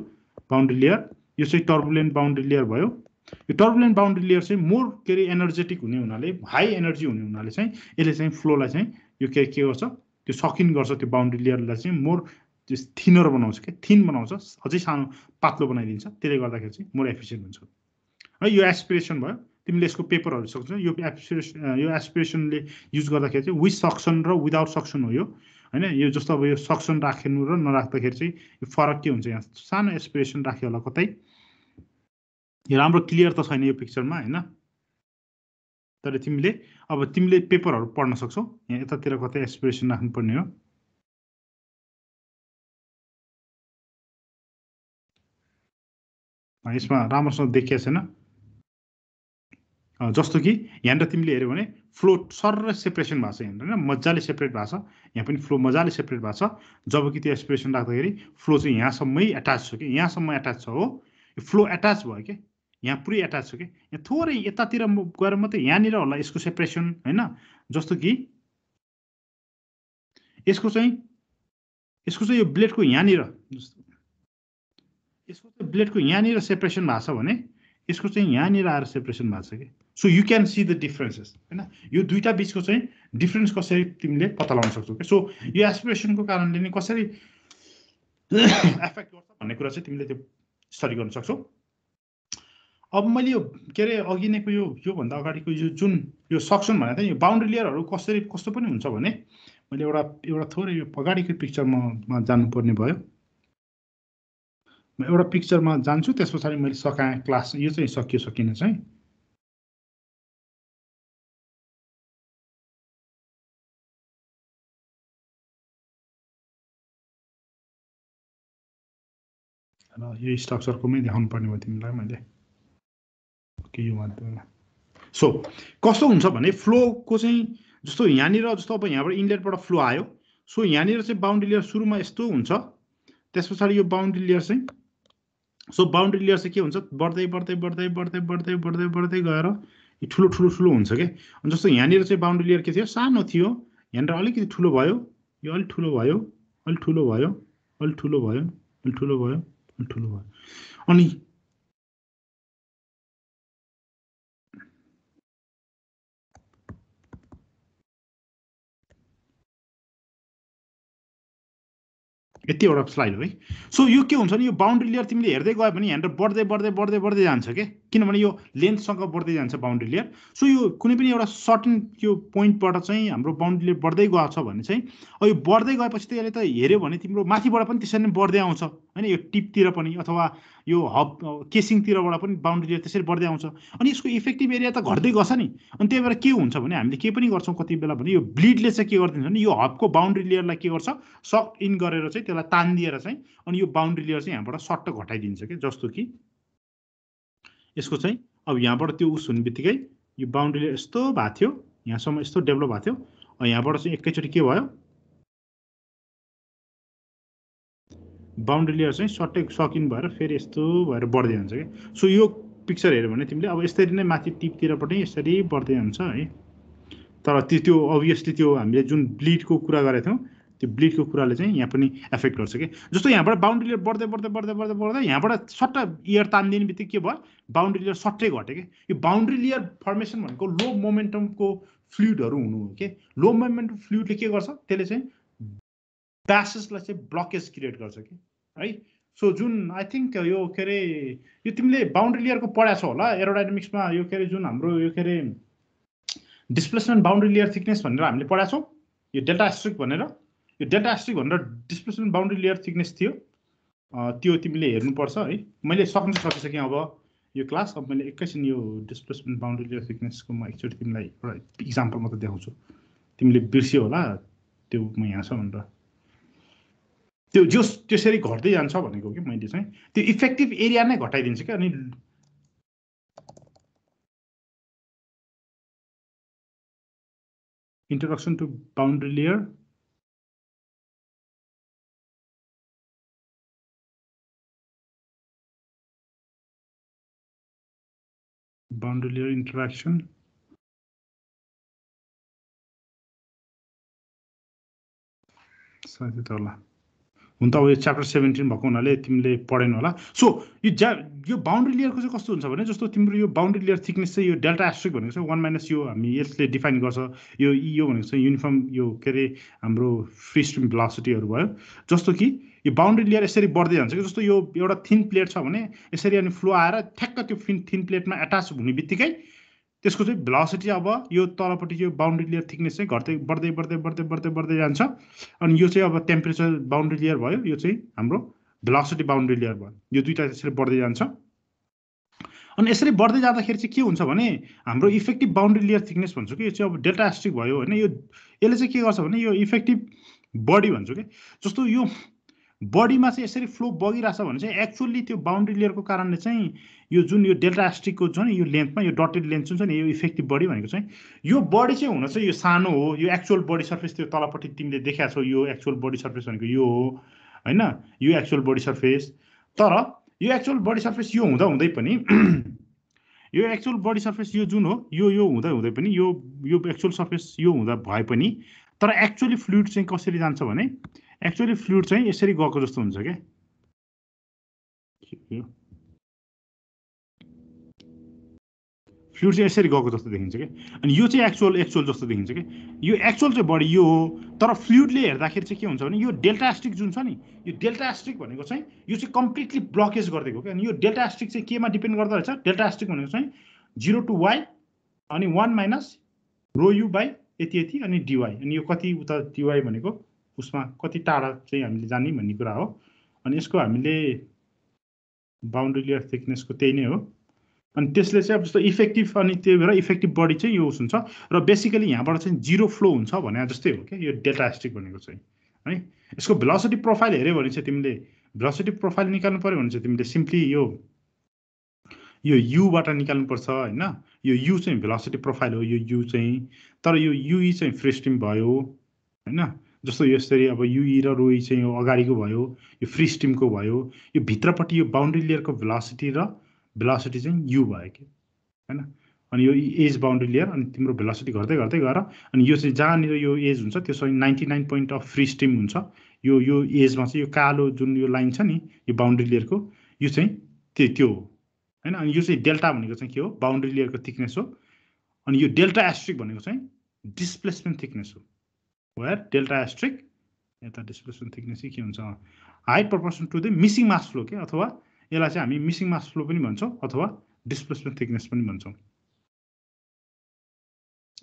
बााउन्ड्री लेयर यो चाहिँ टर्बुलेन्ट बााउन्ड्री लेयर भयो। यो टर्बुलेन्ट बााउन्ड्री लेयर चाहिँ मोर के अरे एनर्जेटिक हुने हुनाले हाई एनर्जी हुने हुनाले चाहिँ यसले चाहिँ फ्लोलाई चाहिँ यो के के गर्छ? त्यो सकिन गर्छ त्यो बााउन्ड्री लेयरलाई चाहिँ मोर थिनर बनाउँछ क्या? थिन बनाउँछ अझै सानो पातलो बनाइदिन्छ। त्यसले गर्दाखेरि चाहिँ मोर एफिसियन्ट हुन्छ। है यो एसपिरेसन भयो। तिमीले यसको पेपरहरू सक्छ। यो एसपिरेसन यो एसपिरेसनले युज गर्दाखेरि चाहिँ विथ सक्सन र विदाउट सक्सन हो यो। होइन? यो जस्तो अब यो सक्सन राख्नु र नराख्दाखेरि चाहिँ यो फरक के हुन्छ यहाँ? सानो एसपिरेसन राख्यो होला कतै। राम्रो क्लियर त छैन यो पिक्चरमा होइन तर तिमीले अब तिमीले पेपरहरू पढ्न सक्छौ यहाँ यतातिर कतै एसपिरेसन राख्नुपर्ने हो यसमा राम्रोसँग देखिएको छैन जस्तो कि यहाँनिर तिमीले हेऱ्यौ भने फ्लो सर सेपरेसन भएको छ यहाँनिर होइन मजाले सेपरेट भएको छ यहाँ पनि फ्लो मजाले सेपरेट भएको छ जबकि त्यो एसपिरेसन राख्दाखेरि फ्लो चाहिँ यहाँसम्मै एट्याच छ कि यहाँसम्म एट्याच छ हो यो फ्लो एट्याच भयो कि यहाँ पुरै एट्याच छ कि यहाँ थोरै यतातिर गएर मात्रै यहाँनिर होला यसको सेपरेसन होइन? जस्तो कि यसको चाहिँ यसको चाहिँ यो ब्लेडको यहाँनिर यसको चाहिँ ब्लेडको यहाँनिर सेपरेसन भएको छ भने यसको चाहिँ यहाँनिर आएर सेपरेसन भएको छ कि so you can see the differences होइन? यो दुइटा बिचको चाहिँ डिफरेन्स कसरी तिमीले पत्ता लगाउन सक्छौ कि सो यो एसपिरेसनको कारणले नै कसरी एफेक्ट गर्छ भन्ने कुरा चाहिँ तिमीले त्यो स्टडी गर्न सक्छौ। अब मैले यो के अरे अघि नैको यो योभन्दा अगाडिको यो जुन यो सक्सन भनेको थिएँ यो बााउन्ड्री लेयरहरू कसरी कस्तो पनि हुन्छ भने मैले एउटा एउटा थोरै यो अगाडिको पिक्चरमा जानुपर्ने भयो। म एउटा पिक्चरमा जान्छु त्यस पछाडि मैले सकाएँ क्लास यो चाहिँ सकियो सकिन चाहिँ। र यो स्ट्रक्चरकोमै देखाउनु पर्ने भयो तिमीलाई मैले। ओके यो माध्यममा सो कस्तो हुन्छ भने फ्लोको चाहिँ जस्तो यहाँनिर जस्तो अब यहाँबाट इनलेटबाट फ्लो आयो सो यहाँनिर चाहिँ बााउन्ड्री लेयर सुरुमा यस्तो हुन्छ। त्यस पछाडि यो बााउन्ड्री लेयर चाहिँ सो बााउन्ड्री लेयर चाहिँ के हुन्छ? बढ्दै बढ्दै बढ्दै बढ्दै बढ्दै बढ्दै बढ्दै गएर ठुलो ठुलो ठुलो हुन्छ कि? अनि जस्तो यहाँनिर चाहिँ बााउन्ड्री लेयर के थियो? सानो थियो। यहाँनिर अलिकति ठुलो भयो। यो अलिक ठुलो भयो अलिक ठुलो भयो अलिक ठुलो भयो अलिक ठुलो भयो अलिक ठुलो भयो। अनि यतिवटा स्लाइड हो सो यो के हुन्छ भने यो बााउन्ड्री लेयर तिमीले हेर्दै गयो भने यहाँनिर बढ्दै बढ्दै बढ्दै बढ्दै जान्छ क्या किनभने यो लेन्थसँग बढ्दै जान्छ बााउन्ड्री लेयर सो यो कुनै पनि एउटा सर्टन यो पोइन्टबाट चाहिँ हाम्रो बााउन्ड्री लेयर बढ्दै गएको छ भने चाहिँ अब यो बढ्दै गएपछि त यसले त हेऱ्यो भने तिम्रो माथिबाट पनि त्यसरी नै बढ्दै आउँछ। होइन यो टिपतिर पनि अथवा यो हब केसिङतिरबाट पनि बााउन्ड्री लेयर त्यसरी बढ्दै आउँछ। अनि यसको इफेक्टिभ एरिया त घट्दै गछ नि। अनि त्यही भएर के हुन्छ भने हामीले के पनि गर्छौँ कति बेला भने यो ब्लिडले चाहिँ के गरिदिन्छ भने यो हबको बााउन्ड्री लेयरलाई के गर्छ? सक इन गरेर चाहिँ त्यसलाई तानिदिएर चाहिँ अनि यो बााउन्ड्री लेयर चाहिँ यहाँबाट सट्ट घटाइदिन्छ कि जस्तो कि यसको चाहिँ अब यहाँबाट त्यो उस हुने बित्तिकै यो बााउन्ड्री लेयर यस्तो भएको थियो यहाँसम्म यस्तो डेभलप भएको थियो यहाँबाट चाहिँ एकैचोटि के भयो? बााउन्ड्री लेयर चाहिँ सट्टै सकिन भएर फेरि यस्तो भएर बढ्दै जान्छ क्या सो यो पिक्चर हेऱ्यो भने तिमीले अब यसरी नै माथि टिपतिरपट्टि यसरी बढ्दै जान्छ है। तर त्यो त्यो अभियसली त्यो हामीले जुन ब्लिडको कुरा गरेको थियौँ त्यो ब्लिडको कुराले चाहिँ यहाँ पनि एफेक्ट गर्छ कि? जस्तो यहाँबाट बााउन्ड्री लेयर बढ्दै बढ्दै बढ्दै बढ्दै बढ्दै यहाँबाट सट्ट इयर तानिदिने बित्तिकै के भयो? बााउन्ड्री लेयर सट्टै घट्यो कि? यो बााउन्ड्री लेयर फर्मेसन भनेको लो मोमेन्टमको फ्लुइडहरू हुनु हो कि? लो मोमेन्टम फ्लुइडले के गर्छ? त्यसले चाहिँ ब्यासेसलाई चाहिँ ब्लकेज क्रिएट गर्छ कि? है? सो जुन आई थिङ्क यो के अरे यो तिमीले बााउन्ड्री लेयरको पढाएको छौ होला एरोडाइनामिक्समा यो के अरे जुन हाम्रो यो के अरे डिस्प्लेसमेन्ट बााउन्ड्री लेयर थिकनेस भनेर हामीले पढाएको छौँ यो डेल्टा एस्ट्रिक भनेर। यो डेल्टा एस्ट्रिक भनेर डिस्प्लेसमेन्ट बााउन्ड्री लेयर थिकनेस थियो। त्यो तिमीले हेर्नुपर्छ है। मैले सक्नु सकिसकेँ अब यो क्लास अब मैले एकैछिन यो डिस्प्लेसमेन्ट बााउन्ड्री लेयर थिकनेसको म एकचोटि तिमीलाई एउटा इक्जाम्पल मात्रै देखाउँछु। तिमीले बिर्स्यो होला त्यो म यहाँ छ भनेर। त्यो जस त्यसरी घट्दै जान्छ भनेको कि मैले चाहिँ त्यो इफेक्टिभ एरिया नै घटाइदिन्छ क्या अनि introduction to boundary layer boundary layer interaction सायद होला हुन त अब यो च्याप्टर सेभेन्टिन भएको हुनाले तिमीले पढेन होला सो यो ज्या यो बााउन्ड्री लेयरको चाहिँ कस्तो हुन्छ भने जस्तो तिम्रो यो बााउन्ड्री लेयर थिकनेस चाहिँ यो डेल्टा एस्ट्रिक भनेको चाहिँ वान माइनस यो हामी यसले डिफाइन गर्छ यो यो भनेको चाहिँ युनिफर्म यो के अरे हाम्रो फ्री स्ट्रिम भेलोसिटीहरू भयो जस्तो कि यो बााउन्ड्री लेयर यसरी बढ्दै जान्छ कि जस्तो यो एउटा थिन प्लेट छ भने यसरी अनि फ्लो आएर ठ्याक्क त्यो फिन थिन प्लेटमा एट्याच हुने बित्तिकै त्यसको चाहिँ भेलोसिटी अब यो तलपट्टि यो बााउन्ड्री लेयर थिकनेस चाहिँ घट्दै बढ्दै बढ्दै बढ्दै बढ्दै बढ्दै जान्छ। अनि यो चाहिँ अब टेम्परेचर बााउन्ड्री लेयर भयो यो चाहिँ हाम्रो भेलोसिटी बााउन्ड्री लेयर भयो। यो दुइटा यसरी बढ्दै जान्छ। अनि यसरी बढ्दै जाँदाखेरि चाहिँ के हुन्छ भने हाम्रो इफेक्टिभ बााउन्ड्री लेयर थिकनेस भन्छु कि यो चाहिँ अब डेल्टा एस्ट्रिक भयो होइन। यो यसले चाहिँ के गर्छ भने यो इफेक्टिभ बडी भन्छु कि जस्तो यो बडीमा चाहिँ यसरी फ्लो बगिरहेछ भने चाहिँ एक्चुअली त्यो बााउन्ड्री लेयरको कारणले चाहिँ यो जुन यो डेल्टा एस्ट्रिकको छ नि यो लेन्थमा यो डटेड लेन्थ जुन छ नि यो इफेक्टिभ बडी भनेको चाहिँ यो बडी चाहिँ हुन चाहिँ यो सानो हो यो एक्चुअल बडी सर्फेस त्यो तलपट्टि तिमीले देखाएको छौ यो एक्चुअल बडी सर्फेस भनेको यो हो होइन? यो एक्चुअल बडी सर्फेस तर यो एक्चुअल बडी सर्फेस यो हुँदा हुँदै पनि यो एक्चुअल बडी सर्फेस यो जुन हो यो यो हुँदा हुँदै पनि यो यो एक्चुअल सर्फेस यो हुँदा भए पनि तर एक्चुअली फ्लुइड चाहिँ कसरी जान्छ भने एक्चुअली फ्लुइड चाहिँ यसरी गएको जस्तो हुन्छ क्या। फ्लुइड चाहिँ यसरी गएको जस्तो देखिन्छ कि अनि यो चाहिँ एक्चुअल एक्चुअल जस्तो देखिन्छ कि यो एक्चुअल चाहिँ बढी यो हो तर फ्लुइडले हेर्दाखेरि चाहिँ के हुन्छ भने यो डेल्टा एस्ट्रिक जुन छ नि यो डेल्टा एस्ट्रिक भनेको चाहिँ यो चाहिँ कम्प्लिटली ब्लकेज गरिदिएको क्या। अनि यो डेल्टा एस्ट्रिक चाहिँ केमा डिपेन्ड गर्दो रहेछ? डेल्टा एस्ट्रिक भनेको चाहिँ जिरो टु वाइ अनि one minus rho U by यति यति अनि डिवाई अनि यो कति उता डिवाई भनेको? उसमा कति टाढा चाहिँ हामीले जाने भन्ने कुरा हो। अनि यसको हामीले बााउन्ड्री लेयर थिकनेसको त्यही नै हो। अनि त्यसले चाहिँ अब जस्तो इफेक्टिभ अनि त्यही भएर इफेक्टिभ बडी चाहिँ यो हुन्छ र बेसिकली यहाँबाट चाहिँ जिरो फ्लो हुन्छ भने जस्तै हो क्या यो डेल्टा एस्ट्रिक भनेको चाहिँ है। यसको भेलोसिटी प्रोफाइल हेऱ्यो भने चाहिँ तिमीले भेलोसिटी प्रोफाइल निकाल्नु पऱ्यो भने चाहिँ तिमीले सिम्पली यो यो युबाट निकाल्नुपर्छ होइन। यो यु चाहिँ भेलोसिटी प्रोफाइल हो यो यु चाहिँ। तर यो युई चाहिँ फ्री भयो होइन। जस्तो यसरी अब युई र रोई चाहिँ यो अगाडिको भयो यो फ्री स्ट्रिमको भयो यो भित्रपट्टि यो बााउन्ड्री लेयरको भेलोसिटी र भेलोसिटी चाहिँ यु भयो कि? होइन? अनि यो एज बााउन्ड्री लेयर अनि तिम्रो भेलोसिटी घट्दै घट्दै गएर अनि यो चाहिँ जहाँनिर यो एज हुन्छ त्यो चाहिँ ninety nine point of free stream हुन्छ। यो यो एजमा चाहिँ यो कालो जुन यो लाइन छ नि यो बााउन्ड्री लेयरको यो चाहिँ त्यो त्यो हो। होइन? अनि यो चाहिँ डेल्टा भनेको चाहिँ के हो? बााउन्ड्री लेयरको थिकनेस हो। अनि यो डेल्टा एस्ट्रिक भनेको चाहिँ डिस्प्लेसमेन्ट थिकनेस हो। वेयर डेल्टा एस्ट्रिक यता डिस्प्लेसमेन्ट थिकनेस चाहिँ के हुन्छ? High proportion to the missing mass flow के अथवा यसलाई चाहिँ हामी मिसिङ मास फ्लो पनि भन्छौँ अथवा डिस्प्लेसमेन्ट थिकनेस पनि भन्छौँ।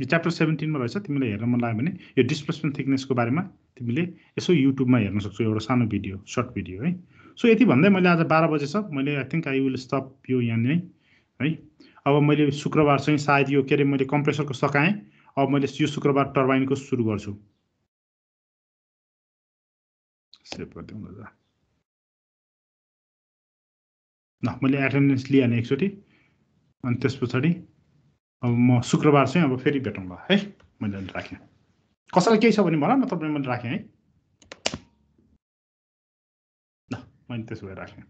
यो च्याप्टर सेभेन्टिनमा रहेछ तिमीलाई हेर्न मन लाग्यो भने यो डिस्प्लेसमेन्ट थिकनेसको बारेमा तिमीले यसो युट्युबमा हेर्न सक्छौ एउटा सानो भिडियो सर्ट भिडियो है। सो यति भन्दै मैले आज बाह्र बजे छ मैले I think I will stop यो यहाँ नै है। अब मैले शुक्रबार चाहिँ सायद यो के अरे मैले कम्प्रेसरको सकाएँ अब मैले यो शुक्रबार टर्बाइनको सुरु गर्छु। सेभ गरिदिउँ न ल मैले एटेन्डेन्स लिइहालेँ एकचोटि अनि त्यस पछाडि अब म शुक्रबार चाहिँ अब फेरि भेटौँ ल है मैले अहिले राखेँ कसैलाई केही छ भने भन न तपाईँ मैले राखेँ है ल मैले त्यसो भए राखेँ